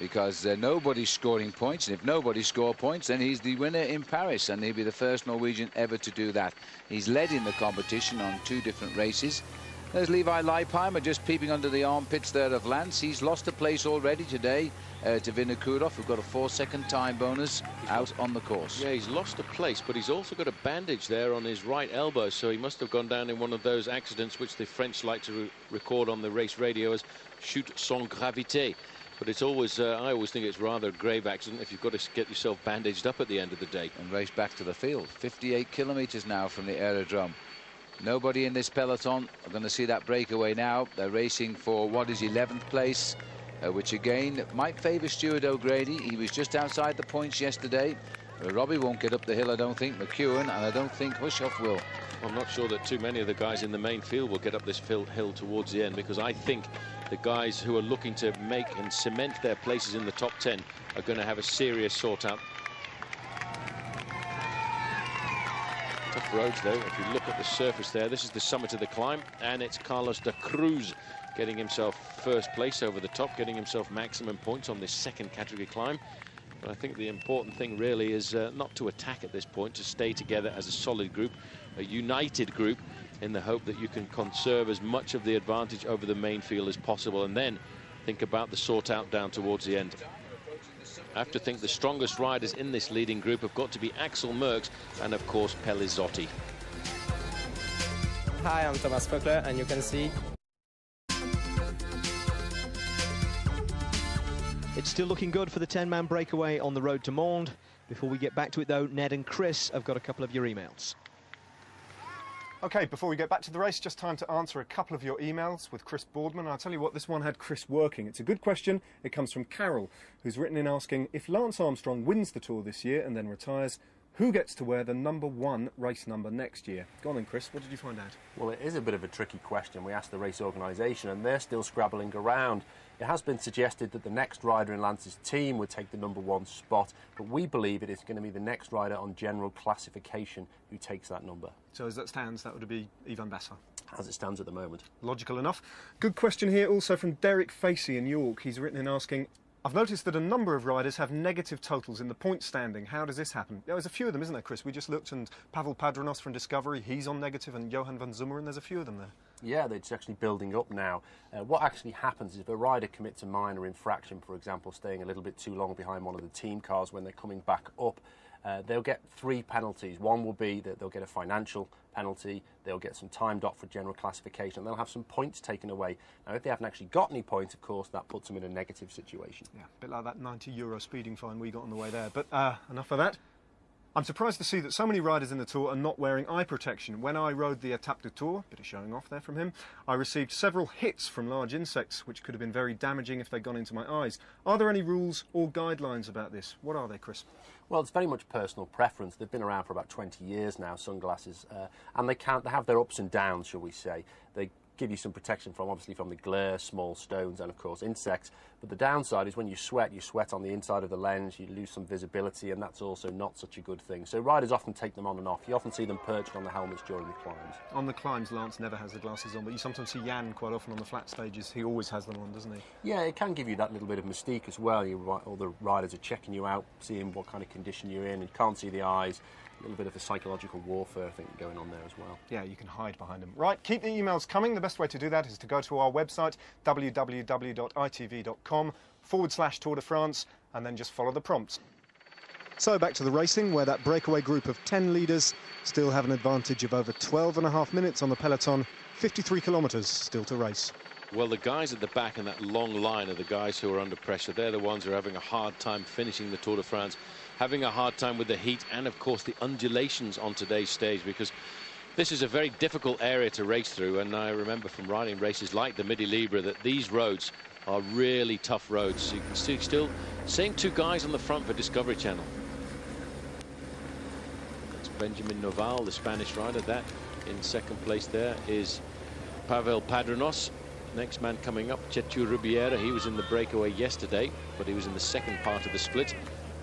because uh, nobody's scoring points. And if nobody score points, then he's the winner in Paris, and he'll be the first Norwegian ever to do that. He's led in the competition on two different races. There's Levi Leipheimer just peeping under the armpits there of Lance. He's lost a place already today uh, to Vinokourov, who got a four-second time bonus he's out on the course. Yeah, he's lost a place, but he's also got a bandage there on his right elbow, so he must have gone down in one of those accidents which the French like to re record on the race radio as chute sans gravité. But it's always, uh, I always think it's rather a grave accident if you've got to get yourself bandaged up at the end of the day. And race back to the field. 58 kilometres now from the aerodrome. Nobody in this peloton are going to see that breakaway now. They're racing for what is 11th place, uh, which again might favour Stuart O'Grady. He was just outside the points yesterday. Uh, Robbie won't get up the hill, I don't think. McEwen, and I don't think Hushovd will. I'm not sure that too many of the guys in the main field will get up this hill, hill towards the end because I think the guys who are looking to make and cement their places in the top 10 are going to have a serious sort out. Roads though, if you look at the surface there, this is the summit of the climb and it's Carlos da Cruz getting himself first place over the top, getting himself maximum points on this second category climb. But I think the important thing really is uh, not to attack at this point, to stay together as a solid group, a united group, in the hope that you can conserve as much of the advantage over the main field as possible, and then think about the sort out down towards the end. I have to think the strongest riders in this leading group have got to be Axel Merckx and, of course, Pellizotti. Hi, I'm Thomas Voeckler, and you can see It's still looking good for the 10-man breakaway on the road to Mende. Before we get back to it, though, Ned and Chris have got a couple of your emails. Okay, before we get back to the race, just time to answer a couple of your emails with Chris Boardman. I'll tell you what, this one had Chris working. It's a good question. It comes from Carol, who's written in asking if Lance Armstrong wins the Tour this year and then retires, who gets to wear the number one race number next year? Go on then, Chris. What did you find out? Well, it is a bit of a tricky question. We asked the race organisation, and they're still scrabbling around. It has been suggested that the next rider in Lance's team would take the number one spot, but we believe it is going to be the next rider on general classification who takes that number. So as that stands, that would be Ivan Basso. As it stands at the moment. Logical enough. Good question here also from Derek Facey in York. He's written in asking, I've noticed that a number of riders have negative totals in the point standing. How does this happen? There's a few of them, isn't there, Chris? We just looked, and Pavel Padrnos from Discovery, he's on negative, and Johan van Summeren, there's a few of them there. Yeah, it's actually building up now. Uh, what actually happens is if a rider commits a minor infraction, for example, staying a little bit too long behind one of the team cars when they're coming back up, uh, they'll get three penalties. One will be that they'll get a financial penalty, they'll get some time dot for general classification, they'll have some points taken away. Now, if they haven't actually got any points, of course, that puts them in a negative situation. Yeah, a bit like that 90 euro speeding fine we got on the way there. But uh, enough of that. I'm surprised to see that so many riders in the Tour are not wearing eye protection. When I rode the Etape du Tour, bit of showing off there from him, I received several hits from large insects, which could have been very damaging if they'd gone into my eyes. Are there any rules or guidelines about this? What are they, Chris? Well, it's very much personal preference. They've been around for about 20 years now, sunglasses, uh, and they can they have their ups and downs, shall we say. They give you some protection from obviously from the glare, small stones, and of course insects. But the downside is when you sweat, you sweat on the inside of the lens, you lose some visibility, and that's also not such a good thing. So riders often take them on and off. You often see them perched on the helmets during the climbs. On the climbs, Lance never has the glasses on, but you sometimes see Jan quite often on the flat stages. He always has them on, doesn't he? Yeah, it can give you that little bit of mystique as well. You, all the riders are checking you out, seeing what kind of condition you're in, and can't see the eyes a little bit of a psychological warfare, I think, going on there as well. Yeah, you can hide behind them. Right, keep the emails coming. The best way to do that is to go to our website, www.itv.com forward slash Tour de France, and then just follow the prompts. So back to the racing, where that breakaway group of 10 leaders still have an advantage of over 12 and a half minutes on the peloton, 53 kilometres still to race. Well, the guys at the back in that long line are the guys who are under pressure. They're the ones who are having a hard time finishing the Tour de France having a hard time with the heat and, of course, the undulations on today's stage because this is a very difficult area to race through. And I remember from riding races like the Midi Libre that these roads are really tough roads. So you can see still same two guys on the front for Discovery Channel. That's Benjamin Noval, the Spanish rider. That in second place there is Pavel Padrnos. Next man coming up, Chechu Rubiera. He was in the breakaway yesterday, but he was in the second part of the split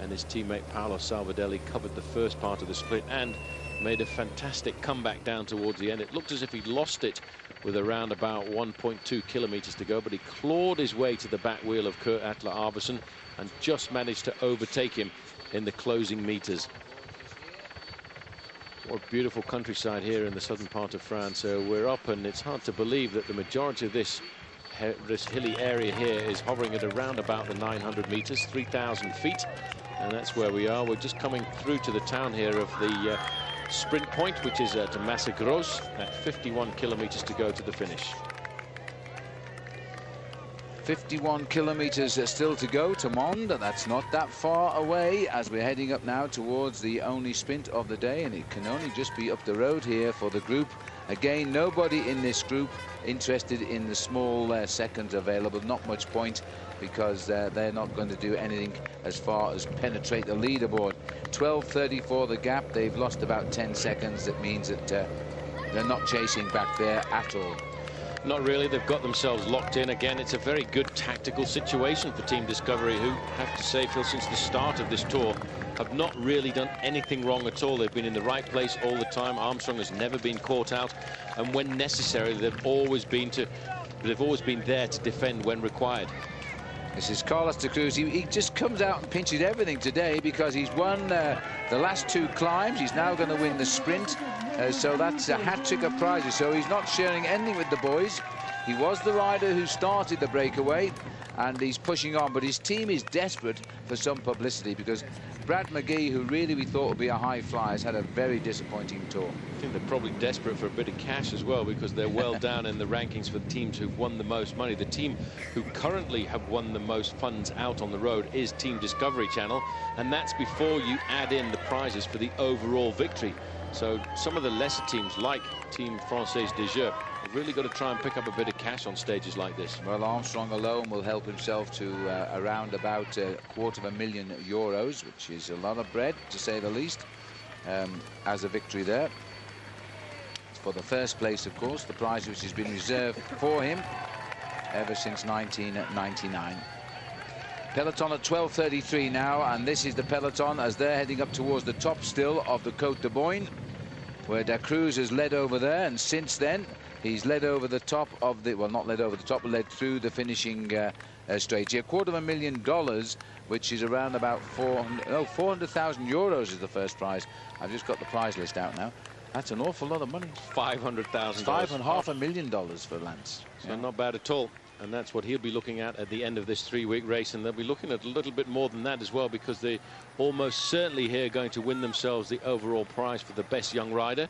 and his teammate Paolo Savoldelli covered the first part of the split and made a fantastic comeback down towards the end. It looked as if he'd lost it with around about 1.2 kilometres to go, but he clawed his way to the back wheel of Kurt Asle Arvesen and just managed to overtake him in the closing meters. What beautiful countryside here in the southern part of France. So we're up, and it's hard to believe that the majority of this this hilly area here is hovering at around about the 900 meters, 3,000 feet and that's where we are. We're just coming through to the town here of the uh, sprint point, which is at Massegros, at 51 kilometers to go to the finish. 51 kilometres still to go to Mende. That's not that far away as we're heading up now towards the only sprint of the day, and it can only just be up the road here for the group. Again, nobody in this group interested in the small uh, seconds available. Not much point because uh, they're not going to do anything as far as penetrate the leaderboard. 12.34 the gap. They've lost about 10 seconds. That means that uh, they're not chasing back there at all. Not really. They've got themselves locked in again. It's a very good tactical situation for Team Discovery, who, have to say, Phil, since the start of this tour, have not really done anything wrong at all. They've been in the right place all the time. Armstrong has never been caught out, and when necessary, they've always been to, they've always been there to defend when required. This is Carlos da Cruz. He, he, just comes out and pinches everything today because he's won uh, the last two climbs. He's now going to win the sprint. Uh, so that's a hat trick of prizes. So he's not sharing anything with the boys. He was the rider who started the breakaway and he's pushing on. But his team is desperate for some publicity because Brad McGee, who really we thought would be a high flyer, has had a very disappointing tour. I think they're probably desperate for a bit of cash as well because they're well down in the rankings for the teams who've won the most money. The team who currently have won the most funds out on the road is Team Discovery Channel, and that's before you add in the prizes for the overall victory. So some of the lesser teams, like Team Française des Jeux, really got to try and pick up a bit of cash on stages like this. Well, Armstrong alone will help himself to uh, around about a quarter of a million euros, which is a lot of bread, to say the least, um, as a victory there. For the first place, of course, the prize which has been reserved for him ever since 1999. Peloton at 12.33 now, and this is the peloton as they're heading up towards the top still of the Côte de Boyne, where Da Cruz has led over there, and since then he's led over the top of the, well, not led over the top, but led through the finishing uh, uh, straight here. Quarter of a million dollars, which is around about 400, no, 400,000 euros is the first prize. I've just got the prize list out now. That's an awful lot of money. $500,000. Five and a half a million dollars for Lance. So yeah. not bad at all and that's what he'll be looking at at the end of this three-week race and they'll be looking at a little bit more than that as well because they almost certainly here going to win themselves the overall prize for the best young rider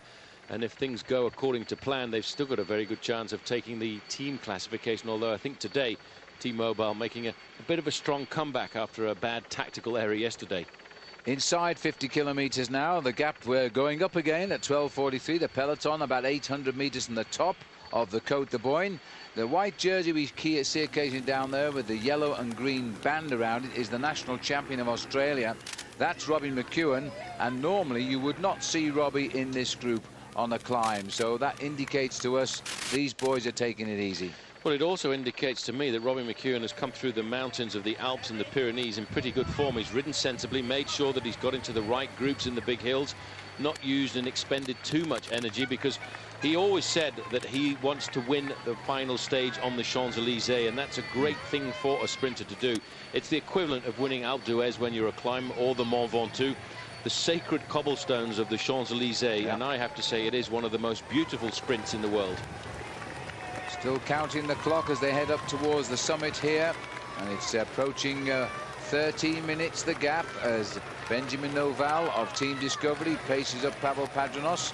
and if things go according to plan they've still got a very good chance of taking the team classification although I think today T-Mobile making a, a bit of a strong comeback after a bad tactical error yesterday. Inside 50 kilometres now, the gap we're going up again at 12.43. The peloton about 800 metres from the top of the Côte de Boyne. The white jersey we see occasionally down there with the yellow and green band around it is the national champion of Australia. That's Robbie McEwen, and normally you would not see Robbie in this group on the climb. So that indicates to us these boys are taking it easy. Well, it also indicates to me that Robbie McEwen has come through the mountains of the Alps and the Pyrenees in pretty good form. He's ridden sensibly, made sure that he's got into the right groups in the big hills, not used and expended too much energy because he always said that he wants to win the final stage on the Champs-Élysées, and that's a great thing for a sprinter to do. It's the equivalent of winning Alpe d'Huez when you're a climber or the Mont Ventoux, the sacred cobblestones of the Champs-Élysées, yeah. and I have to say it is one of the most beautiful sprints in the world. Still counting the clock as they head up towards the summit here, and it's approaching uh, 13 minutes the gap as Benjamin Noval of Team Discovery paces up Pavel Padrnos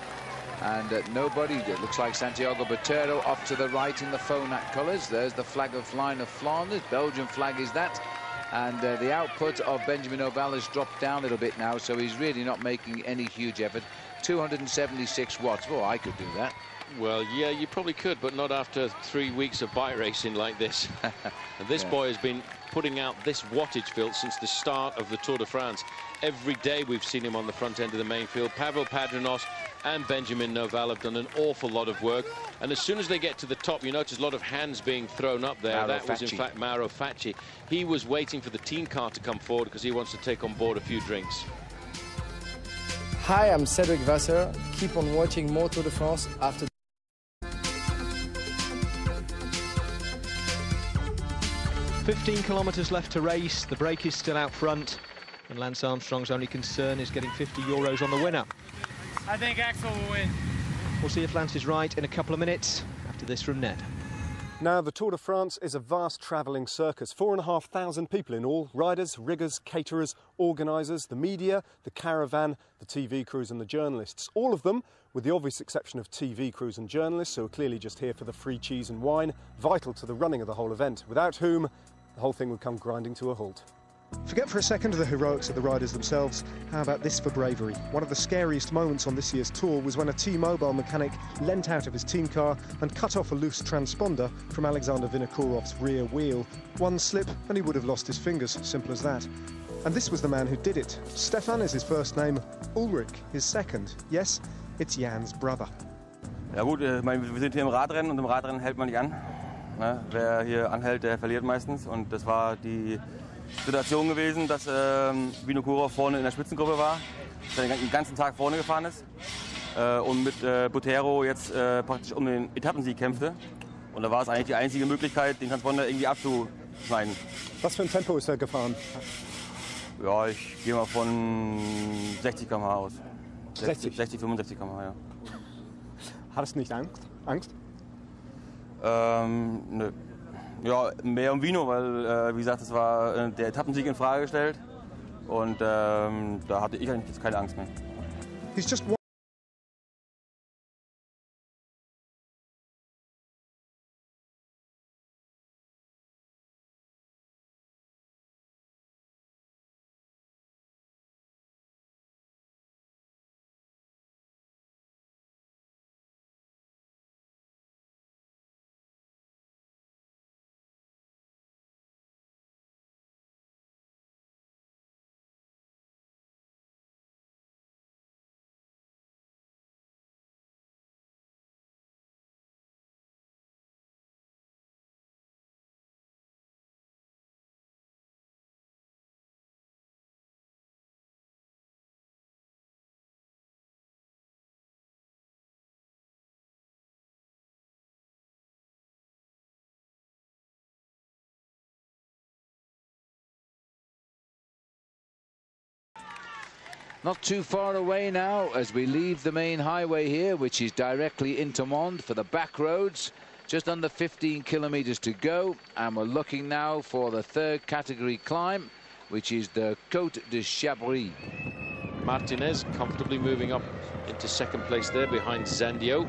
and uh, nobody, it looks like Santiago Botero off to the right in the Phonak colours. There's the flag of line of Flanders, Belgian flag is that. And uh, the output of Benjamin Noval has dropped down a little bit now, so he's really not making any huge effort. 276 watts. Oh, I could do that. Well, yeah, you probably could, but not after three weeks of bike racing like this. and this yeah. boy has been putting out this wattage field since the start of the Tour de France. Every day we've seen him on the front end of the main field. Pavel Padrnos and Benjamin Noval have done an awful lot of work. And as soon as they get to the top, you notice a lot of hands being thrown up there. Mauro that Facci. was, in fact, Mauro Facci. He was waiting for the team car to come forward because he wants to take on board a few drinks. Hi, I'm Cedric Vasseur. Keep on watching more Tour de France after 15 kilometres left to race. The break is still out front. And Lance Armstrong's only concern is getting 50 euros on the winner. I think Axel will win. We'll see if Lance is right in a couple of minutes after this from Ned. Now, the Tour de France is a vast travelling circus. Four and a half thousand people in all riders, riggers, caterers, organisers, the media, the caravan, the TV crews, and the journalists. All of them, with the obvious exception of TV crews and journalists, who are clearly just here for the free cheese and wine, vital to the running of the whole event, without whom the whole thing would come grinding to a halt. Forget for a second the heroics of the riders themselves. How about this for bravery? One of the scariest moments on this year's tour was when a T-Mobile mechanic leant out of his team car and cut off a loose transponder from Alexander Vinokourov's rear wheel. One slip and he would have lost his fingers, simple as that. And this was the man who did it. Stefan is his first name, Ullrich his second. Yes, it's Jan's brother. Ja gut, äh, meine, wir sind hier im Radrennen und im Radrennen hält man nicht an. Wer hier anhält, der verliert meistens. Und das war die Situation gewesen, dass ähm, Vinokurov vorne in der Spitzengruppe war, der den ganzen Tag vorne gefahren ist äh, und mit äh, Botero jetzt äh, praktisch um den Etappensieg kämpfte. Und da war es eigentlich die einzige Möglichkeit, den Transponder irgendwie abzuschneiden. Was für ein Tempo ist er gefahren? Ja, ich gehe mal von 60 km/h aus. 60? 60, 65 km/h, ja. Hattest du nicht Angst? Angst? Ähm, nö. Ja, mehr um Vino, weil, äh, wie gesagt, es war äh, der Etappensieg in Frage gestellt. Und ähm, da hatte ich eigentlich keine Angst mehr. Not too far away now as we leave the main highway here, which is directly into Mende for the back roads. Just under 15 kilometres to go, and we're looking now for the third category climb, which is the Côte de Chabrits. Martinez comfortably moving up into second place there behind Zandio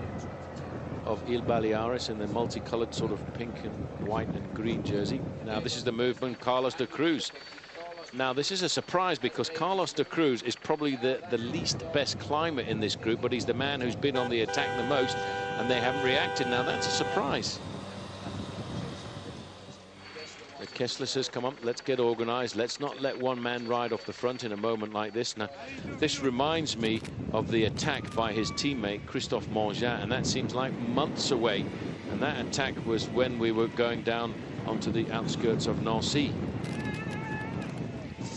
of Illes Balears in the multicolored sort of pink and white and green jersey. Now this is the movement Carlos da Cruz now, this is a surprise because Carlos da Cruz is probably the, the least best climber in this group, but he's the man who's been on the attack the most, and they haven't reacted. Now, that's a surprise. The Kessler says, come on, let's get organised. Let's not let one man ride off the front in a moment like this. Now, this reminds me of the attack by his teammate, Christophe Mengin, and that seems like months away. And that attack was when we were going down onto the outskirts of Nancy.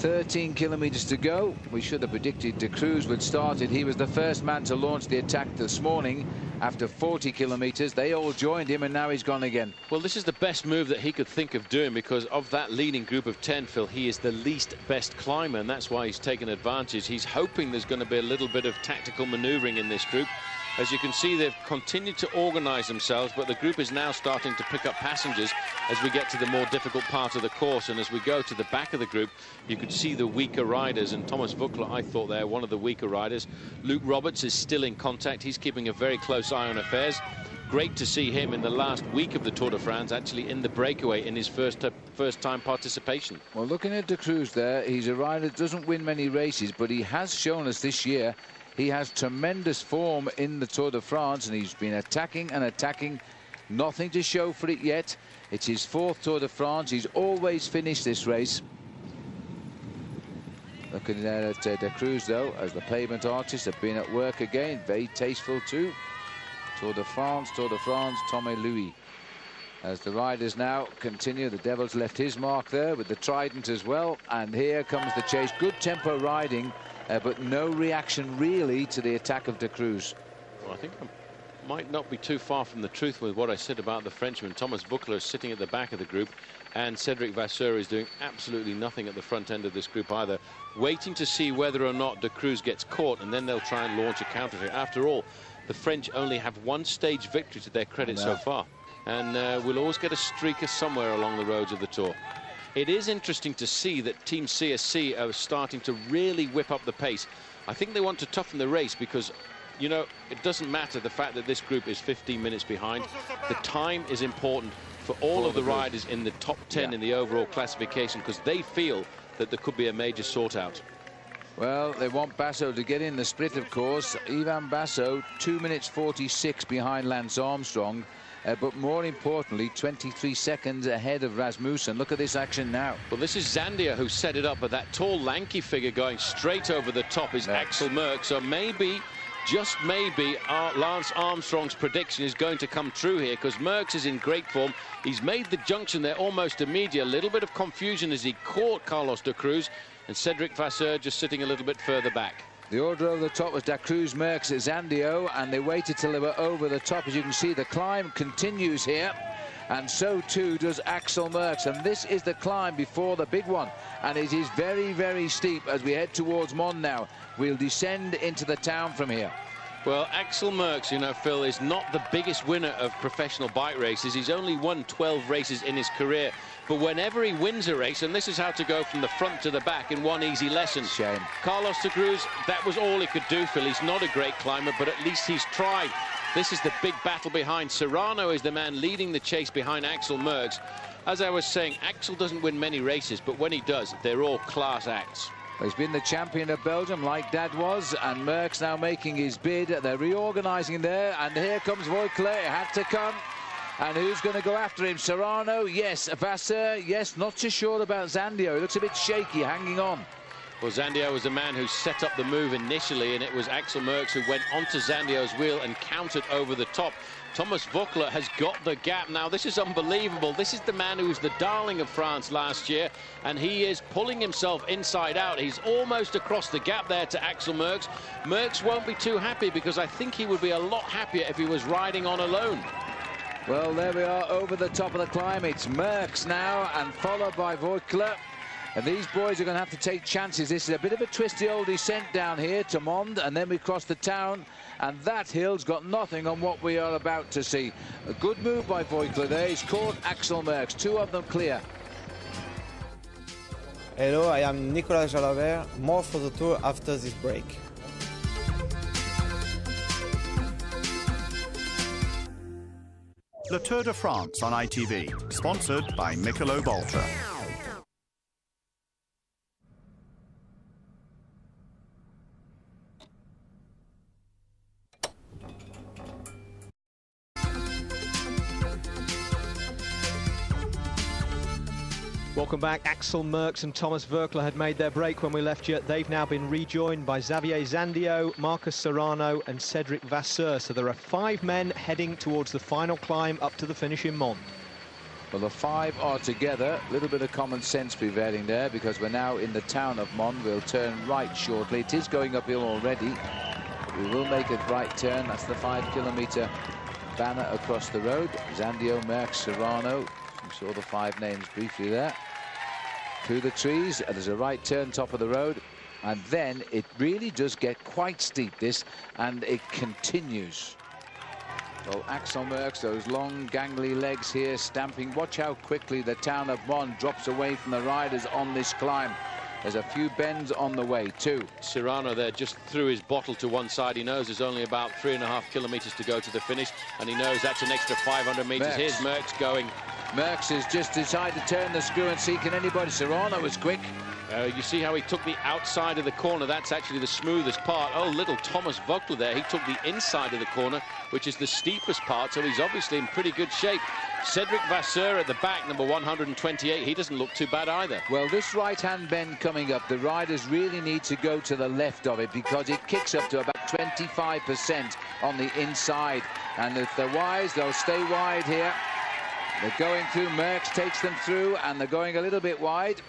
13 kilometres to go. We should have predicted Da Cruz would start it. He was the first man to launch the attack this morning. After 40 kilometres, they all joined him, and now he's gone again. Well, this is the best move that he could think of doing because of that leading group of 10, Phil, he is the least best climber, and that's why he's taken advantage. He's hoping there's going to be a little bit of tactical manoeuvring in this group. As you can see, they've continued to organise themselves, but the group is now starting to pick up passengers as we get to the more difficult part of the course. And as we go to the back of the group, you could see the weaker riders. And Thomas Voeckler, I thought there, one of the weaker riders. Luke Roberts is still in contact. He's keeping a very close eye on affairs. Great to see him in the last week of the Tour de France, actually in the breakaway in his first uh, first time participation. Well, looking at Da Cruz there, he's a rider that doesn't win many races, but he has shown us this year he has tremendous form in the Tour de France, and he's been attacking and attacking. Nothing to show for it yet. It's his fourth Tour de France. He's always finished this race. Looking there at uh, Da Cruz, though, as the pavement artists have been at work again. Very tasteful, too. Tour de France, Tour de France, Tommy Louis. As the riders now continue, the Devil's left his mark there with the Trident as well. And here comes the chase. Good tempo riding uh, but no reaction really to the attack of Da Cruz. Well, I think I might not be too far from the truth with what I said about the Frenchman. Thomas Voeckler is sitting at the back of the group, and Cedric Vasseur is doing absolutely nothing at the front end of this group either, waiting to see whether or not Da Cruz gets caught, and then they'll try and launch a counter. After all, the French only have one stage victory to their credit so far, and uh, we'll always get a streaker somewhere along the roads of the Tour. It is interesting to see that Team CSC are starting to really whip up the pace. I think they want to toughen the race because, you know, it doesn't matter the fact that this group is 15 minutes behind. The time is important for all of the, riders in the top 10 yeah. in the overall classification because they feel that there could be a major sort out. Well, they want Basso to get in the split, of course. Ivan Basso, 2 minutes 46 behind Lance Armstrong uh, but more importantly 23 seconds ahead of Rasmussen look at this action now well this is Zandio who set it up but that tall lanky figure going straight over the top is Axel Merckx so maybe just maybe Lance Armstrong's prediction is going to come true here because Merckx is in great form. He's made the junction there almost immediate. A little bit of confusion as he caught Carlos da Cruz and Cedric Vasseur just sitting a little bit further back. The order over the top was Da Cruz, Merckx, Zandio, and they waited till they were over the top. As you can see, the climb continues here, and so too does Axel Merckx. And this is the climb before the big one, and it is very, very steep as we head towards Mende now. We'll descend into the town from here. Well, Axel Merckx, you know, Phil, is not the biggest winner of professional bike races. He's only won 12 races in his career. But whenever he wins a race, and this is how to go from the front to the back in one easy lesson. Shame. Carlos da Cruz, that was all he could do, Phil. He's not a great climber, but at least he's tried. This is the big battle behind. Serrano is the man leading the chase behind Axel Merckx. As I was saying, Axel doesn't win many races, but when he does, they're all class acts. He's been the champion of Belgium like Dad was, and Merckx now making his bid. They're reorganising there, and here comes Voeckler. It had to come. And who's going to go after him? Serrano, yes. Vasseur, yes. Not too sure about Zandio. He looks a bit shaky, hanging on. Well, Zandio was the man who set up the move initially, and it was Axel Merckx who went onto Zandio's wheel and countered over the top. Thomas Voeckler has got the gap now. This is unbelievable. This is the man who was the darling of France last year, and he is pulling himself inside out. He's almost across the gap there to Axel Merckx. Merckx won't be too happy because I think he would be a lot happier if he was riding on alone. Well, there we are over the top of the climb. It's Merckx now, and followed by Voeckler. And these boys are going to have to take chances. This is a bit of a twisty old descent down here to Mende, and then we cross the town, and that hill's got nothing on what we are about to see. A good move by Voeckler there. He's caught Axel Merckx. Two of them clear. Hello, I am Nicolas Jalabert. More for the tour after this break. Le Tour de France on ITV, sponsored by Michelob Ultra. Welcome back. Axel Merckx and Thomas Voeckler had made their break when we left you. They've now been rejoined by Xavier Zandio, Marcos Serrano and Cedric Vasseur. So there are five men heading towards the final climb up to the finish in Mende. Well, the five are together. A little bit of common sense prevailing there because we're now in the town of Mende. We'll turn right shortly. It is going uphill already. We will make a right turn. That's the five-kilometre banner across the road. Zandio, Merckx, Serrano. We saw the five names briefly there through the trees. And there's a right turn top of the road. And then it really does get quite steep, this, and it continues. Well, Axel Merckx, those long, gangly legs here stamping. Watch how quickly the town of Mende drops away from the riders on this climb. There's a few bends on the way, too. Serrano there just threw his bottle to one side. He knows there's only about three and a half kilometres to go to the finish, and he knows that's an extra 500 metres. Merckx. Here's Merckx going. Merckx has just decided to turn the screw and see can anybody. Serrano was quick. Uh, you see how he took the outside of the corner. That's actually the smoothest part. Oh, little Thomas Voeckler there. He took the inside of the corner, which is the steepest part, so he's obviously in pretty good shape. Cedric Vasseur at the back, number 128. He doesn't look too bad either. Well, this right-hand bend coming up, the riders really need to go to the left of it because it kicks up to about 25% on the inside. And if they're wise, they'll stay wide here. They're going through, Merckx takes them through, and they're going a little bit wide.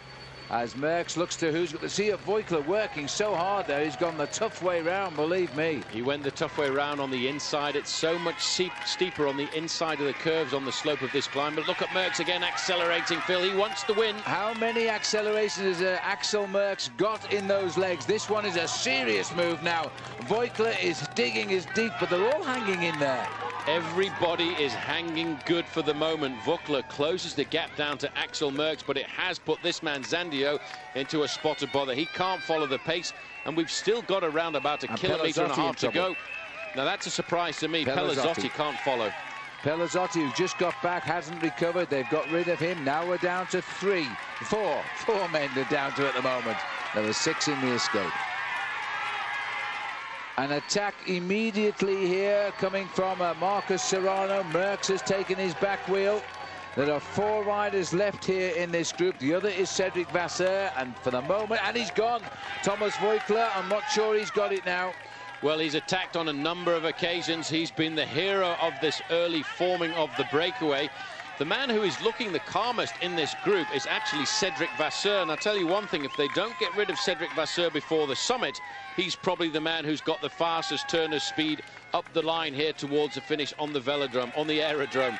As Merckx looks to who's got the see of Voeckler working so hard there. He's gone the tough way round, believe me. He went the tough way round on the inside. It's so much steep, steeper on the inside of the curves on the slope of this climb. But look at Merckx again accelerating, Phil. He wants to win. How many accelerations has uh, Axel Merckx got in those legs? This one is a serious move now. Voeckler is digging his deep, but they're all hanging in there. Everybody is hanging good for the moment. Voeckler closes the gap down to Axel Merckx, but it has put this man Zandio into a spot of bother. He can't follow the pace, and we've still got around about a And kilometre and a half to go. Now, that's a surprise to me. Pellizotti. Pellizotti can't follow. Pellizotti, who just got back, hasn't recovered. They've got rid of him. Now we're down to three, four, four men they're down to at the moment. There were six in the escape. An attack immediately here coming from uh, Marcos Serrano. Merckx has taken his back wheel. There are four riders left here in this group. The other is Cedric Vasseur, and for the moment, and he's gone. Thomas Voeckler, I'm not sure he's got it now. Well, he's attacked on a number of occasions. He's been the hero of this early forming of the breakaway. The man who is looking the calmest in this group is actually Cedric Vasseur. And I'll tell you one thing, if they don't get rid of Cedric Vasseur before the summit, he's probably the man who's got the fastest turn of speed up the line here towards the finish on the velodrome, on the aerodrome.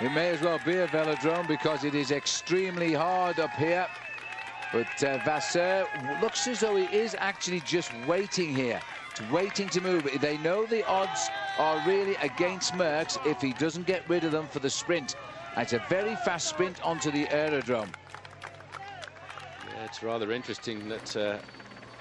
It may as well be a velodrome because it is extremely hard up here. But uh, Vasseur looks as though he is actually just waiting here. Waiting to move. They know the odds are really against Merckx if he doesn't get rid of them for the sprint. It's a very fast sprint onto the aerodrome. Yeah, it's rather interesting that uh,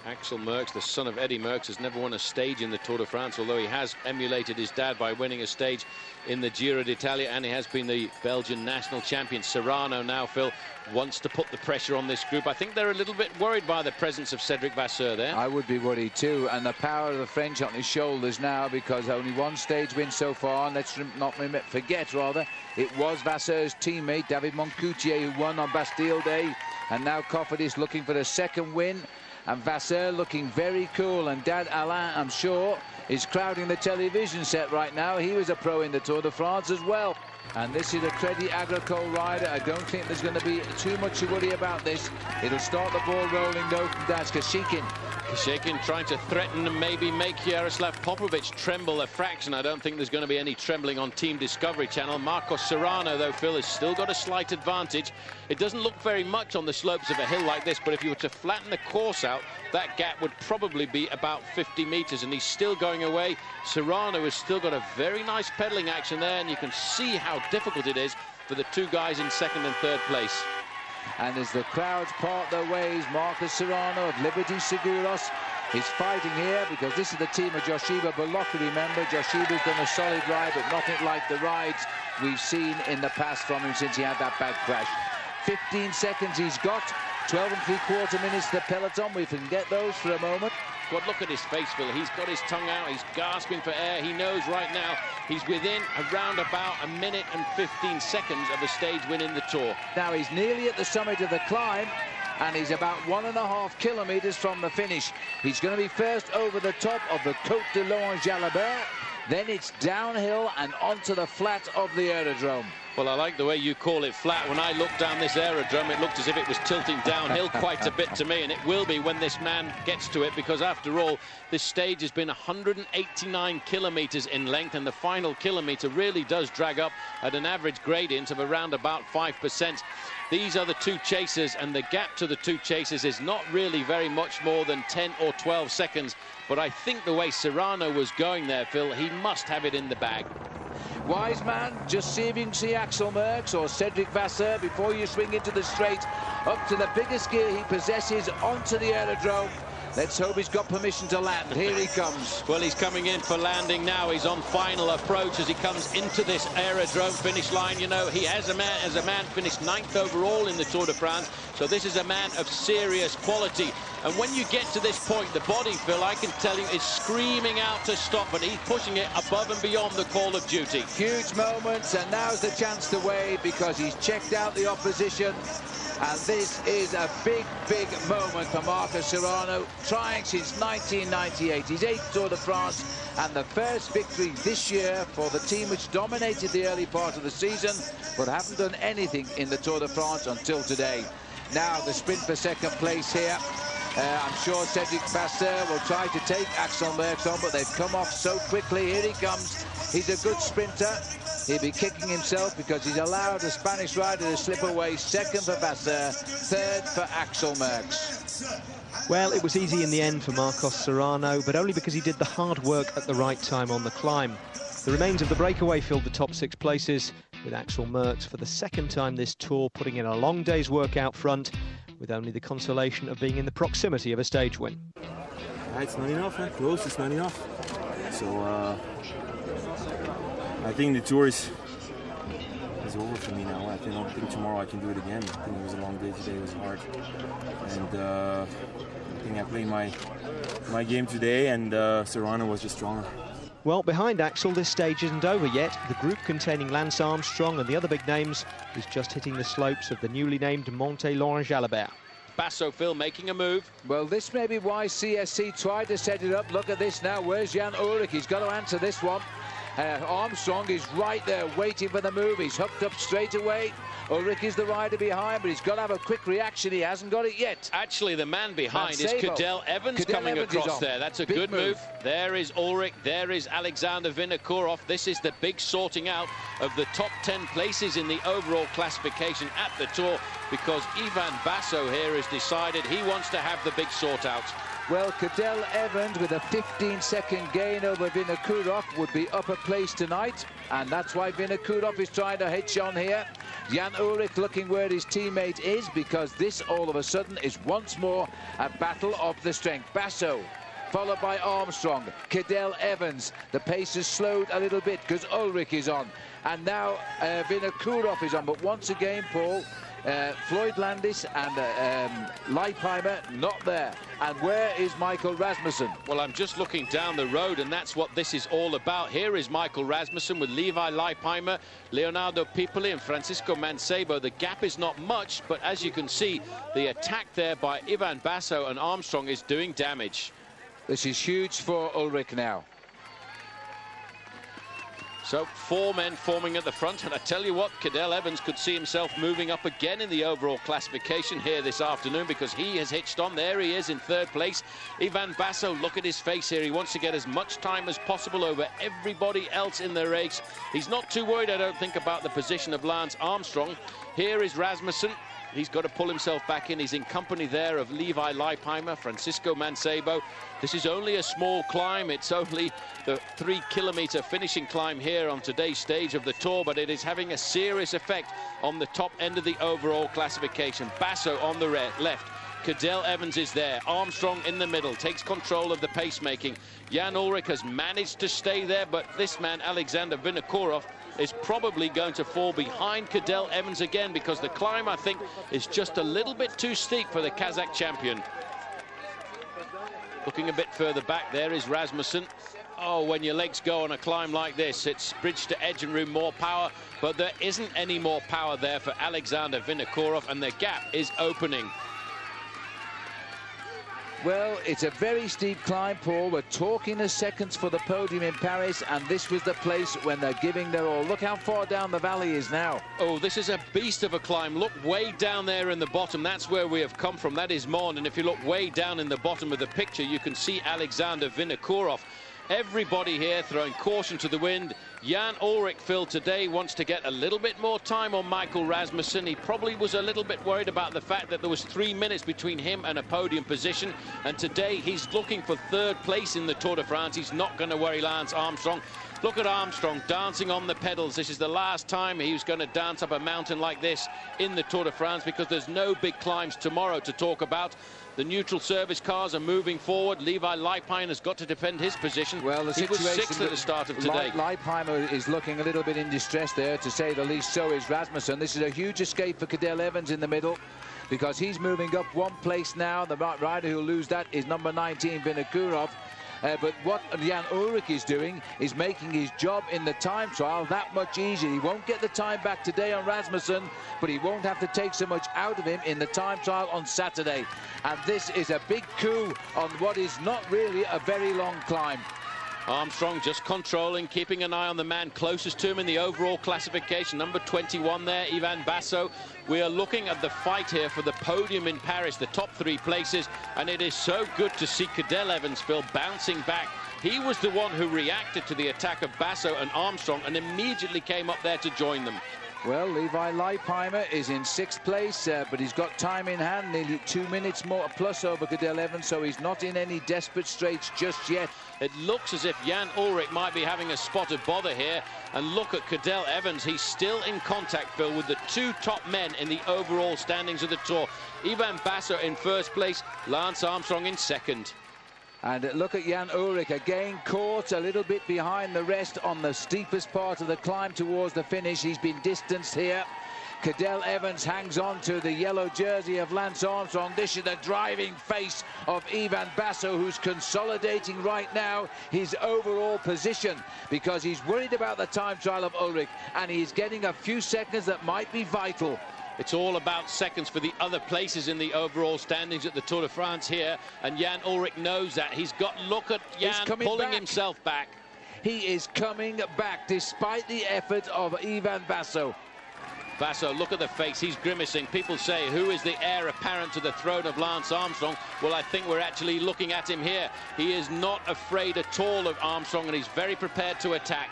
Axel Merckx, the son of Eddy Merckx, has never won a stage in the Tour de France, although he has emulated his dad by winning a stage in the Giro d'Italia, and he has been the Belgian national champion. Serrano now, Phil, wants to put the pressure on this group. I think they're a little bit worried by the presence of Cedric Vasseur there. I would be worried too, and the power of the French on his shoulders now because only one stage win so far, and let's not forget, rather, it was Vasseur's teammate, David Moncoutié, who won on Bastille Day, and now Cofidis is looking for the second win and Vasseur looking very cool and Dad Alain I'm sure is crowding the television set right now he was a pro in the Tour de France as well and this is a Crédit Agricole rider I don't think there's going to be too much to worry about this it'll start the ball rolling though from Das Kashechkin Kashechkin trying to threaten and maybe make Yaroslav Popovych tremble a fraction. I don't think there's going to be any trembling on Team Discovery Channel. Marcos Serrano, though, Phil, has still got a slight advantage. It doesn't look very much on the slopes of a hill like this, but if you were to flatten the course out, that gap would probably be about 50 metres, and he's still going away. Serrano has still got a very nice pedaling action there, and you can see how difficult it is for the two guys in second and third place. And as the crowds part their ways, Marcos Serrano of Liberty Seguros is fighting here because this is the team of Joseba Beloki, remember. Joseba's done a solid ride, but nothing like the rides we've seen in the past from him since he had that bad crash. 15 seconds he's got, 12 and three quarter minutes to the peloton. We can get those for a moment. God, look at his face, Phil. He's got his tongue out. He's gasping for air. He knows right now he's within around about a minute and 15 seconds of a stage win in the Tour. Now he's nearly at the summit of the climb and he's about one and a half kilometres from the finish. He's going to be first over the top of the Côte de Laurent Jalabert. Then it's downhill and onto the flat of the aerodrome. Well, I like the way you call it flat. When I looked down this aerodrome, it looked as if it was tilting downhill quite a bit to me, and it will be when this man gets to it, because after all, this stage has been 189 kilometres in length, and the final kilometre really does drag up at an average gradient of around about 5%. These are the two chasers, and the gap to the two chasers is not really very much more than 10 or 12 seconds. But I think the way Serrano was going there, Phil, he must have it in the bag. Wise man, just you see Axel Merckx or Cedric Vasseur before you swing into the straight. Up to the biggest gear he possesses onto the aerodrome. Let's hope he's got permission to land. Here he comes. Well, he's coming in for landing now. He's on final approach as he comes into this aerodrome finish line. You know, he has a man as a man finished ninth overall in the Tour de France. So this is a man of serious quality. And when you get to this point, the body, Phil, I can tell you, is screaming out to stop, and he's pushing it above and beyond the call of duty. Huge moments, and now's the chance to wave because he's checked out the opposition. And this is a big, big moment for Marcos Serrano, trying since 1998. His eighth Tour de France and the first victory this year for the team which dominated the early part of the season, but haven't done anything in the Tour de France until today. Now the sprint for second place here. Uh, I'm sure Cedric Vasseur will try to take Axel Merckx on, but they've come off so quickly. Here he comes. He's a good sprinter. He'll be kicking himself because he's allowed a Spanish rider to slip away. Second for Vasseur, third for Axel Merckx. Well, it was easy in the end for Marcos Serrano, but only because he did the hard work at the right time on the climb. The remains of the breakaway filled the top six places, with Axel Merckx for the second time this tour putting in a long day's work out front, with only the consolation of being in the proximity of a stage win. It's not enough, eh? close, it's not enough. So uh, I think the tour is, is over for me now. I think, I think tomorrow I can do it again. I think it was a long day today, it was hard. And uh, I think I played my, my game today and uh, Serrano was just stronger. Well, behind Axel, this stage isn't over yet. The group containing Lance Armstrong and the other big names is just hitting the slopes of the newly named Montée Laurent Jalabert. Basso, Phil, making a move. Well, this may be why CSC tried to set it up. Look at this now. Where's Jan Ullrich? He's got to answer this one. Uh, Armstrong is right there waiting for the move. He's hooked up straight away. Ullrich is the rider behind, but he's got to have a quick reaction. He hasn't got it yet. Actually, the man behind is. Cadel Evans Cadel coming Evans across there. That's a Big good move. move. There is Ullrich. There is Alexander Vinokourov. This is the big sorting out of the top 10 places in the overall classification at the Tour because Ivan Basso here has decided he wants to have the big sort out. Well, Cadel Evans with a 15-second gain over Vinokourov would be up a place tonight, and that's why Vinokourov is trying to hitch on here. Jan Ullrich looking where his teammate is, because this, all of a sudden, is once more a battle of the strength. Basso followed by Armstrong, Cadel Evans. The pace has slowed a little bit because Ullrich is on. And now uh, Vinokourov is on. But once again, Paul, uh, Floyd Landis and uh, um, Leipheimer not there. And where is Michael Rasmussen? Well, I'm just looking down the road, and that's what this is all about. Here is Michael Rasmussen with Levi Leipheimer, Leonardo Piepoli, and Francisco Mancebo. The gap is not much, but as you can see, the attack there by Ivan Basso and Armstrong is doing damage. This is huge for Ullrich now. So four men forming at the front, and I tell you what, Cadel Evans could see himself moving up again in the overall classification here this afternoon because he has hitched on. There he is in third place. Ivan Basso, look at his face here. He wants to get as much time as possible over everybody else in the race. He's not too worried, I don't think, about the position of Lance Armstrong. Here is Rasmussen. He's got to pull himself back in. He's in company there of Levi Leipheimer, Francisco Mancebo. This is only a small climb. It's only the three-kilometre finishing climb here on today's stage of the Tour, but it is having a serious effect on the top end of the overall classification. Basso on the left. Cadel Evans is there. Armstrong in the middle, takes control of the pacemaking. Jan Ullrich has managed to stay there, but this man, Alexander Vinokourov, is probably going to fall behind Cadel Evans again because the climb, I think, is just a little bit too steep for the Kazakh champion. Looking a bit further back, there is Rasmussen. Oh, when your legs go on a climb like this, it's bridge to edge and room, more power, but there isn't any more power there for Alexander Vinokourov, and the gap is opening. Well, it's a very steep climb, Paul. We're talking the seconds for the podium in Paris, and this was the place when they're giving their all. Look how far down the valley is now. Oh, this is a beast of a climb. Look way down there in the bottom. That's where we have come from. That is Mende. And if you look way down in the bottom of the picture, you can see Alexander Vinokourov. Everybody here throwing caution to the wind. Jan Ullrich, Phil, today wants to get a little bit more time on Michael Rasmussen. He probably was a little bit worried about the fact that there was three minutes between him and a podium position. And today he's looking for third place in the Tour de France. He's not going to worry Lance Armstrong. Look at Armstrong dancing on the pedals. This is the last time he was going to dance up a mountain like this in the Tour de France because there's no big climbs tomorrow to talk about. The neutral service cars are moving forward. Levi Leipheimer has got to defend his position. Well, the he was situation sixth at the start of today. Le- Leipheimer is looking a little bit in distress there, to say the least. So is Rasmussen. This is a huge escape for Cadel Evans in the middle because he's moving up one place now. The rider who'll lose that is number 19, Vinokourov. Uh, but what Jan Ullrich is doing is making his job in the time trial that much easier. He won't get the time back today on Rasmussen, but he won't have to take so much out of him in the time trial on Saturday. And this is a big coup on what is not really a very long climb. Armstrong just controlling, keeping an eye on the man closest to him in the overall classification. Number 21 there, Ivan Basso. We are looking at the fight here for the podium in Paris, the top three places, and it is so good to see Cadel Evansville bouncing back. He was the one who reacted to the attack of Basso and Armstrong and immediately came up there to join them. Well, Levi Leipheimer is in sixth place, uh, but he's got time in hand, nearly two minutes more plus over Cadel Evans, so he's not in any desperate straits just yet. It looks as if Jan Ullrich might be having a spot of bother here. And look at Cadel Evans. He's still in contact, Bill, with the two top men in the overall standings of the Tour. Ivan Basso in first place, Lance Armstrong in second. And look at Jan Ullrich again caught a little bit behind the rest on the steepest part of the climb towards the finish. He's been distanced here. Cadel Evans hangs on to the yellow jersey of Lance Armstrong. This is the driving face of Ivan Basso, who's consolidating right now his overall position because he's worried about the time trial of Ullrich and he's getting a few seconds that might be vital. It's all about seconds for the other places in the overall standings at the Tour de France here, and Jan Ullrich knows that. He's got, look at Jan pulling back. himself back. He is coming back despite the effort of Ivan Basso. Basso, look at the face, he's grimacing. People say, who is the heir apparent to the throne of Lance Armstrong? Well, I think we're actually looking at him here. He is not afraid at all of Armstrong, and he's very prepared to attack.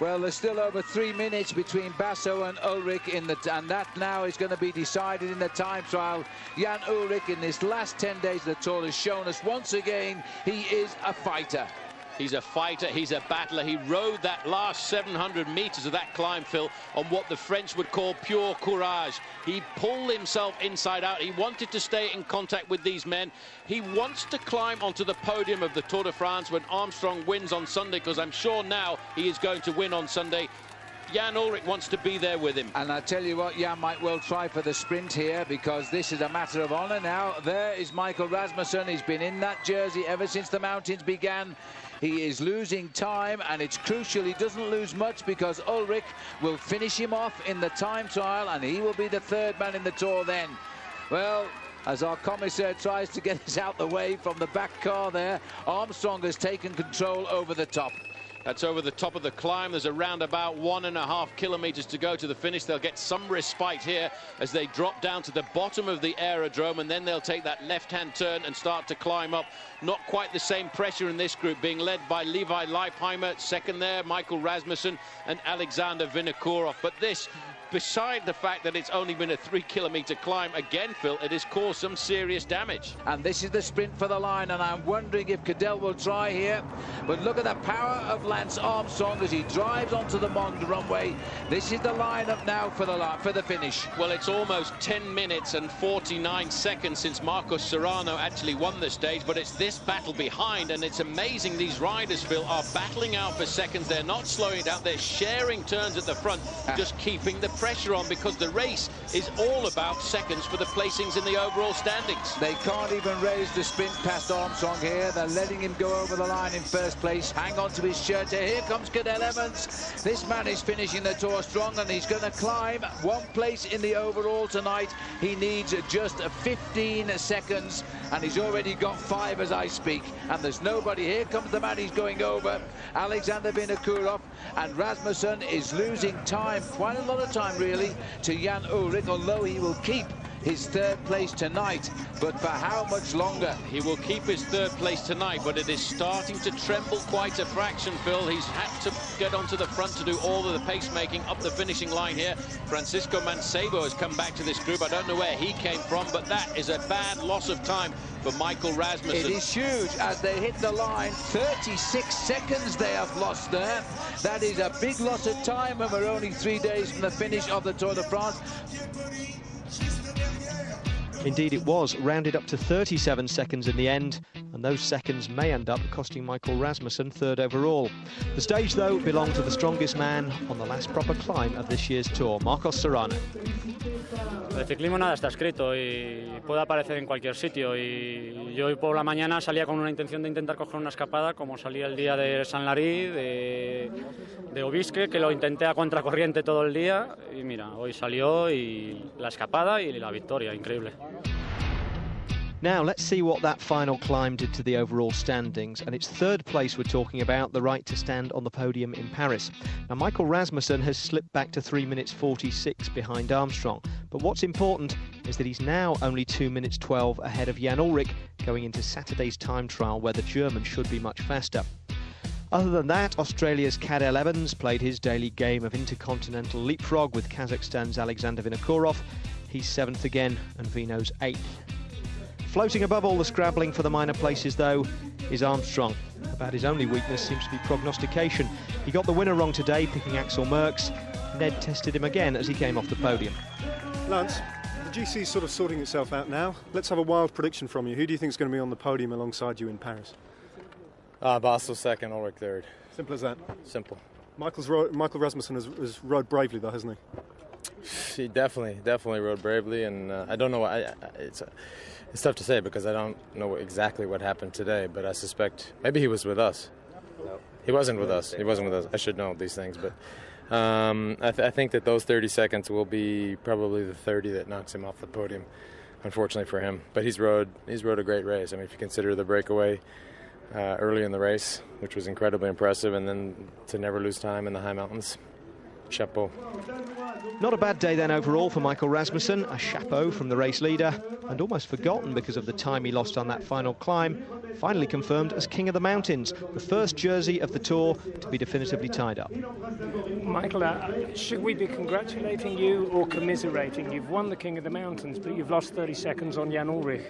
Well, there's still over three minutes between Basso and Ullrich, in the, and that now is going to be decided in the time trial. Jan Ullrich, in his last 10 days of the Tour, has shown us once again he is a fighter. He's a fighter, he's a battler. He rode that last 700 metres of that climb, Phil, on what the French would call pure courage. He pulled himself inside out. He wanted to stay in contact with these men. He wants to climb onto the podium of the Tour de France when Armstrong wins on Sunday, because I'm sure now he is going to win on Sunday. Jan Ullrich wants to be there with him. And I tell you what, Jan might well try for the sprint here because this is a matter of honour now. There is Michael Rasmussen. He's been in that jersey ever since the mountains began. He is losing time, and it's crucial he doesn't lose much because Ullrich will finish him off in the time trial, and he will be the third man in the Tour then. Well, as our commissaire tries to get us out the way from the back car there, Armstrong has taken control over the top. That's over the top of the climb. There's around about one and a half kilometres to go to the finish. They'll get some respite here as they drop down to the bottom of the aerodrome and then they'll take that left-hand turn and start to climb up. Not quite the same pressure in this group, being led by Levi Leipheimer, second there, Michael Rasmussen and Alexander Vinokourov. But this beside the fact that it's only been a three kilometre climb, again, Phil, it has caused some serious damage. And this is the sprint for the line, and I'm wondering if Cadel will try here. But look at the power of Lance Armstrong as he drives onto the Mende runway. This is the lineup now for the for the finish. Well, it's almost 10 minutes and 49 seconds since Marcos Serrano actually won the stage, but it's this battle behind, and it's amazing these riders, Phil, are battling out for seconds. They're not slowing down. They're sharing turns at the front, ah. just keeping the pressure on because the race is all about seconds for the placings in the overall standings. They can't even raise the sprint past Armstrong here. They're letting him go over the line in first place. Hang on to his shirt. Here comes Cadel Evans. This man is finishing the Tour strong and he's going to climb one place in the overall tonight. He needs just 15 seconds and he's already got five as I speak. And there's nobody. Here comes the man he's going over, Alexander Vinokourov. And Rasmussen is losing time, quite a lot of time really, to Jan Ullrich, although he will keep his third place tonight. But for how much longer? He will keep his third place tonight, but it is starting to tremble quite a fraction, Phil. He's had to get onto the front to do all of the pacemaking up the finishing line here. Francisco Mancebo has come back to this group. I don't know where he came from, but that is a bad loss of time for Michael Rasmussen. It is huge as they hit the line. 36 seconds they have lost there. That is a big loss of time and we're only three days from the finish of the Tour de France. Indeed, it was rounded up to 37 seconds in the end, and those seconds may end up costing Michael Rasmussen third overall. The stage, though, belonged to the strongest man on the last proper climb of this year's tour, Marcos Serrano. El ciclismo nada está escrito y puede aparecer en cualquier sitio. Y yo hoy por la mañana salía con una intención de intentar coger una escapada, como salía el día de San Larí, de, de Obisque, que lo intenté a contracorriente todo el día. Y mira, hoy salió y la escapada y la victoria, increíble. Now, let's see what that final climb did to the overall standings. And it's third place we're talking about, the right to stand on the podium in Paris. Now, Michael Rasmussen has slipped back to 3 minutes 46 behind Armstrong. But what's important is that he's now only 2 minutes 12 ahead of Jan Ullrich going into Saturday's time trial, where the German should be much faster. Other than that, Australia's Cadel Evans played his daily game of intercontinental leapfrog with Kazakhstan's Alexander Vinokourov. He's seventh again, and Vino's eighth. Floating above all the scrabbling for the minor places, though, is Armstrong. About his only weakness seems to be prognostication. He got the winner wrong today, picking Axel Merckx. Ned tested him again as he came off the podium. Lance, the GC is sort of sorting itself out now. Let's have a wild prediction from you. Who do you think is going to be on the podium alongside you in Paris? Uh, Basso second, Ullrich third. Simple as that. Simple. Michael's ro- Michael Rasmussen has, has rode bravely, though, hasn't he? He definitely, definitely rode bravely, and uh, I don't know. I, I, it's uh, it's tough to say because I don't know exactly what happened today, but I suspect maybe he was with us. No. He wasn't with us. He wasn't with us. I should know these things, but Um, I, th- I think that those 30 seconds will be probably the 30 that knocks him off the podium, unfortunately for him. But he's rode he's rode a great race. I mean, if you consider the breakaway uh, early in the race, which was incredibly impressive, and then to never lose time in the high mountains, chapeau. Not a bad day then overall for Michael Rasmussen, a chapeau from the race leader, and almost forgotten because of the time he lost on that final climb, finally confirmed as King of the Mountains, the first jersey of the Tour to be definitively tied up. Michael, uh, should we be congratulating you or commiserating? You've won the King of the Mountains, but you've lost 30 seconds on Jan Ullrich.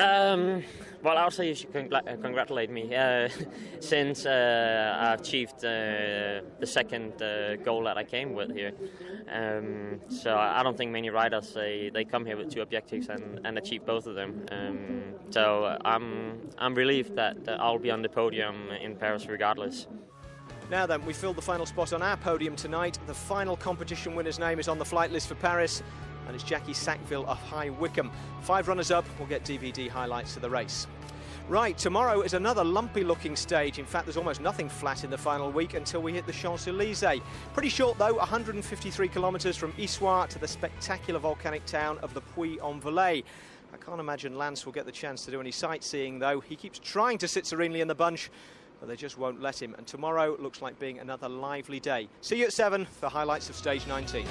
Um, well, I would say you should uh, congratulate me uh, since uh, I achieved uh, the second uh, goal that I came with here. Um, so I don't think many riders they, they come here with two objectives and, and achieve both of them. Um, so I'm I'm relieved that, that I'll be on the podium in Paris regardless. Now then, we filled the final spot on our podium tonight. The final competition winner's name is on the flight list for Paris, and it's Jackie Sackville of High Wycombe. Five runners up we'll get DVD highlights of the race. Right, tomorrow is another lumpy looking stage. In fact, there's almost nothing flat in the final week until we hit the Champs Elysees. Pretty short though, 153 kilometres from Issoire to the spectacular volcanic town of the Puy-en-Velay. I can't imagine Lance will get the chance to do any sightseeing though. He keeps trying to sit serenely in the bunch, but they just won't let him. And tomorrow looks like being another lively day. See you at 7 for highlights of stage 19.